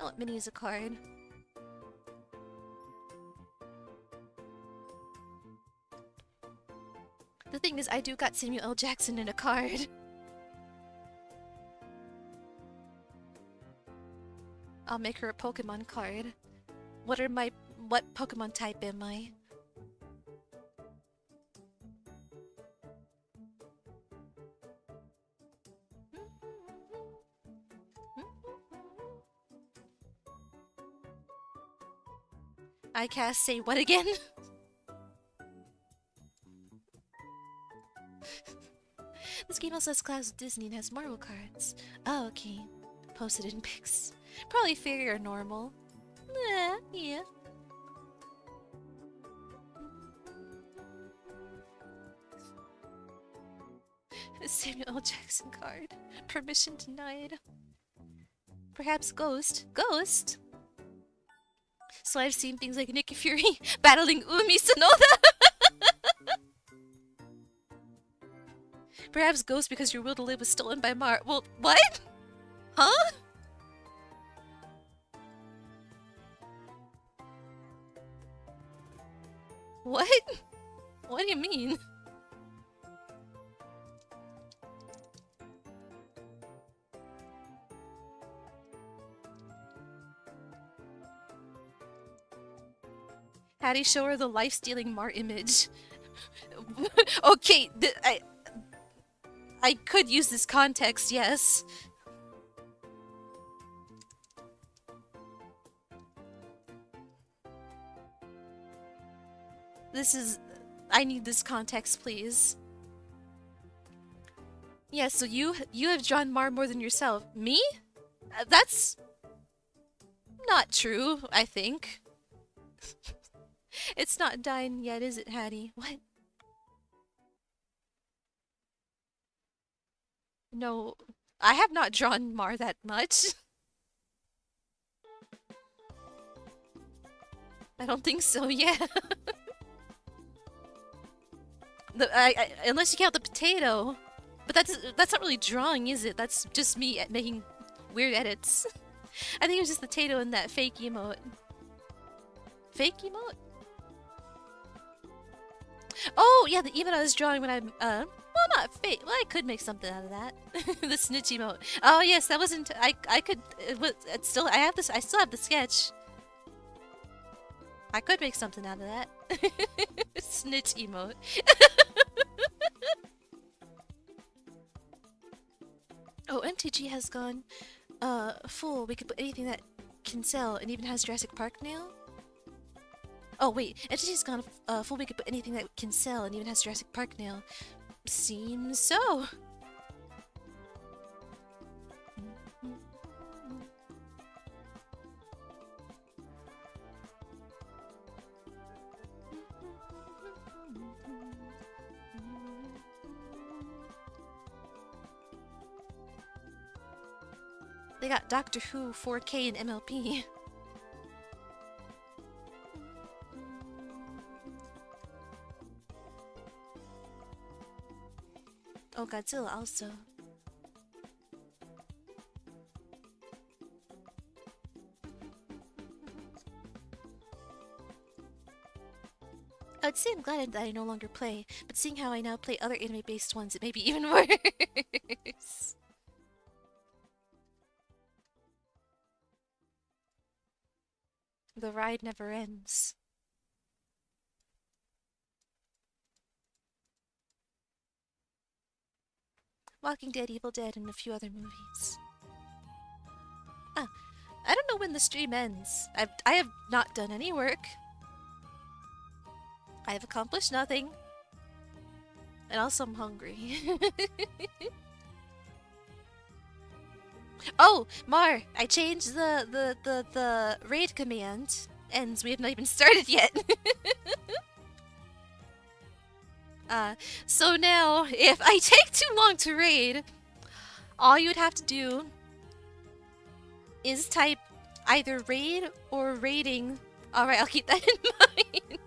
I want Minnie as a card. The thing is, I do got Samuel L. Jackson in a card. [LAUGHS] I'll make her a Pokemon card. What are my... what Pokemon type am I? I cast say what again? [LAUGHS] this game also has class with Disney and has Marvel cards. Oh, okay. Posted in pics. Probably figure normal. Yeah, yeah. [LAUGHS] Samuel. Jackson card. Permission denied. Perhaps Ghost. Ghost? So I've seen things like Nikki Fury [LAUGHS] battling Umi Sonoda. [LAUGHS] Perhaps Ghost because your will to live was stolen by Mar- Well, what? Huh? Hattie show her the life-stealing Mar image. [LAUGHS] okay, I... I could use this context, yes. This is... I need this context, please. Yeah, so you you have drawn Mar more than yourself. Me? That's... Not true, I think. [LAUGHS] it's not dying yet, is it, Hattie? What? No, I have not drawn Mar that much. I don't think so, [LAUGHS] yeah. the, I, I, unless you count the potato. But that's that's not really drawing, is it? That's just me making weird edits. [LAUGHS] I think it was just the potato and that fake emote. Fake emote? Oh, yeah, the emote I was drawing when I'm, uh, well, not fake. Well, I could make something out of that. [LAUGHS] the snitch emote. Oh, yes, that wasn't, I, I could, it was, it's still, I have this, I still have the sketch. I could make something out of that. [LAUGHS] snitch emote. [LAUGHS] oh, MTG has gone, uh, full. We could put anything that can sell and even has Jurassic Park now. Oh wait, MTG's gone uh, full. Could put anything that can sell and even has Jurassic Park now. Seems so. They got Doctor Who 4K and MLP. [LAUGHS] Godzilla also. I'd say I'm glad that I no longer play, but seeing how I now play other anime-based ones, it may be [LAUGHS] even worse. the ride never ends. Walking Dead, Evil Dead, and a few other movies. Ah, I don't know when the stream ends. I've, I have not done any work. I have accomplished nothing. And also I'm hungry. [LAUGHS] oh, Mar, I changed the, the, the, the raid command. And we have not even started yet. [LAUGHS] uh, so now, if I take too long to raid, all you would have to do is type either raid or raiding. Alright, I'll keep that [LAUGHS] in mind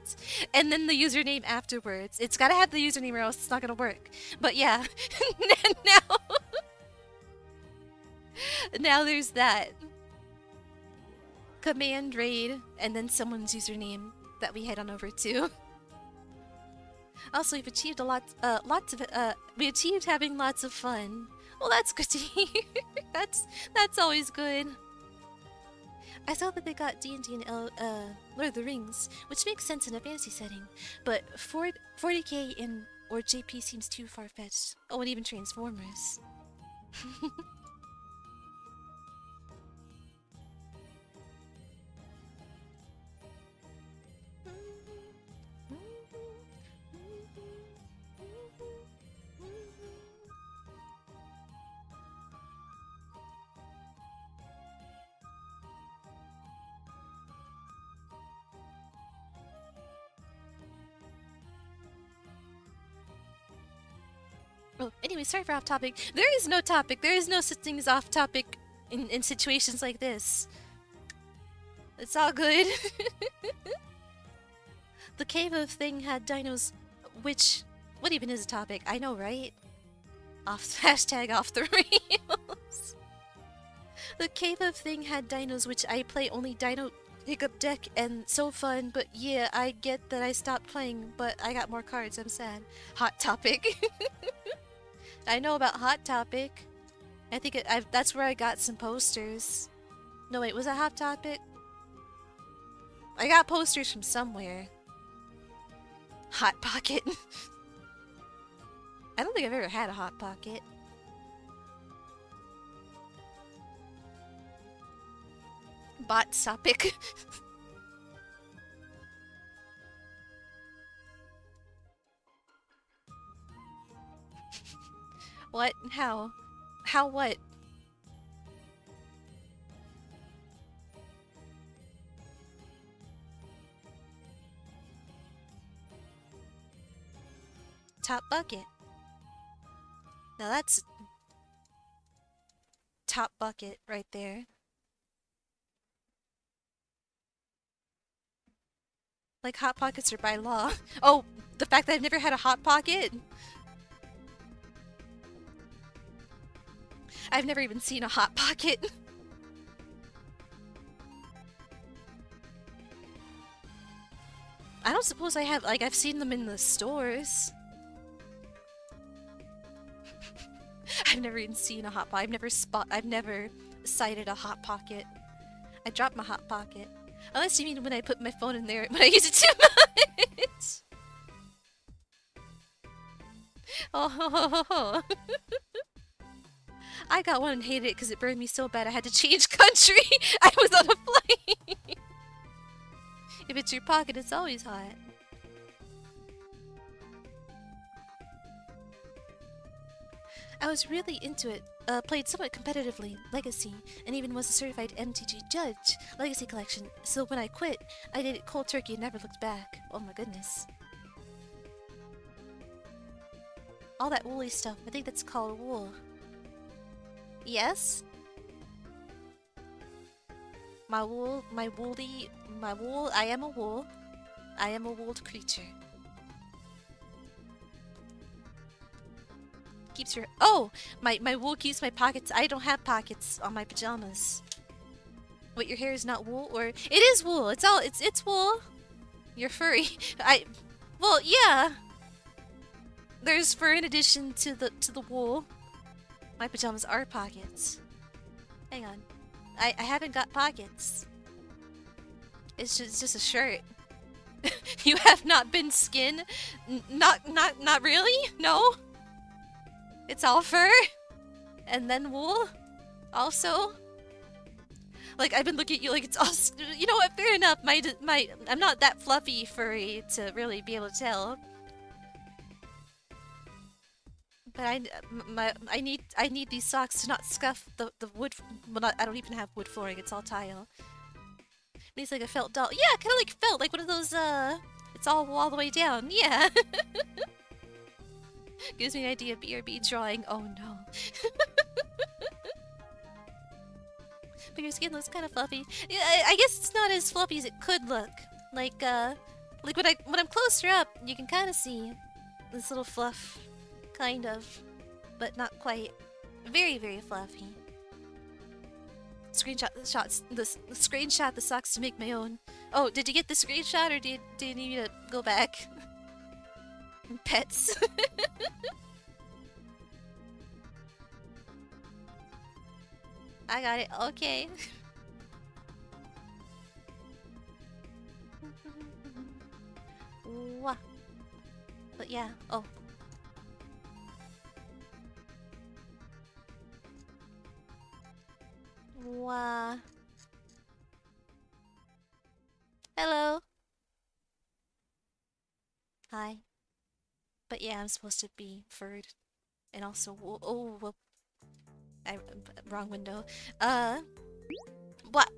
and then the username afterwards. It's gotta have the username or else it's not gonna work. But yeah, [LAUGHS] now, now there's that. Command raid, and then someone's username that we head on over to. Also, we've achieved a lot, uh, lots of, uh, we achieved having lots of fun. Well, that's good to [LAUGHS] hear. that's, that's always good. I saw that they got D&D and L, uh, Lord of the Rings, which makes sense in a fantasy setting, but 40k in or JP seems too far-fetched. Oh, and even Transformers. [LAUGHS] anyway, sorry for off topic. There is no topic. There is no such thing as off topic in, in situations like this. It's all good. [LAUGHS] the cave of thing had dinos, which, what even is a topic? I know, right? Off [LAUGHS] hashtag off the rails. the cave of thing had dinos, which I play only Dino Hiccup deck and so fun. But yeah, I get that I stopped playing, but I got more cards. I'm sad. Hot topic. [LAUGHS] I know about Hot Topic. I think it, that's where I got some posters. No, wait, was that Hot Topic? I got posters from somewhere. Hot Pocket. [LAUGHS] I don't think I've ever had a Hot Pocket. Bot Topic. [LAUGHS] What? How? How what? Top bucket. Now that's top bucket right there. Like hot pockets are by law. [LAUGHS] Oh, the fact that I've never had a hot pocket? I've never even seen a Hot Pocket. [LAUGHS] I don't suppose I have, like, I've seen them in the stores. [LAUGHS] I've never even seen a Hot Pocket. I've never spot, I've never sighted a Hot Pocket. I dropped my Hot Pocket. Unless you mean when I put my phone in there [LAUGHS] when I use it too much. oh, I got one and hated it because it burned me so bad I had to [LAUGHS] change country. [LAUGHS] I was on a plane. [LAUGHS] if it's your pocket, it's always hot. I was really into it, uh, played somewhat competitively, Legacy, and even was a certified MTG judge, Legacy Collection, so when I quit, I did it cold turkey and never looked back. Oh my goodness. All that woolly stuff, I think that's called wool. Yes? My wool, my woolly, my wool, I am a wool. I am a wooled creature. Keeps your- Oh! My, my wool keeps my pockets- I don't have pockets on my pajamas. What, your hair is not wool? Or- It is wool! It's all- it's- it's wool! You're furry. [LAUGHS] I- Well, yeah! There's fur in addition to the- to the wool. My pajamas are pockets. Hang on. I, I haven't got pockets. It's just, it's just a shirt. [LAUGHS] you have not been skin? N not, not, not really? No? It's all fur? And then wool? Also? Like, I've been looking at you like it's all... You know what, fair enough. My, my, I'm not that fluffy furry to really be able to tell. But I, my, I need, I need these socks to not scuff the, the wood. Well, not, I don't even have wood flooring. It's all tile. Needs like a felt doll. Yeah, kind of like felt, like one of those. Uh, it's all all the way down. Yeah. [LAUGHS] Gives me an idea of BRB drawing. Oh no. [LAUGHS] but your skin looks kind of fluffy. Yeah, I, I guess it's not as fluffy as it could look. Like, uh, like when I when I'm closer up, you can kind of see this little fluff Kind of. But not quite. Very, very fluffy. Screenshot the shots. The, the screenshot the socks to make my own. Oh, did you get the screenshot or you, do you need to go back? [LAUGHS] Pets. [LAUGHS] I got it. Okay. [LAUGHS] But yeah. Oh, Wow. Hello. Hi. But yeah, I'm supposed to be furred. And also, oh, oh whoop. I, wrong window. Uh, what?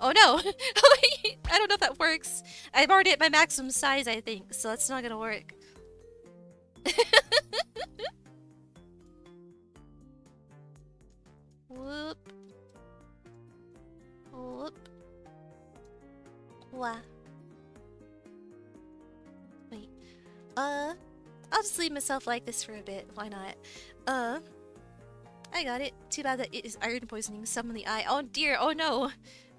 Oh no! [LAUGHS] I don't know if that works. I'm already at my maximum size, I think, so that's not gonna work. [LAUGHS] Whoop. Whoop. Wah. Wait. Uh, I'll just leave myself like this for a bit. Why not? Uh, I got it. Too bad that it is iron poisoning. Some in the eye. Oh dear. Oh no.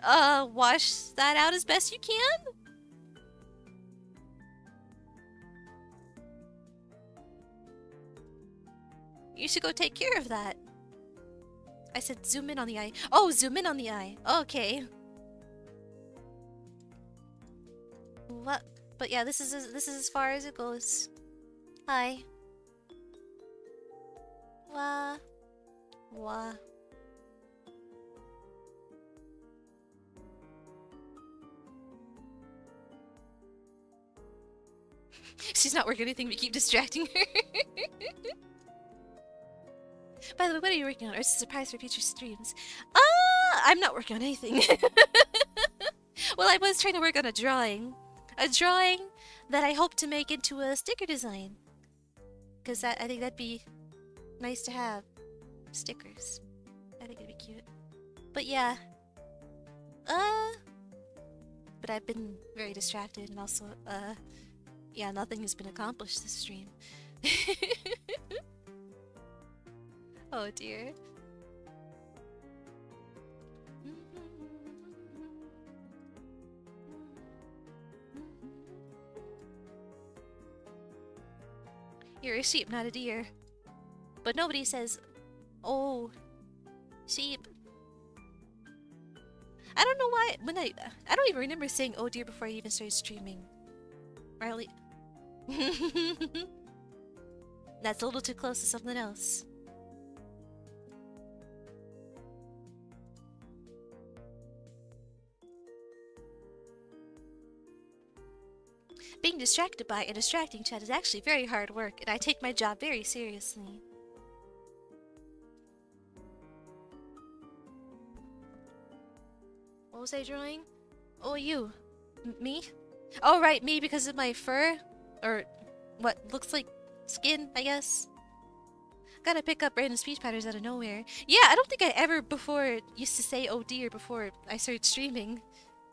Uh, wash that out as best you can. You should go take care of that. I said zoom in on the eye. Oh, zoom in on the eye. Okay. What? But yeah, this is as, this is as far as it goes. Hi. Wah. Wah. [LAUGHS] She's not working anything but keep distracting her. [LAUGHS] By the way, what are you working on? Or is a surprise for future streams? Uh, I'm not working on anything. [LAUGHS] well, I was trying to work on a drawing. A drawing that I hope to make into a sticker design. Because I think that'd be nice to have. Stickers. I think it'd be cute. But yeah. Uh... But I've been very distracted and also, uh... Yeah, nothing has been accomplished this stream. [LAUGHS] Oh dear. You're a sheep, not a deer. But nobody says, oh, sheep. I don't know why, when I, I don't even remember saying oh dear before I even started streaming. Riley. [LAUGHS] That's a little too close to something else. Being distracted by a distracting chat is actually very hard work, and I take my job very seriously. What was I drawing? Oh, you. M me? Oh, right, me because of my fur? Or what looks like skin, I guess? Gotta pick up random speech patterns out of nowhere. Yeah, I don't think I ever before used to say oh dear before I started streaming.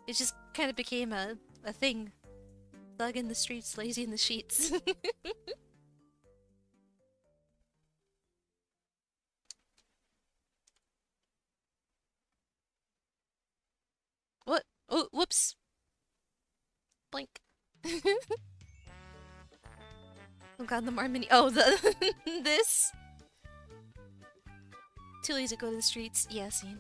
It just kind of became a, a thing. Thug in the streets, lazy in the sheets. [LAUGHS] what? Oh, whoops. Blink. [LAUGHS] oh god, the Marmini. Oh, the [LAUGHS] this. Too lazy to go to the streets. Yeah, scene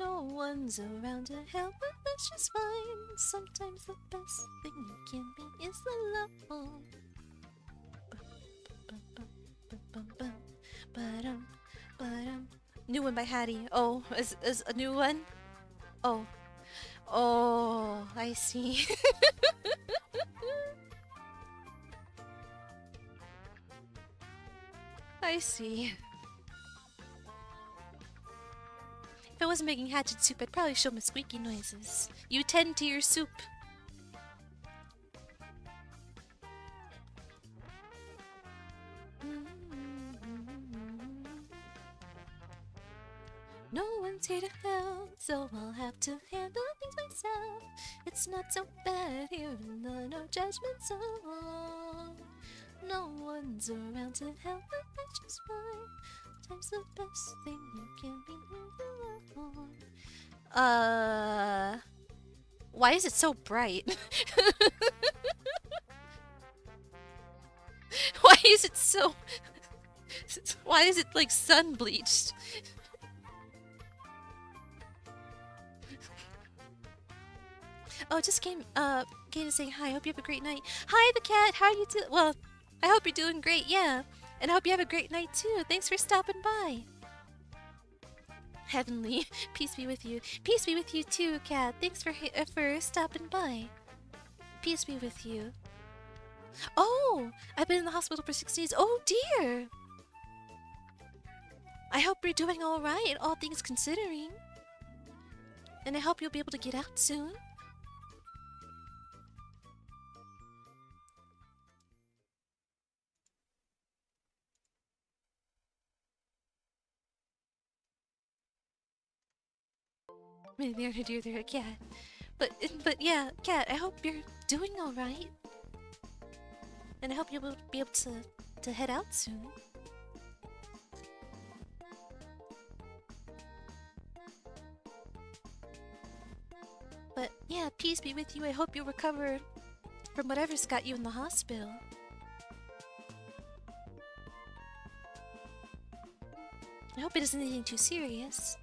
no one's around to help, but that's just fine. Sometimes the best thing you can be is alone. New one by Hattie. Oh, is is a new one? Oh. Oh, I see. [LAUGHS] I see. If I wasn't making hatchet soup, I'd probably show my squeaky noises. You tend to your soup. No one's here to help, so I'll have to handle things myself. It's not so bad here in the no judgment zone. No one's around to help, but that's just fine. Time's the best thing you can be alone. Uh, why is it so bright? [LAUGHS] why is it so? [LAUGHS] Why is it like sun bleached? Oh, just came uh came to say hi. Hope you have a great night. Hi, the cat. How are you doing? Well, I hope you're doing great. Yeah, and I hope you have a great night too. Thanks for stopping by. Heavenly, [LAUGHS] peace be with you. Peace be with you too, cat. Thanks for uh, for stopping by. Peace be with you. Oh, I've been in the hospital for six days. Oh dear. I hope you're doing all right, all things considering. And I hope you'll be able to get out soon. Maybe to do there, cat. But but yeah, cat. I hope you're doing all right, and I hope you'll be able to to head out soon. But yeah, peace be with you. I hope you recover from whatever's got you in the hospital. I hope it isn't anything too serious.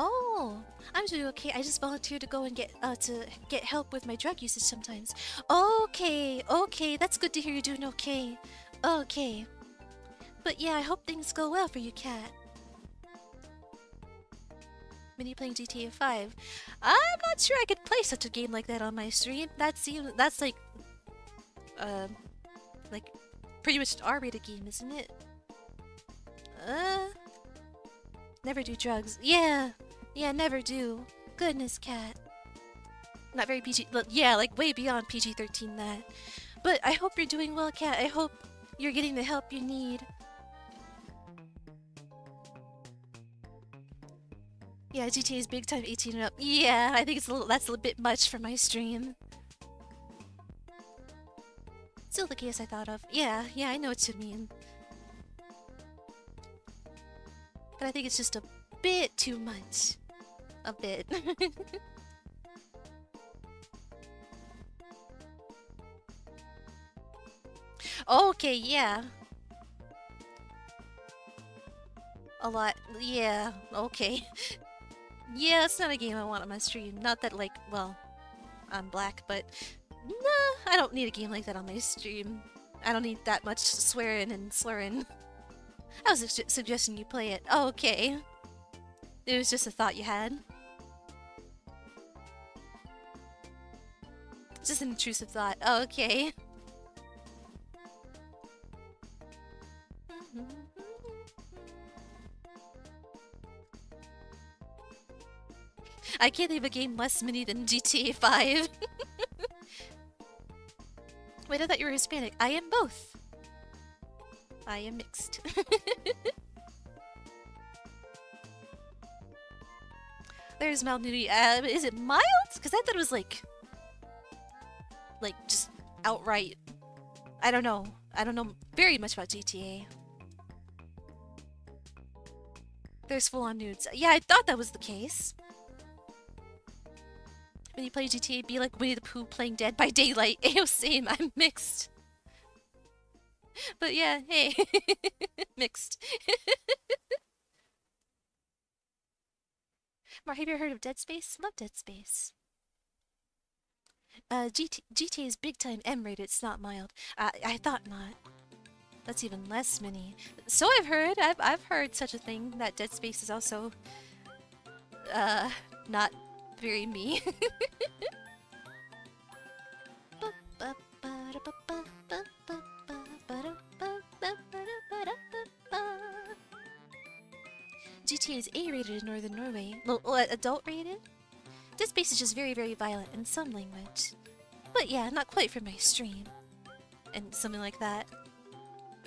Oh, I'm doing okay. I just volunteered to go and get uh to get help with my drug usage sometimes. Okay, okay, that's good to hear you're doing okay. Okay. But yeah, I hope things go well for you, Cat. You playing GTA 5? I'm not sure I could play such a game like that on my stream. That seems that's like uh, like pretty much an R-rated game, isn't it? Uh Never do drugs. Yeah, yeah, never do. Goodness, cat. Not very PG. Yeah, like way beyond PG 13 that. But I hope you're doing well, cat. I hope you're getting the help you need. Yeah, GTA is big time 18 and up. Yeah, I think it's a little, that's a little bit much for my stream. Still the case I thought of. Yeah, yeah, I know what you mean. But I think it's just a bit too much a bit. [LAUGHS] okay, yeah. A lot. Yeah, okay. [LAUGHS] yeah, it's not a game I want on my stream. Not that, like, well, I'm black, but nah, I don't need a game like that on my stream. I don't need that much swearing and slurring. [LAUGHS] I was su suggesting you play it. Oh, okay. It was just a thought you had. Just an intrusive thought. Oh, okay. I can't leave a game less mini than GTA 5. [LAUGHS] Wait, I thought you were Hispanic. I am both. I am mixed. [LAUGHS] There's malnourished. Uh, is it mild? Because I thought it was like, like just outright I don't know. I don't know very much about GTA. There's full-on nudes. Yeah, I thought that was the case. When you play GTA, be like Winnie the Pooh playing Dead by Daylight. [LAUGHS] Ayo, same. I'm mixed. But yeah, hey. [LAUGHS] mixed. [LAUGHS] Have you heard of Dead Space? Love Dead Space. Uh, GT is big time M-rated, it's not mild. Uh, I thought not. That's even less Minnie. So I've heard, I've, I've heard such a thing, that Dead Space is also, uh, not very me. [LAUGHS] GTA is A-rated in Northern Norway. Well, adult rated? This base is just very, very violent in some language. But yeah, not quite for my stream. And something like that. [LAUGHS]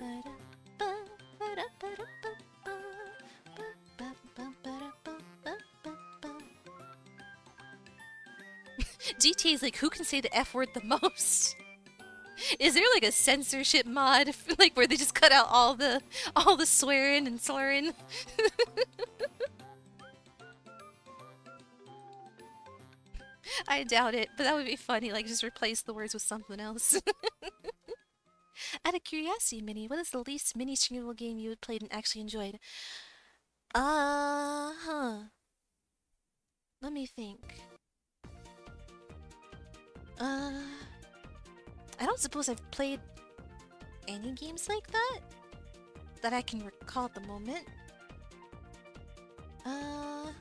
GTA is like, who can say the F word the most? [LAUGHS] Is there like a censorship mod, [LAUGHS] like where they just cut out all the all the swearing and slurring? I doubt it, but that would be funny. Like just replace the words with something else. [LAUGHS] Out of curiosity, Minnie, what is the least Minnie streamable game you played and actually enjoyed? Uh huh. Let me think. Uh. I don't suppose I've played any games like that that I can recall at the moment. Uh...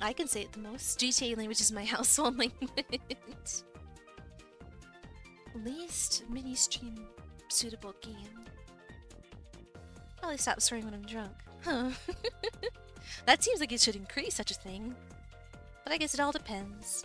I can say it the most. GTA language is my [LAUGHS] household language. Least Minnie stream suitable game. Probably stop swearing when I'm drunk. Huh. [LAUGHS] that seems like it should increase such a thing. But I guess it all depends.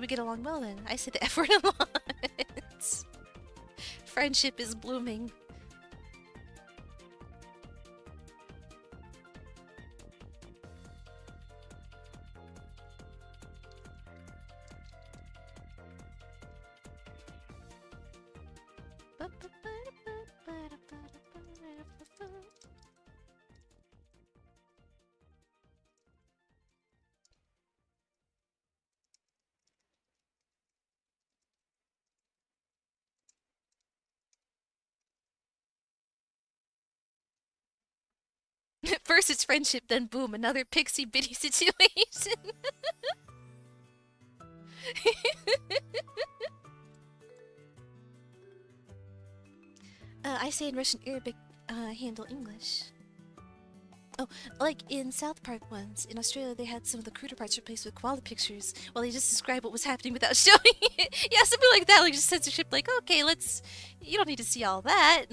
We get along well then. I say the F word a lot. Friendship is blooming. Friendship, then boom, another pixie bitty [LAUGHS] situation. [LAUGHS] uh, I say in Russian Arabic, uh, handle English. Oh, like in South Park once, in Australia they had some of the cruder parts replaced with quality pictures while they just described what was happening without [LAUGHS] showing it. yeah, something like that, like just censorship, like, okay, let's... You don't need to see all that.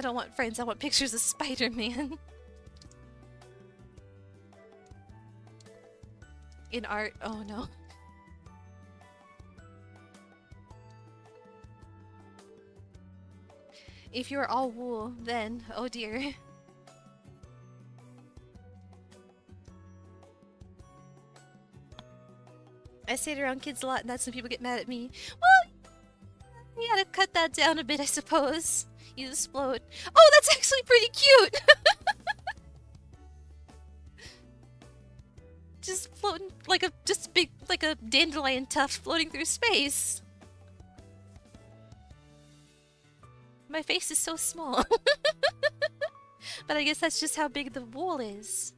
I don't want friends, I want pictures of Spider-Man. In art, oh no. If you're all wool, then, oh dear. I say it around kids a lot and that's when people get mad at me. Well, you gotta cut that down a bit, I suppose you explode. Oh, that's actually pretty cute! [LAUGHS] just floating like a just big like a dandelion tuft floating through space. My face is so small. [LAUGHS] but I guess that's just how big the wool is.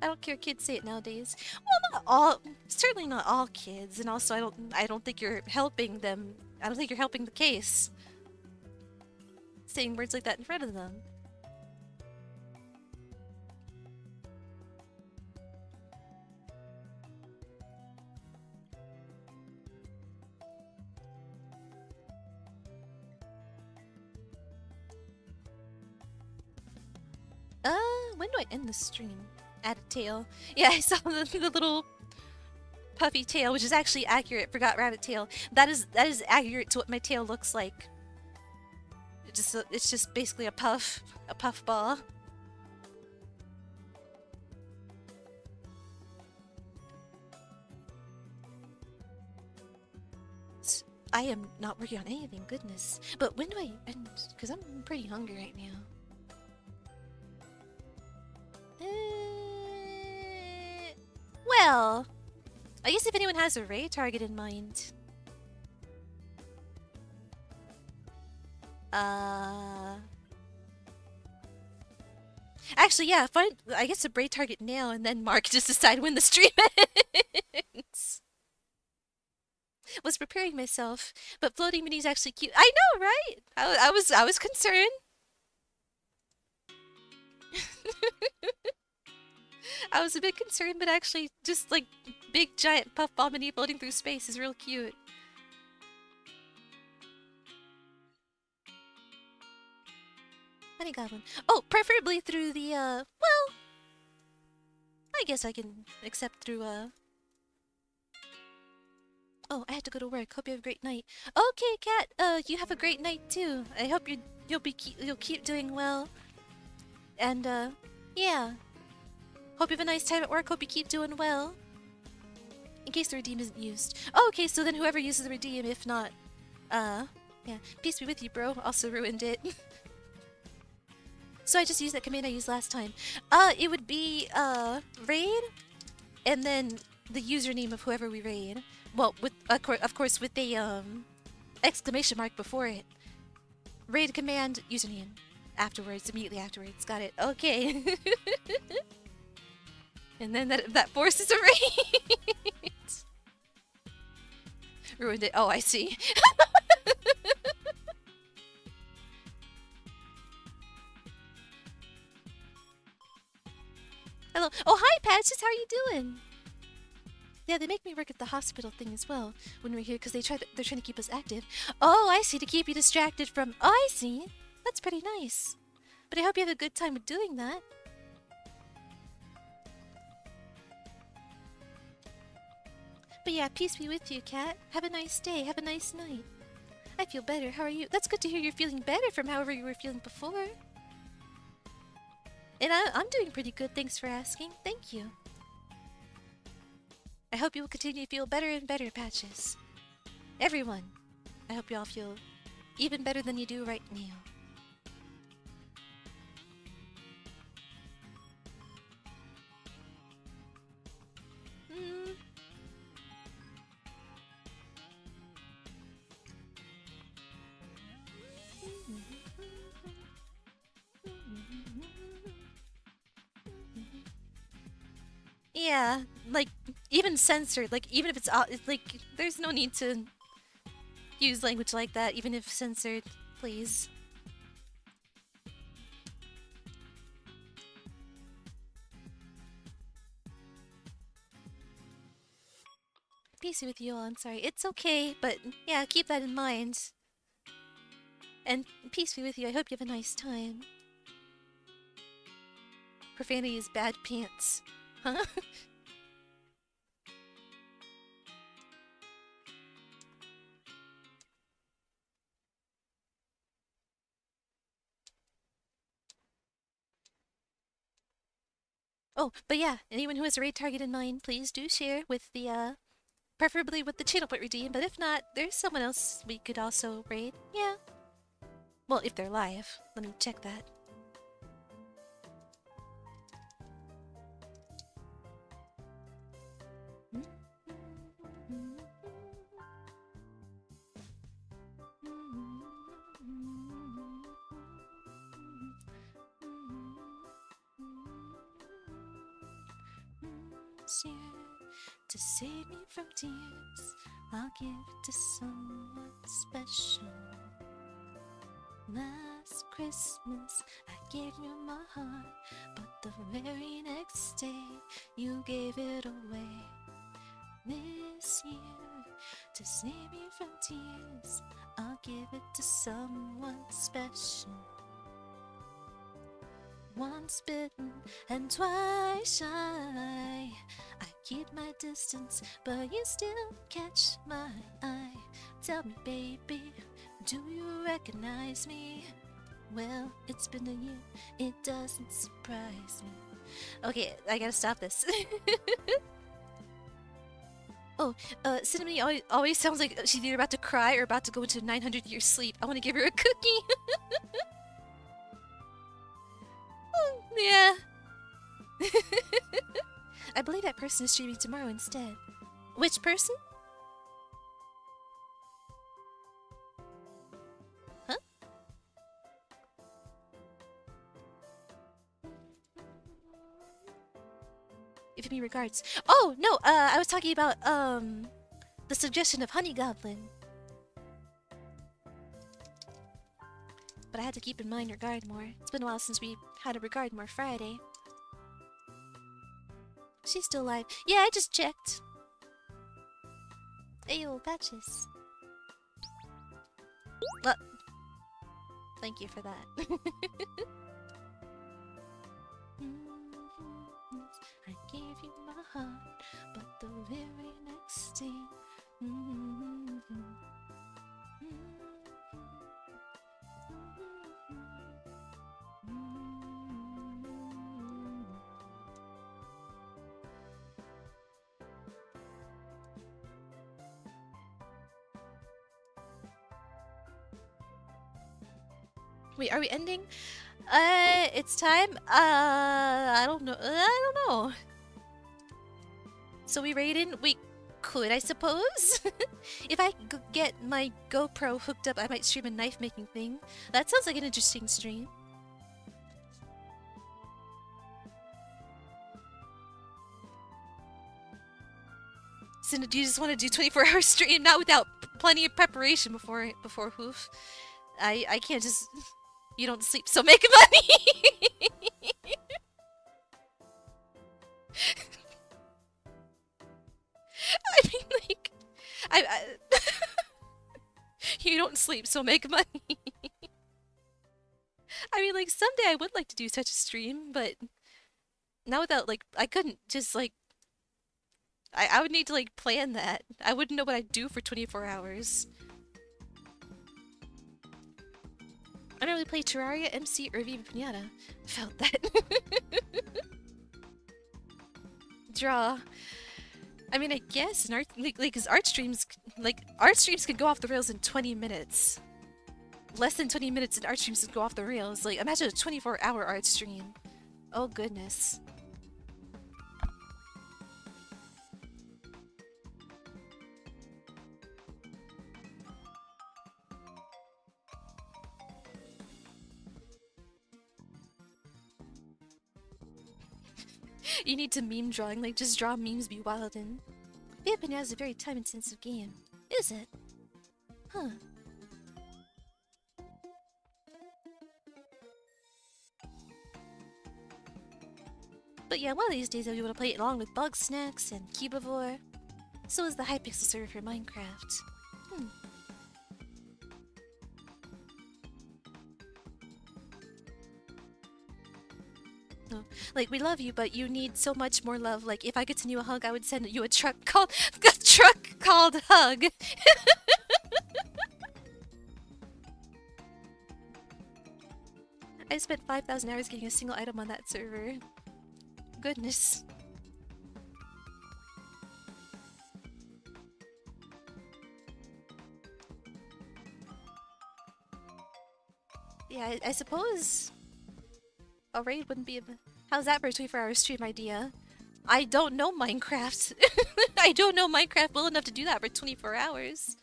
I don't care kids say it nowadays. Well, not all, certainly not all kids, and also I don't, I don't think you're helping them. I don't think you're helping the case saying words like that in front of them. Uh, when do I end the stream? Add a tail. [LAUGHS] Yeah, I saw the, the little puffy tail, which is actually accurate. Forgot rabbit tail. That is that is accurate to what my tail looks like. It just it's just basically a puff, a puff ball. I am not working on anything, goodness. But when do I end? Because I'm pretty hungry right now. Uh, well, I guess if anyone has a ray target in mind. Uh... Actually, yeah, find, I guess a raid target now and then Mark [LAUGHS] just decide when the stream ends. Was preparing myself, but floating Minnie is actually cute. I know, right? I, I was I was concerned. [LAUGHS] I was a bit concerned, but actually, just like big giant puff Minnie floating through space is real cute. Goblin. Oh, preferably through the, uh, well, I guess I can accept through, uh, Oh, I have to go to work. Hope you have a great night. Okay, Cat. Uh, you have a great night too. I hope you you'll be you'll keep doing well. And uh, yeah. Hope you have a nice time at work. Hope you keep doing well. In case the redeem isn't used. Oh, okay. So then whoever uses the redeem, if not, uh, yeah. Peace be with you, bro. Also ruined it. [LAUGHS] so I just used that command I used last time. Uh, it would be uh raid, and then the username of whoever we raid. Well, with of course with the um exclamation mark before it. Raid command username afterwards, immediately afterwards. Got it. Okay. [LAUGHS] and then that that forces a raid. [LAUGHS] Ruined it. Oh, I see. [LAUGHS] Hello. Oh, hi, Patches. How are you doing? Yeah, they make me work at the hospital thing as well when we're here because they try to, they're trying to keep us active. Oh, I see, to keep you distracted from... Oh, I see. That's pretty nice. But I hope you have a good time with doing that. But yeah, peace be with you, cat. Have a nice day. Have a nice night. I feel better. How are you? That's good to hear you're feeling better from however you were feeling before. And I, I'm doing pretty good, thanks for asking. Thank you. I hope you will continue to feel better and better, Patches. Everyone, I hope you all feel even better than you do right now. Yeah, like even censored, like even if it's, it's like there's no need to use language like that, even if censored, please. Peace with you all, I'm sorry. It's okay, but yeah, keep that in mind. And peace be with you, I hope you have a nice time. Profanity is bad pants. Huh? [LAUGHS] Oh, but yeah, anyone who has a raid target in mind, please do share with the, uh, preferably with the channel point redeem, but if not, there's someone else we could also raid. Yeah. Well, if they're live. Let me check that. Save me from tears. I'll give to someone special. Last Christmas, I gave you my heart, but the very next day, you gave it away. This year, to save me from tears, I'll give it to someone special. Once bitten and twice shy. I keep my distance, but you still catch my eye. Tell me, baby, do you recognize me? Well, it's been a year, it doesn't surprise me. Okay, I gotta stop this. [LAUGHS] oh, uh, Cinnamon always, always sounds like she's either about to cry or about to go into 900 years sleep. I want to give her a cookie. [LAUGHS] yeah. [LAUGHS] I believe that person is streaming tomorrow instead. Which person? Huh? Give me regards. Oh, no, uh, I was talking about, um, the suggestion of Honey Goblin. But I had to keep in mind Regard more. It's been a while since we had to Regard more Friday. She's still alive. Yeah, I just checked. Ayo, patches. Well, thank you for that. [LAUGHS] I gave you my heart, but the very next day. Mm-hmm. Are we ending? Uh, it's time. Uh, I don't know. I don't know. So we raided. We could, I suppose. [LAUGHS] if I get my GoPro hooked up, I might stream a knife making thing. That sounds like an interesting stream. So do you just want to do 24 [LAUGHS] hour stream, not without plenty of preparation before before hoof? I I can't just [LAUGHS] you don't sleep, so make [LAUGHS] money! I mean, like... I... I [LAUGHS] you don't sleep, so make money! I mean, like, someday I would like to do such a stream, but... Not without, like, I couldn't just, like... I, I would need to, like, plan that. I wouldn't know what I'd do for 24 hours. I know we play Terraria, MC, or Viva Pinata. Felt that. [LAUGHS] Draw. I mean, I guess an art like, like cause art streams like art streams can go off the rails in 20 minutes. Less than 20 minutes and art streams can go off the rails. Like imagine a 24 hour art stream. Oh goodness. You need to meme drawing, like just draw memes be wild and Vaping is a very time intensive game. Is it? Huh. But yeah, one of these days I'll be able to play it along with Bugsnax and Cubivore. So is the Hypixel server for Minecraft. Like, we love you, but you need so much more love. Like, if I could send you a hug, I would send you a truck [LAUGHS] called... a truck called Hug. [LAUGHS] I spent 5,000 hours getting a single item on that server. Goodness. Yeah, I, I suppose a raid wouldn't be. How's that for a 24 hour stream idea? I don't know Minecraft. [LAUGHS] I don't know Minecraft well enough to do that for 24 hours.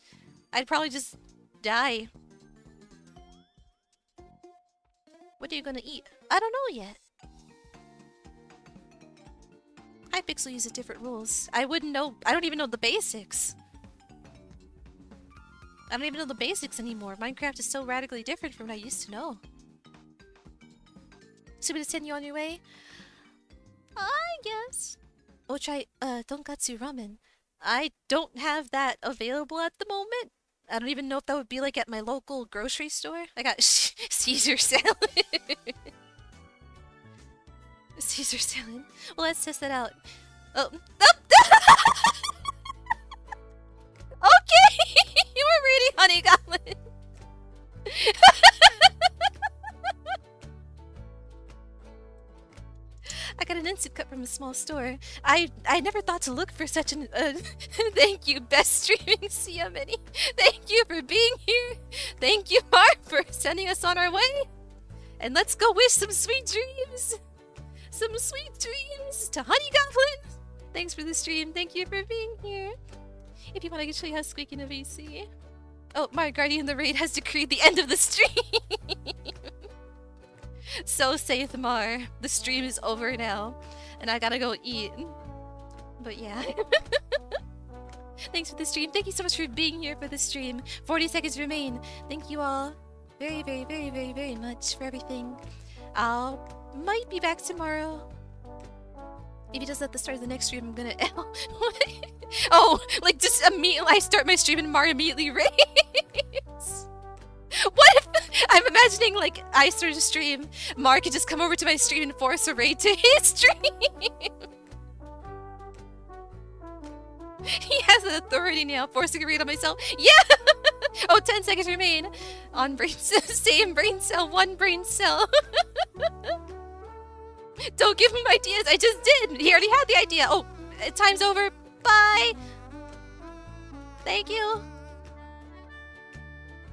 I'd probably just die. What are you gonna eat? I don't know yet. Hypixel uses different rules. I wouldn't know- I don't even know the basics. I don't even know the basics anymore. Minecraft is so radically different from what I used to know. Should we'll send you on your way? I guess. We'll try uh, tonkatsu ramen. I don't have that available at the moment. I don't even know if that would be like at my local grocery store. I got [LAUGHS] Caesar salad. [LAUGHS] Caesar salad. Well, let's test that out. Oh. [LAUGHS] okay! you were reading Honey Goblin. Got an instant cut from a small store. I I never thought to look for such an. Uh, [LAUGHS] thank you, best streaming [LAUGHS] Sia Mini. Thank you for being here. Thank you, Mark, for sending us on our way. And let's go wish some sweet dreams. Some sweet dreams to Honey Goblin. Thanks for the stream. Thank you for being here. If you want, I can show you how squeaking a VC. Oh, my guardian the raid has decreed the end of the stream. [LAUGHS] so saith Mar. The stream is over now, and I gotta go eat. But yeah. [LAUGHS] Thanks for the stream. Thank you so much for being here for the stream. 40 seconds remain. Thank you all very, very, very, very, very much for everything. I'll might be back tomorrow. If he does at the start of the next stream, I'm gonna. [LAUGHS] Oh, [LAUGHS] oh, like just immediately I start my stream and Mar immediately raids. What if [LAUGHS] I'm imagining like I start a stream, Mark could just come over to my stream and force a raid to [LAUGHS] his stream. [LAUGHS] he has an authority now, forcing a raid on myself. Yeah! oh, 10 seconds remain. On brain cell, same brain cell, one brain cell. Don't give him ideas. I just did. He already had the idea. Oh, uh, time's over. Bye. Thank you.